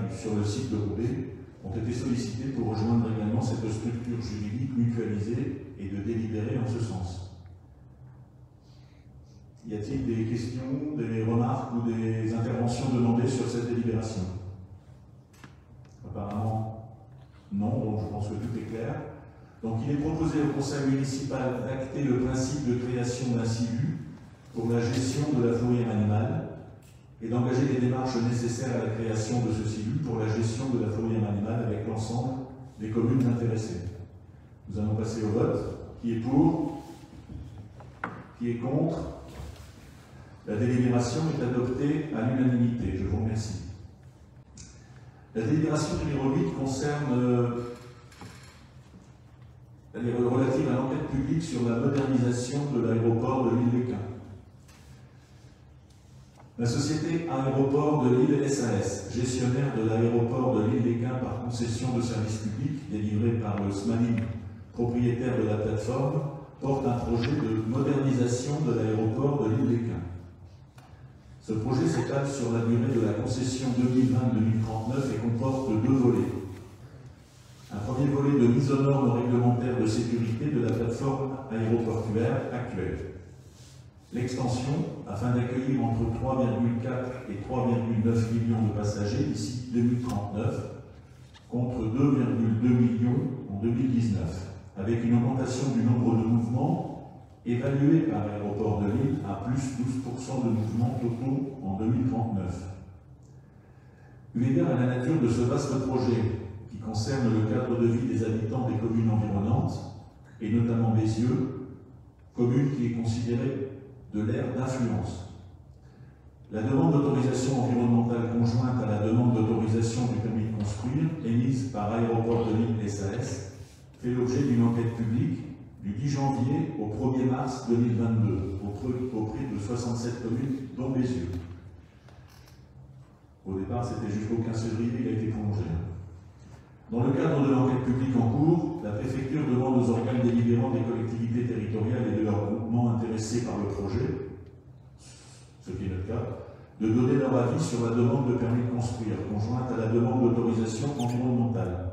S1: du- sur le site de Roubaix ont été sollicitées pour rejoindre également cette structure juridique mutualisée et de délibérer en ce sens. Y a-t-il des questions, des remarques ou des interventions demandées sur cette délibération? Apparemment, non, donc je pense que tout est clair. Donc il est proposé au conseil municipal d'acter le principe de création d'un CILU pour la gestion de la fourrière animale et d'engager les démarches nécessaires à la création de ce CILU pour la gestion de la fourrière animale avec l'ensemble des communes intéressées. Nous allons passer au vote. Qui est pour? Qui est contre? La délibération est adoptée à l'unanimité. Je vous remercie. La délibération numéro 8 concerne euh, elle est relative à l'enquête publique sur la modernisation de l'aéroport de l'île Léquin. La société Aéroport de l'île SAS, gestionnaire de l'aéroport de l'île Léquin par concession de service public délivré par le SMANIM, propriétaire de la plateforme, porte un projet de modernisation de l'aéroport de l'île Léquin. Ce projet s'étale sur la durée de la concession 2020-2039 et comporte deux volets. Un premier volet de mise aux normes réglementaires de sécurité de la plateforme aéroportuaire actuelle. L'extension, afin d'accueillir entre 3,4 et 3,9 millions de passagers d'ici 2039, contre 2,2 millions en 2019, avec une augmentation du nombre de mouvements évalué par l'aéroport de Lille à plus 12% de mouvements totaux en 2039. Eu égard à la nature de ce vaste projet, qui concerne le cadre de vie des habitants des communes environnantes, et notamment Bézieux, commune qui est considérée de l'ère d'influence. La demande d'autorisation environnementale conjointe à la demande d'autorisation du permis de construire, émise par Aéroport de Lille SAS, fait l'objet d'une enquête publique du 10 janvier au 1er mars 2022, auprès, auprès de 67 communes, dont Bézieux. Au départ, c'était jusqu'au 15 février, il a été prolongé. Dans le cadre de l'enquête publique en cours, la préfecture demande aux organes délibérants des collectivités territoriales et de leurs groupements intéressés par le projet, ce qui est notre cas, de donner leur avis sur la demande de permis de construire, conjointe à la demande d'autorisation environnementale.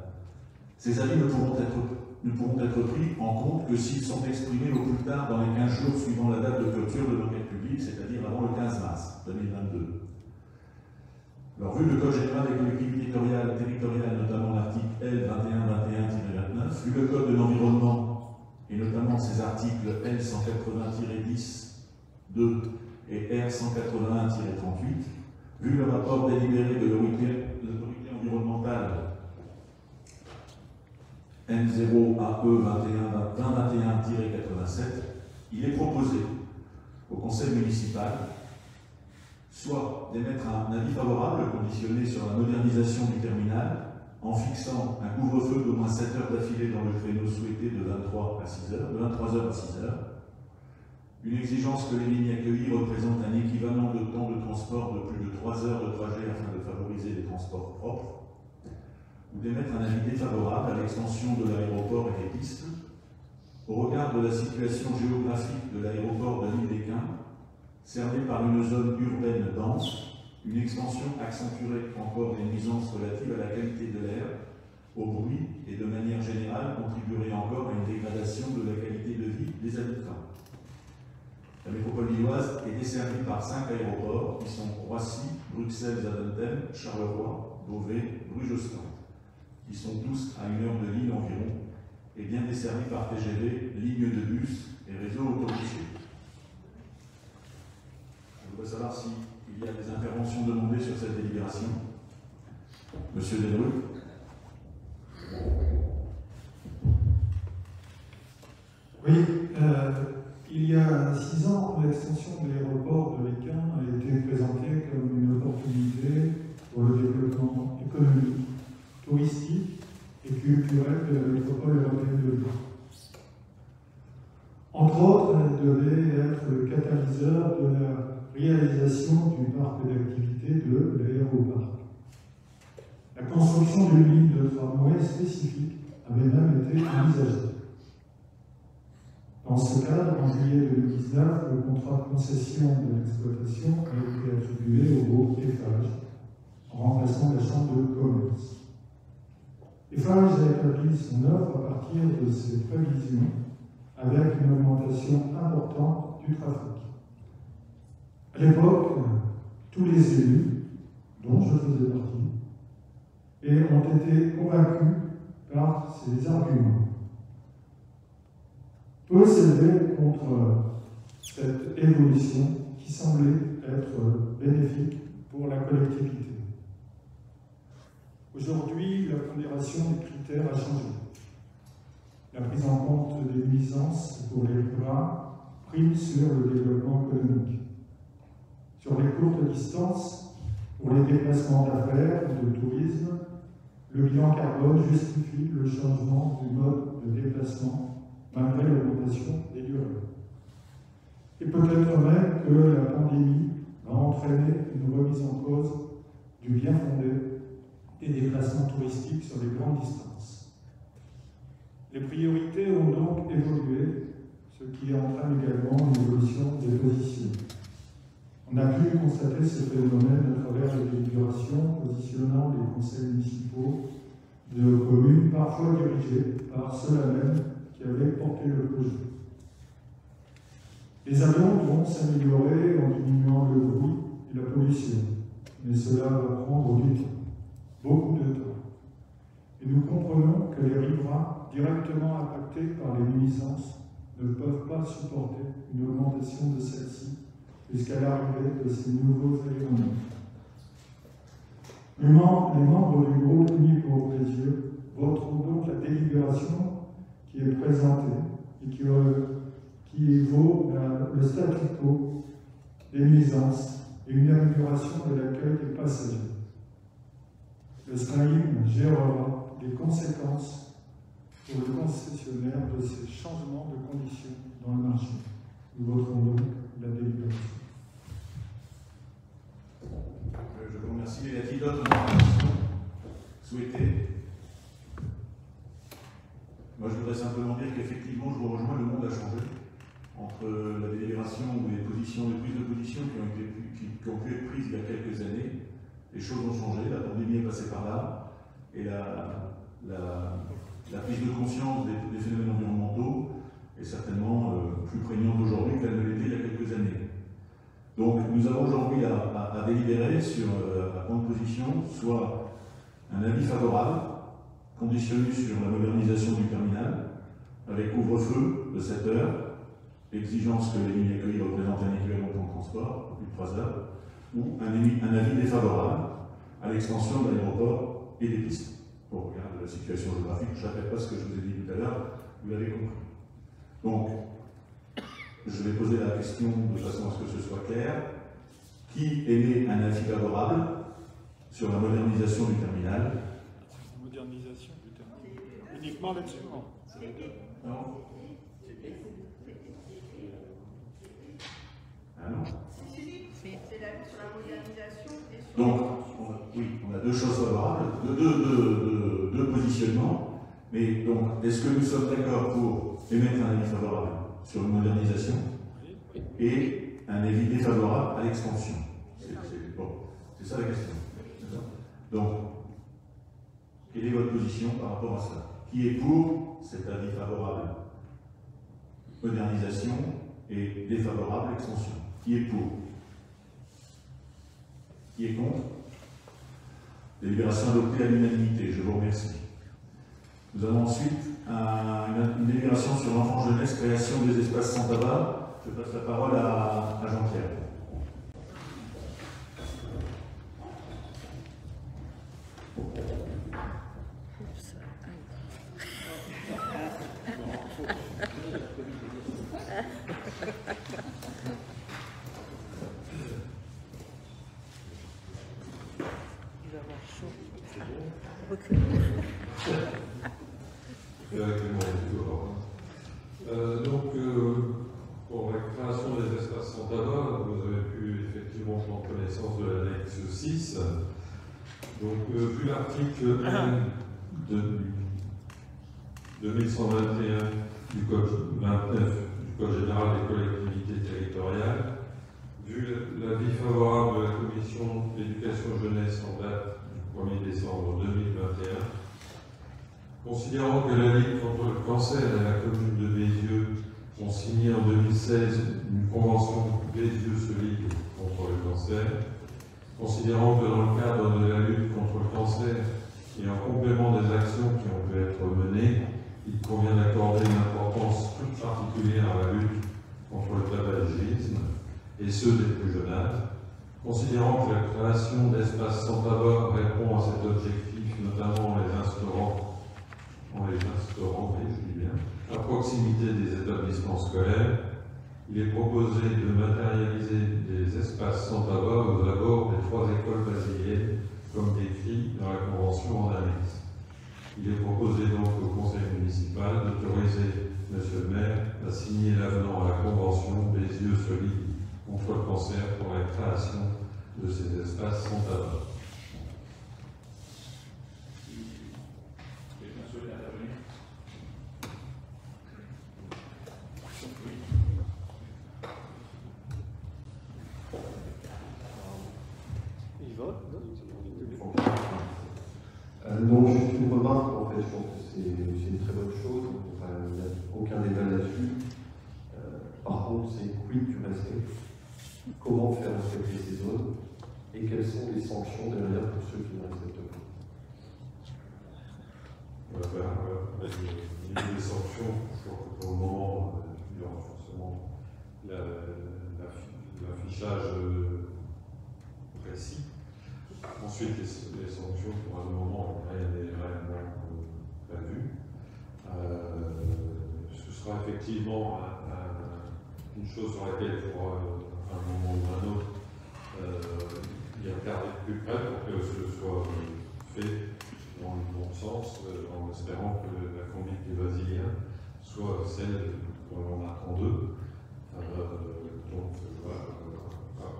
S1: Ces avis ne pourront être, ne pourront être pris en compte que s'ils sont exprimés au plus tard dans les 15 jours suivant la date de clôture de l'enquête publique, c'est-à-dire avant le 15 mars 2022. Alors, vu le Code général des collectivités territoriales, notamment l'article L 2121-29, vu le Code de l'environnement, et notamment ses articles L 180-10, 2 et R 181-38, vu le rapport délibéré de l'autorité l'autorité environnementale N0AE 2021-87, il est proposé au conseil municipal soit d'émettre un avis favorable conditionné sur la modernisation du terminal en fixant un couvre-feu d'au moins 7 heures d'affilée dans le créneau souhaité de 23 à 6 heures, de 23 heures à 6 heures, une exigence que les lignes accueillies représentent un équivalent de temps de transport de plus de 3 heures de trajet afin de favoriser les transports propres, ou d'émettre un avis défavorable à l'extension de l'aéroport et des pistes, au regard de la situation géographique de l'aéroport de l'île des Quins, cerné par une zone urbaine dense, une extension accentuerait encore les nuisances relatives à la qualité de l'air, au bruit et de manière générale contribuerait encore à une dégradation de la qualité de vie des habitants. La métropole lilloise est desservie par cinq aéroports qui sont Roissy, Bruxelles, Zaventem, Charleroi, Beauvais, Bruges-Ostend, qui sont tous à une heure de Lille environ et bien desservis par TGV, lignes de bus et réseaux autoroutiers. Je voudrais savoir s'il y a des interventions demandées sur cette délibération. Monsieur Delruc.
S4: Oui, euh, il y a six ans, l'extension de l'aéroport de Léquin a été présentée comme une opportunité pour le développement économique, touristique et culturel de la métropole européenne de Lyon. Entre autres, elle devait être le catalyseur de la réalisation du parc d'activité de l'aéroparc. La construction d'une ligne de tramway spécifique avait même été envisagée. Dans ce cadre, en juillet 2019, le contrat de concession de l'exploitation a été attribué au groupe Eiffage, en remplaçant la Chambre de commerce. Eiffage a établi son œuvre à partir de ses prévisions avec une augmentation importante du trafic. À l'époque, tous les élus, dont je faisais partie, et ont été convaincus par ces arguments. Peu s'élever contre cette évolution qui semblait être bénéfique pour la collectivité. Aujourd'hui, la pondération des critères a changé. La prise en compte des nuisances pour les riverains prime sur le développement économique. Sur les courtes distances, pour les déplacements d'affaires ou de tourisme, le bilan carbone justifie le changement du mode de déplacement malgré l'augmentation des durées. Et peut-être même que la pandémie a entraîné une remise en cause du bien fondé des déplacements touristiques sur les grandes distances. Les priorités ont donc évolué, ce qui entraîne également une évolution des positions. On a pu constater ce phénomène à travers les délibérations positionnant les conseils municipaux de communes, parfois dirigés par ceux-là même qui avaient porté le projet. Les avions vont s'améliorer en diminuant le bruit et la pollution, mais cela va prendre du temps, beaucoup de temps. Et nous comprenons que les riverains directement impactés par les nuisances ne peuvent pas supporter une augmentation de celle-ci jusqu'à l'arrivée de ces nouveaux éléments. Les membres, du groupe Unis pour Bézieux voteront donc la délibération qui est présentée et qui, euh, vaut le statu quo des nuisances et une amélioration de l'accueil des passagers. Le SNAIM gérera les conséquences pour le concessionnaire de ces changements de conditions dans le marché. Nous voterons donc la délibération.
S1: Je vous remercie. Y a-t-il d'autres souhaitées? Moi, je voudrais simplement dire qu'effectivement, je vous rejoins, le monde a changé. Entre la délibération ou les positions, les prises de position qui ont, pu être prises il y a quelques années, les choses ont changé, la pandémie est passée par là, et la, prise de conscience des, des, phénomènes environnementaux est certainement euh, plus prégnante aujourd'hui qu'elle ne l'était il y a quelques années. Donc nous avons aujourd'hui à, délibérer sur, euh, à prendre position, soit un avis favorable, conditionné sur la modernisation du terminal, avec couvre-feu de 7 heures, exigence que les lignes accueillies représentent un équivalent de temps de transport, plus de 3 heures, ou un, un avis défavorable à l'extension de l'aéroport et des pistes. Au regard de la situation géographique, je ne répète pas ce que je vous ai dit tout à l'heure, vous l'avez compris. Donc, je vais poser la question de façon à ce que ce soit clair. Qui émet un avis favorable sur la modernisation du terminal?
S4: Modernisation du terminal. Uniquement là-dessus Non.
S1: Non Ah non
S7: C'est l'avis sur la modernisation et sur
S1: Donc, on, oui, on a deux choses favorables, deux, deux, deux, deux positionnements. Mais donc, est-ce que nous sommes d'accord pour émettre un avis favorable? Sur une modernisation et un avis défavorable à l'extension. C'est bon, ça la question. Donc, quelle est votre position par rapport à ça? Qui est pour cet avis favorable? Modernisation et défavorable extension. Qui est pour? Qui est contre? Délibération adoptée à l'unanimité, je vous remercie. Nous avons ensuite euh, une délibération sur l'enfance jeunesse, création des espaces sans tabac. Je passe la parole à, Jean-Pierre.
S9: 2121 du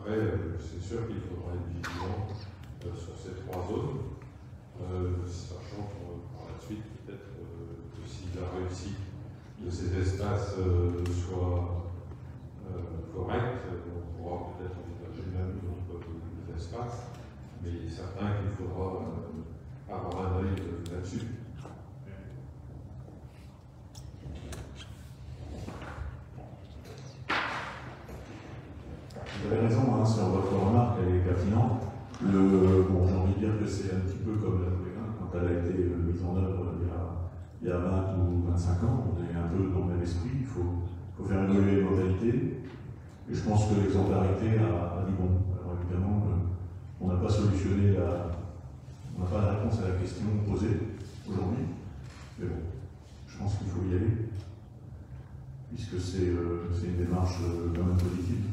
S9: Après, c'est sûr qu'il faudra être vigilant sur ces trois zones, euh, sachant par la suite, peut-être euh, que si la réussite de ces espaces euh, soit correcte, on pourra peut-être envisager même d'autres espaces, mais il est certain qu'il faudra avoir un œil là-dessus.
S1: Vous avez raison hein, sur votre remarque, elle est pertinente. Le, bon, j'ai envie de dire que c'est un petit peu comme la quand elle a été mise en œuvre il y a, il y a 20 ou 25 ans, on est un peu dans le même esprit, il faut, faire évoluer les modalités. Et je pense que l'exemplarité a, dit bon. Alors évidemment, on n'a pas solutionné la. On n'a pas la réponse à la question posée aujourd'hui. Mais bon, je pense qu'il faut y aller, puisque c'est euh, une démarche euh, quand même positive.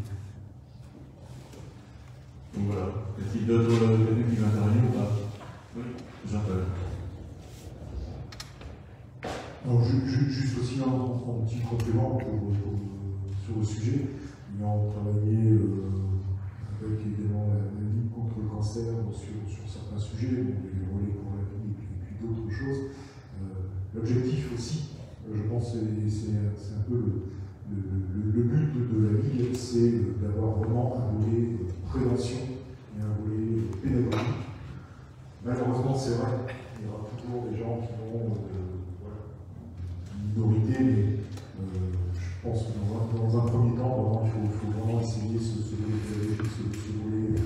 S1: Donc voilà. Y a-t-il d'autres qui veut intervenir ou pas Oui.
S8: Non, juste aussi un, petit complément sur le sujet. Nous avons travaillé euh, avec évidemment la, la, contre le cancer sur, certains sujets, donc les relais pour la vie et puis, d'autres choses. Euh, L'objectif aussi, je pense, c'est un peu le, but de la Ligue, c'est d'avoir vraiment un volet prévention et un volet pédagogique. Malheureusement, c'est vrai, il y aura toujours des gens qui euh, voilà, une minorité, mais euh, je pense que dans un, premier temps, il faut, vraiment essayer ce, volet pédagogique,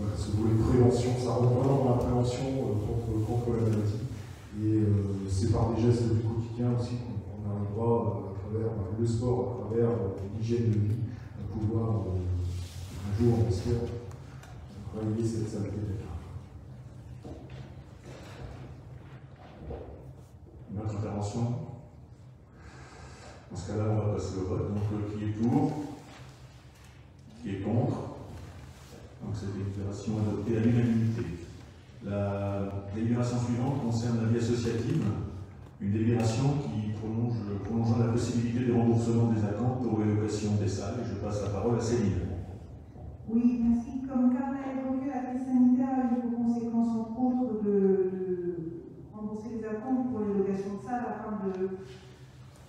S8: euh, ce volet prévention. Ça rentre vraiment dans la prévention contre, contre la maladie. Et c'est par des gestes du quotidien aussi qu'on arrivera à travers le sport, à travers l'hygiène de vie, à pouvoir un jour, espère, travailler cette.
S1: Une autre intervention Dans ce cas-là, on va passer au vote. Donc, qui est pour Qui est contre Donc, cette délibération adoptée à l'unanimité. La délibération suivante concerne la vie associative. une délibération qui prolonge, la possibilité de remboursement des accomptes pour l'évocation des salles. Et je passe la parole à Céline.
S10: Oui, merci. Comme Karl a évoqué la crise sanitaire a eu pour conséquence, entre autres, de, rembourser les acomptes pour les locations de salles afin de,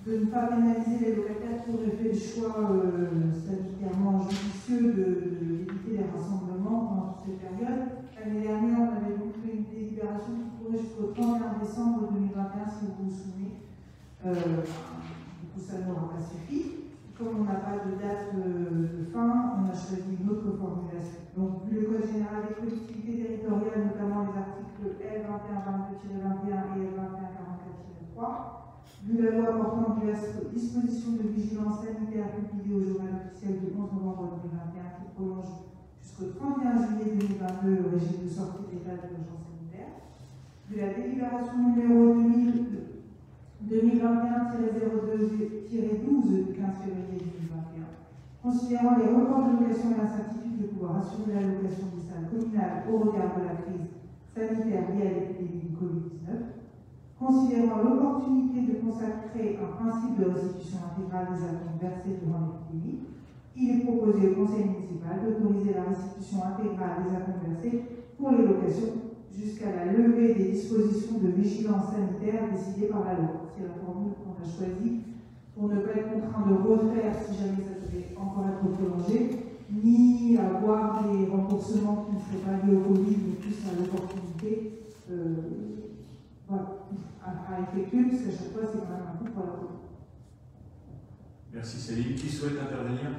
S10: de ne pas pénaliser les locataires qui auraient fait le choix euh, sanitairement judicieux d'éviter les rassemblements pendant toute cette période. L'année dernière, on avait donc une délibération qui courait jusqu'au 31 décembre 2021, si vous vous souvenez. Euh, du coup, ça n'aura pas suffi comme on n'a pas de date de, fin, on a choisi une autre formulation. Donc, le Code général des collectivités territoriales, notamment les articles L2122-21 et L2144-3, vu la loi portant diverses dispositions de vigilance sanitaire publiée au journal officiel du 11 novembre 2021 qui prolonge jusqu'au 31 juillet 2022 le régime de sortie d'état d'urgence sanitaire, vu la délibération numéro 2000 2021-02-12 du 15 février 2021, considérant les reports de location et l'incertitude de pouvoir assurer la location des salles communales au regard de la crise sanitaire liée à l'épidémie du Covid-19, considérant l'opportunité de consacrer un principe de restitution intégrale des actions versés durant l'épidémie, il est proposé au Conseil municipal d'autoriser la restitution intégrale des actions versés pour les locations jusqu'à la levée des dispositions de vigilance sanitaire décidées par la loi. C'est la formule qu'on a choisie pour ne pas être contraint de refaire si jamais ça devait encore être prolongé, ni avoir des remboursements qui ne seraient pas liés au Covid, mais plus à l'opportunité euh, à, effectuer, parce qu'à chaque fois, c'est quand même un coup pour la Covid.
S1: Merci Céline. Qui souhaite intervenir?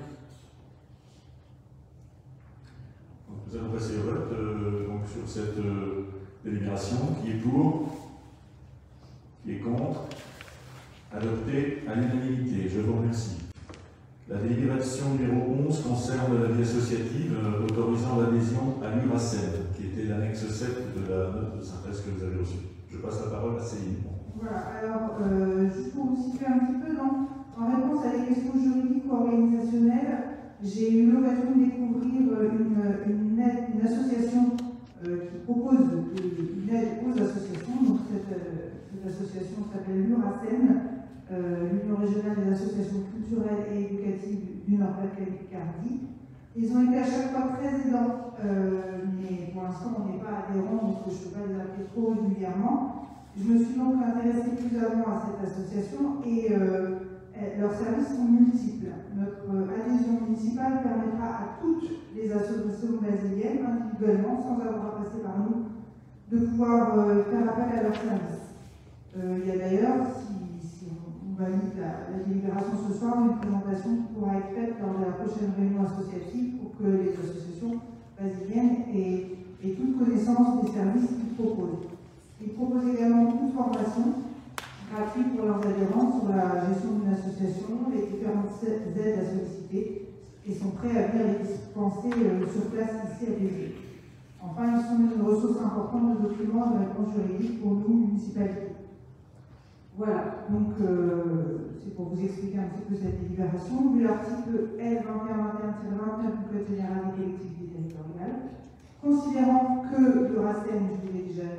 S1: Nous allons passer au vote euh, donc, sur cette euh, délibération. Qui est pour? Qui est contre? Adopté à l'unanimité. Je vous remercie. La délibération numéro 11 concerne la vie associative euh, autorisant l'adhésion à l'URACEN, qui était l'annexe 7 de la note de synthèse que vous avez reçue. Je passe la parole à Céline.
S10: Voilà, alors, juste pour vous situer un petit peu, dans, en réponse à des questions juridiques ou organisationnelles, j'ai eu l'occasion de découvrir euh, une, une, association euh, qui propose une aide aux associations. Donc cette, euh, association s'appelle l'URACEN, l'Union régionale des associations culturelles et éducatives du Nord-Pas-de-Calais Ils ont été à chaque fois très mais pour l'instant on n'est pas adhérent, donc je ne peux pas les appeler trop régulièrement. Je me suis donc intéressée plus avant à cette association et leurs services sont multiples. Notre adhésion municipale permettra à toutes les associations brésiliennes, individuellement, sans avoir à passer par nous, de pouvoir euh, faire appel à leurs services. Euh, il y a d'ailleurs, si, on valide la, délibération ce soir, une présentation qui pourra être faite lors de la prochaine réunion associative pour que les associations brésiliennes aient, aient toute connaissance des services qu'ils proposent. Ils proposent également toute formation gratuit pour leurs adhérents sur la gestion d'une association, les différentes aides à solliciter et sont prêts à venir les dispenser euh, sur place ici à Béziers. Enfin, ils sont une ressource importante de documents de réponse juridique pour nous, municipalités. Voilà, donc euh, c'est pour vous expliquer un petit peu cette délibération. Vu l'article L2121-29 du Code général des collectivités territoriales, considérant que le RACEN, je vous l'ai déjà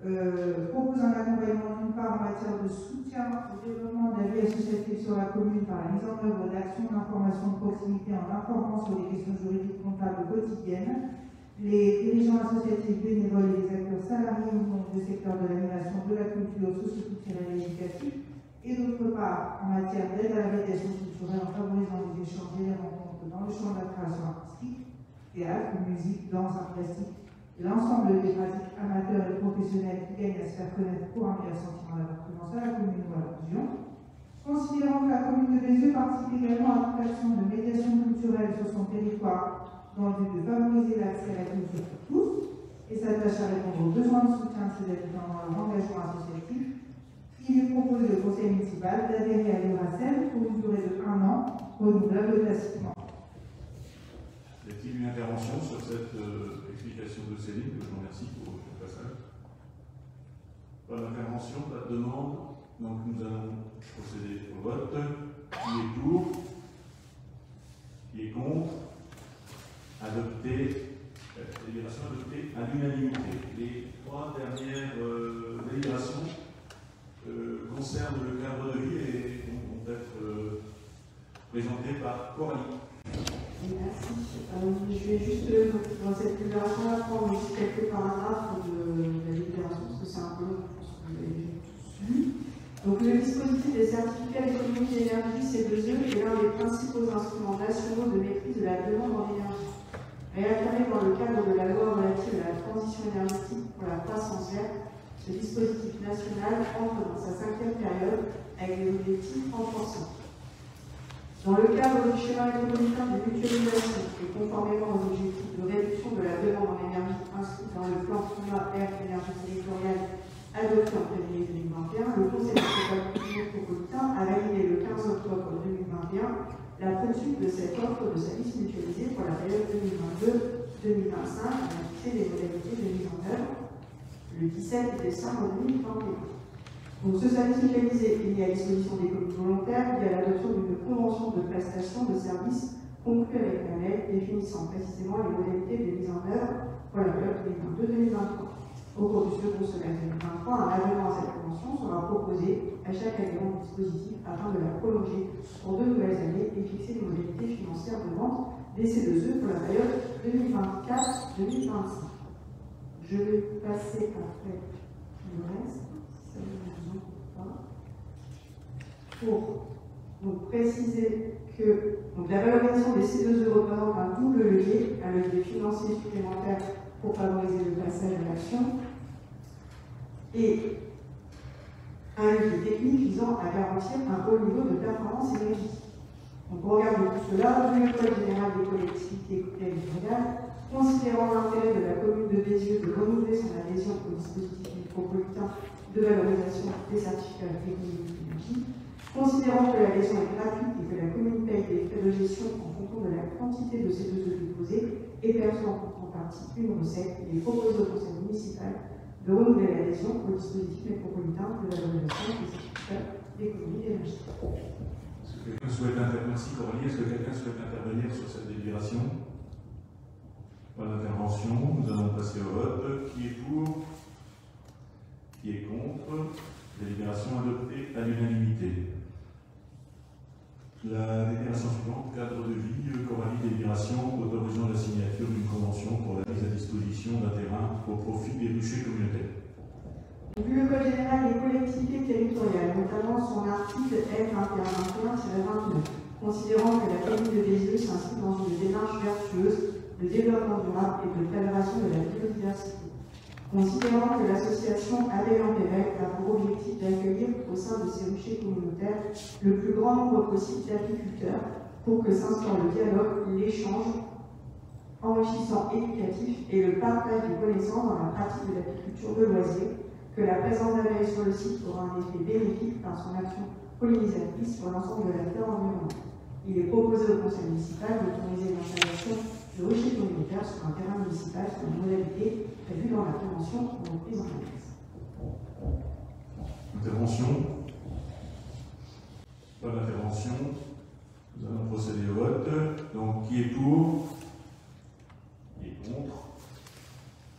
S10: euh, propose un accompagnement d'une part en matière de soutien au développement de la vie associative sur la commune par la mise en œuvre d'actions d'information de proximité en informant sur les questions juridiques comptables quotidiennes, les dirigeants associatifs bénévoles et les acteurs salariés ou du secteur de l'animation, de la culture, socio-culturelle et éducative, et d'autre part en matière d'aide à la médiation culturelle en favorisant les échanges et les rencontres dans le champ de la création artistique, théâtre, musique, danse, art plastique, l'ensemble des pratiques amateurs et professionnelles qui gagnent à se faire connaître pour un meilleur sentiment d'appartenance à la commune ou à la région. Considérant que la commune de Bézieux participe également à toute action de médiation culturelle sur son territoire dans le but de favoriser l'accès à la culture pour tous et s'attache à répondre aux besoins de soutien de ses habitants dans leur engagement associatif, il est proposé au conseil municipal d'adhérer à l'URACEM pour une durée de un an, renouvelable classiquement.
S1: Une intervention sur cette euh, explication de Céline, que je remercie pour le passage Pas d'intervention, pas de demande. Donc nous allons procéder au vote. Qui est pour? Qui est contre? Adopté. Euh, délibération adoptée à l'unanimité. Les trois dernières euh, délibérations euh, concerne le cadre de vie et vont être euh, présentés par Coralie.
S11: Merci. Euh, je vais juste, euh, dans cette libération-là, prendre juste quelques paragraphes de la libération, parce que c'est un peu long, je pense que vous l'avez tous lu. Donc, le dispositif des certificats d'économie d'énergie, C2E, est l'un des principaux instruments nationaux de maîtrise de la demande en énergie. Réaffirmé dans le cadre de la loi relative à la transition énergétique pour la croissance verte, ce dispositif national entre dans sa cinquième période avec des objectifs renforcés. Dans le cadre du schéma métropolitain de mutualisation et conformément aux objectifs de réduction de la demande en énergie inscrits dans le plan climat air énergie territoriale adopté en février 2021, le Conseil métropolitain a validé le 15 octobre 2021 la poursuite de cette offre de services mutualisés pour la période 2022-2025 a fixé les modalités de mise en œuvre le 17 décembre 2021. Donc, ce service mutualisé est mis à disposition des communes volontaires via l'adoption d'une convention de prestation de services conclue avec la MED définissant précisément les modalités de mise en œuvre pour la période 2022-2023. Au cours du second semestre 2023, un avenant à cette convention sera proposé à chaque adhérent du dispositif afin de la prolonger pour deux nouvelles années et fixer les modalités financières de vente des C2E pour la période 2024-2025. Je vais passer après le reste, si ça ne vous pas. Pour préciser que la valorisation des C2E représente un double levier, un levier financier supplémentaire pour favoriser le passage à l'action et un levier technique visant à garantir un haut niveau de performance énergétique. Donc, au tout cela, le Code général des collectivités territoriales, considérant l'intérêt de la commune de Bézieux de renouveler son adhésion au dispositif métropolitain de valorisation des certificats d'énergie, considérant que l'adhésion est gratuite et que la commune paye des frais de gestion en fonction de la quantité de ces deux déposés et perçoit en contrepartie une recette, il est proposé au conseil municipal de renouveler l'adhésion au dispositif métropolitain de valorisation des certificats d'économie d'énergie.
S1: Est-ce que quelqu'un souhaite intervenir Merci. Est-ce que quelqu'un souhaite intervenir sur cette délibération? Pas d'intervention. Nous allons passer au vote. Qui est pour? Qui est contre? Délibération adoptée à l'unanimité. La délibération suivante, cadre de vie, Coralie délibération autorisant la signature d'une convention pour la mise à disposition d'un terrain au profit des bûchers communautaires.
S11: Vu le Code général des collectivités territoriales, notamment son article L2121-29, considérant que la commune de Bézieux s'inscrit dans une démarche vertueuse de développement durable et de préservation de la biodiversité, considérant que l'association Abel a pour objectif d'accueillir au sein de ses ruchers communautaires le plus grand nombre possible d'apiculteurs pour que s'instaure le dialogue, l'échange enrichissant éducatif et le partage des connaissances dans la pratique de l'apiculture de loisirs, que la présence d'abeilles sur le site aura un effet bénéfique par son action pollinisatrice sur l'ensemble de la terre environnante. Il est proposé au conseil municipal d'autoriser l'installation de ruchers communautaires sur un terrain municipal sur une modalité prévue dans la convention reprise en annexe.
S1: Intervention Pas d'intervention. Nous allons procéder au vote. Donc, qui est pour? Qui est contre?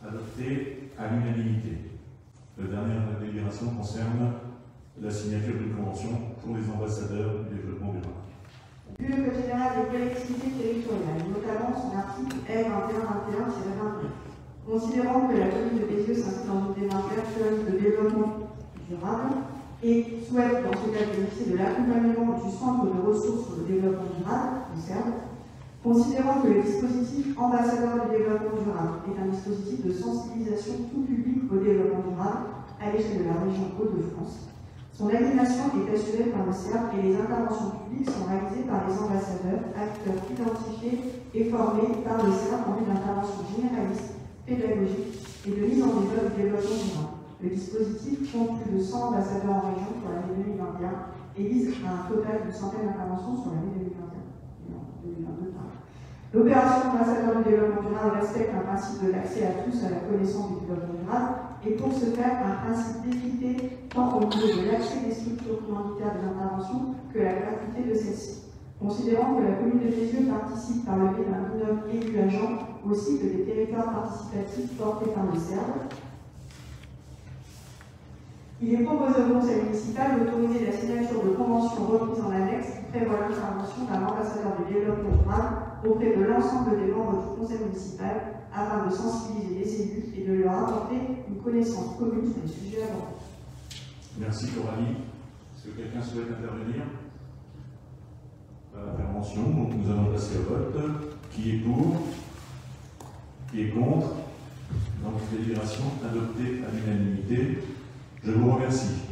S1: Adopté à l'unanimité. La dernière délibération concerne la signature d'une convention pour les ambassadeurs du développement durable.
S11: Vu le Code général des collectivités territoriales, notamment son article R2121-21, considérant que la commune de Bézieux s'inscrit dans une démarche vertueuse de développement durable et souhaite dans ce cas bénéficier de l'accompagnement du Centre de ressources pour le développement durable, le CERD, considérant que le dispositif ambassadeur du développement durable est un dispositif de sensibilisation tout public au développement durable à l'échelle de la région Hauts-de-France, son animation est assurée par le CERF et les interventions publiques sont réalisées par les ambassadeurs, acteurs identifiés et formés par le CERF en vue d'intervention généraliste, pédagogique et de mise en œuvre du développement durable. Le dispositif compte plus de 100 ambassadeurs en région pour l'année 2021 et vise à un total de centaines d'interventions sur l'année 2021. 2022, L'opération ambassadeur du développement durable respecte un principe de l'accès à tous à la connaissance du développement durable et pour ce faire un principe d'équité tant au niveau de l'accès des structures commanditaires des interventions que la gratuité de celles-ci. Considérant que la commune de Bézieux participe par le biais d'un binôme élu agent au cycle des territoires participatifs portés par le CERD, Il est proposé au conseil municipal d'autoriser la signature de conventions reprises en annexe qui prévoient l'intervention d'un ambassadeur du développement durable auprès de l'ensemble des membres du conseil municipal afin de sensibiliser les élus et de leur apporter une connaissance commune des sujets abordés.
S1: Merci Coralie. Est-ce que quelqu'un souhaite intervenir? Pas d'intervention, donc nous allons passer au vote. Qui est pour? Qui est contre? Donc délibération adoptée à l'unanimité. Je vous remercie.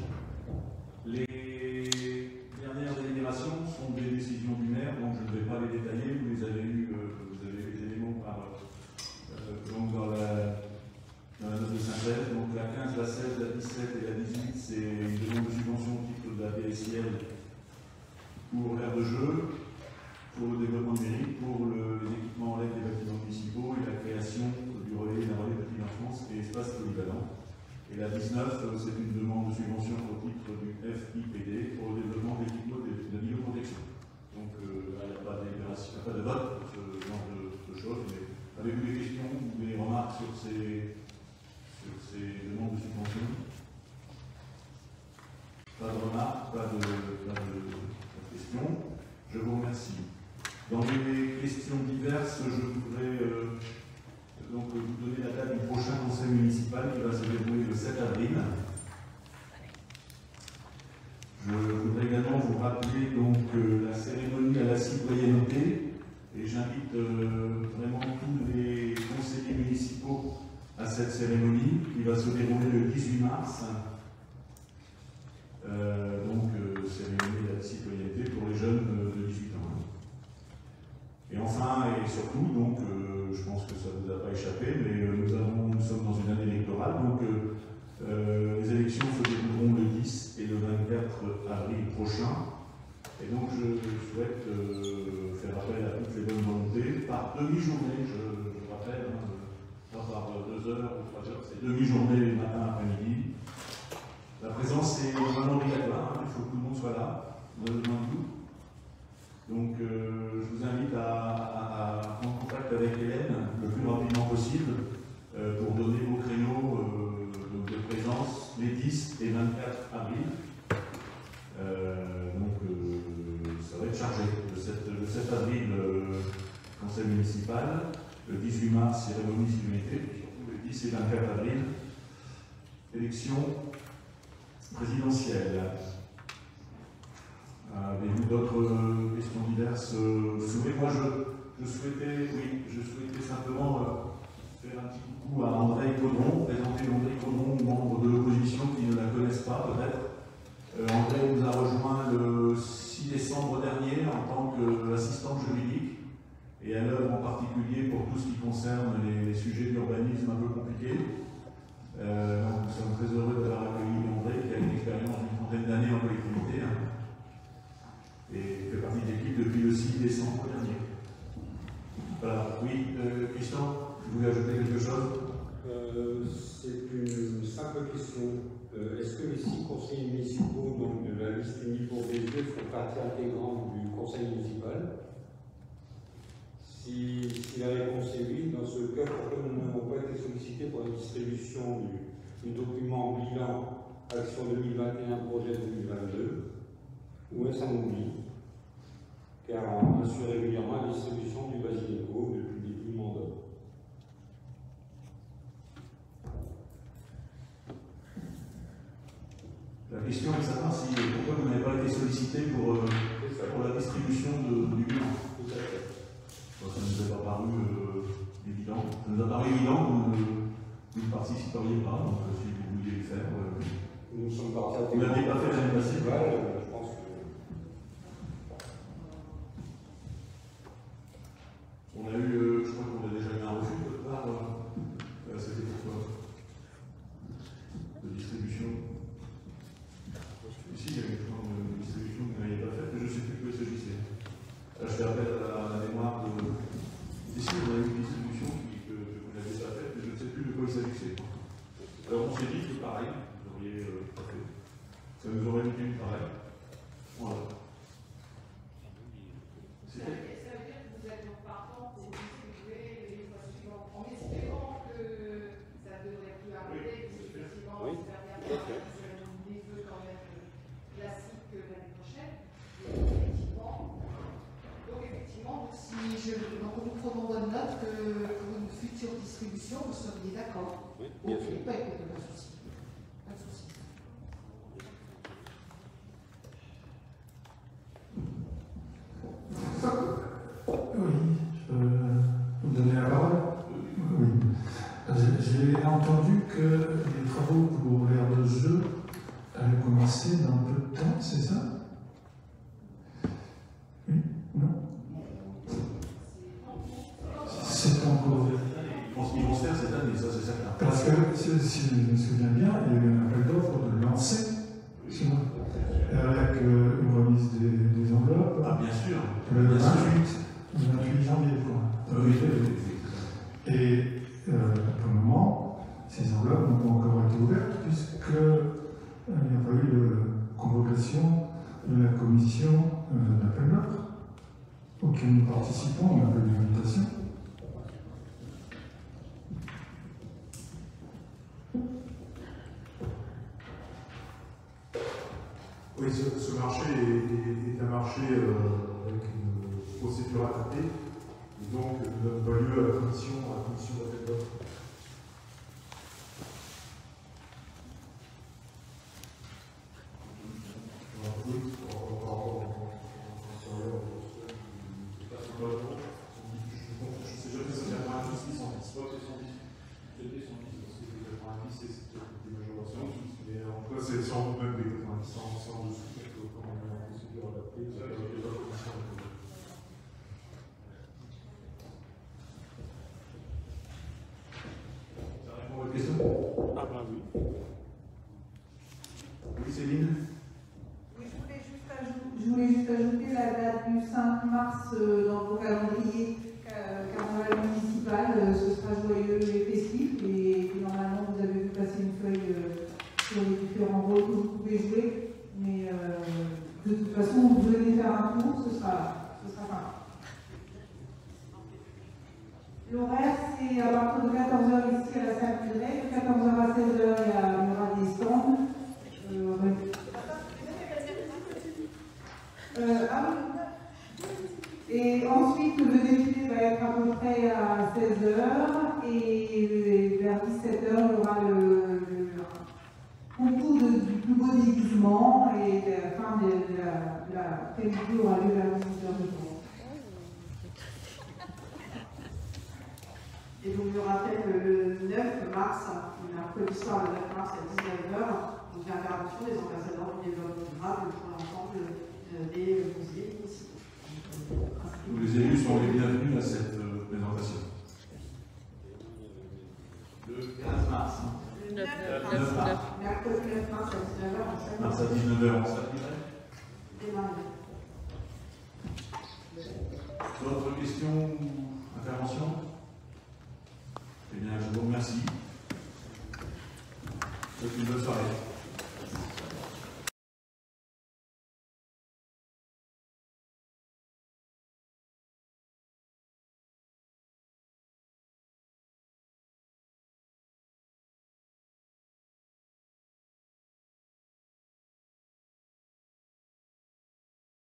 S1: Les dernières délibérations sont des décisions du maire, donc je ne vais pas les détailler. Vous les avez eu, euh, vous avez les éléments par, euh, donc dans la, dans la note de synthèse. Donc la 15, la 16, la 17 et la 18, c'est une demande de subvention au titre de la DSIL pour aire de jeu, pour le développement numérique, pour le- les équipements en LED des bâtiments municipaux et la création du relais d'un relais petit enfance et espace polyvalent. Et la 19, euh, c'est une demande de subvention au titre du FIPD pour le développement d'équipements de, de vidéoprotection. Donc euh, il n'y a pas de vote pour ce genre de, choses. Mais avez-vous des questions ou des remarques sur ces, demandes de subvention? Pas de remarques, pas de, pas de questions. Je vous remercie. Dans les questions diverses, je voudrais euh, donc vous donner la date du prochain conseil municipal qui va se dérouler le 7 avril. Je voudrais également vous rappeler donc euh, la cérémonie à la citoyenneté et j'invite euh, vraiment tous les conseillers municipaux à cette cérémonie qui va se dérouler le 18 mars. Donc cérémonie à la citoyenneté pour les jeunes euh, de 18 ans. Et enfin, et surtout, donc, euh, je pense que ça ne vous a pas échappé, mais euh, nous, sommes dans une année électorale, donc euh, les élections se dérouleront le 10 et le 24 avril prochain. Et donc, je souhaite faire appel à toutes les bonnes volontés par demi-journée, je, rappelle, hein, pas par deux heures ou trois heures, c'est demi-journée matin, après-midi. La présence est vraiment obligatoire, hein, il faut que tout le monde soit là, on a besoin. Donc, euh, je vous invite à, prendre contact avec Hélène le plus rapidement possible euh, pour donner vos créneaux euh, de présence les 10 et 24 avril. Donc, ça va être chargé. Le 7, le 7 avril, conseil municipal. Le 18 mars, cérémonie. Et surtout, le 10 et 24 avril, élection présidentielle. Avez-vous d'autres euh, questions diverses euh, soulevées Moi, je, souhaitais, oui, simplement euh, faire un petit coucou à André Caudron, présenter André Caudron, membre de l'opposition qui ne la connaissent pas peut-être. André nous a rejoint le 6 décembre dernier en tant qu'assistant juridique et à l'œuvre en particulier pour tout ce qui concerne les, sujets d'urbanisme un peu compliqués. Nous sommes très heureux d'avoir accueilli André qui a une expérience d'une trentaine d'années en collectivité. Depuis le 6 décembre dernier. Voilà, oui, euh, Christian, vous voulez ajouter quelque chose?
S12: Euh, C'est une simple question. Euh, Est-ce que les six conseillers municipaux de la liste unie pour Bézieux font partie intégrante du conseil municipal? Si, la réponse est oui, dans ce cas, pourquoi nous n'avons pas été sollicités pour la distribution du, du document bilan Action 2021, projet 2022 Ou est-ce un oubli? Car on assure régulièrement la distribution du Basileco depuis le début du mandat.
S1: La question est de savoir si, pourquoi vous n'avez pas été sollicité pour, euh, pour la distribution de- du bilan. Bon, ça ne nous a pas paru euh, évident. Ça nous a paru évident que vous ne- participeriez pas, donc euh, si vous vouliez le faire. euh,
S12: Nous sommes partis
S1: Vous l'avez pas fait l'année passée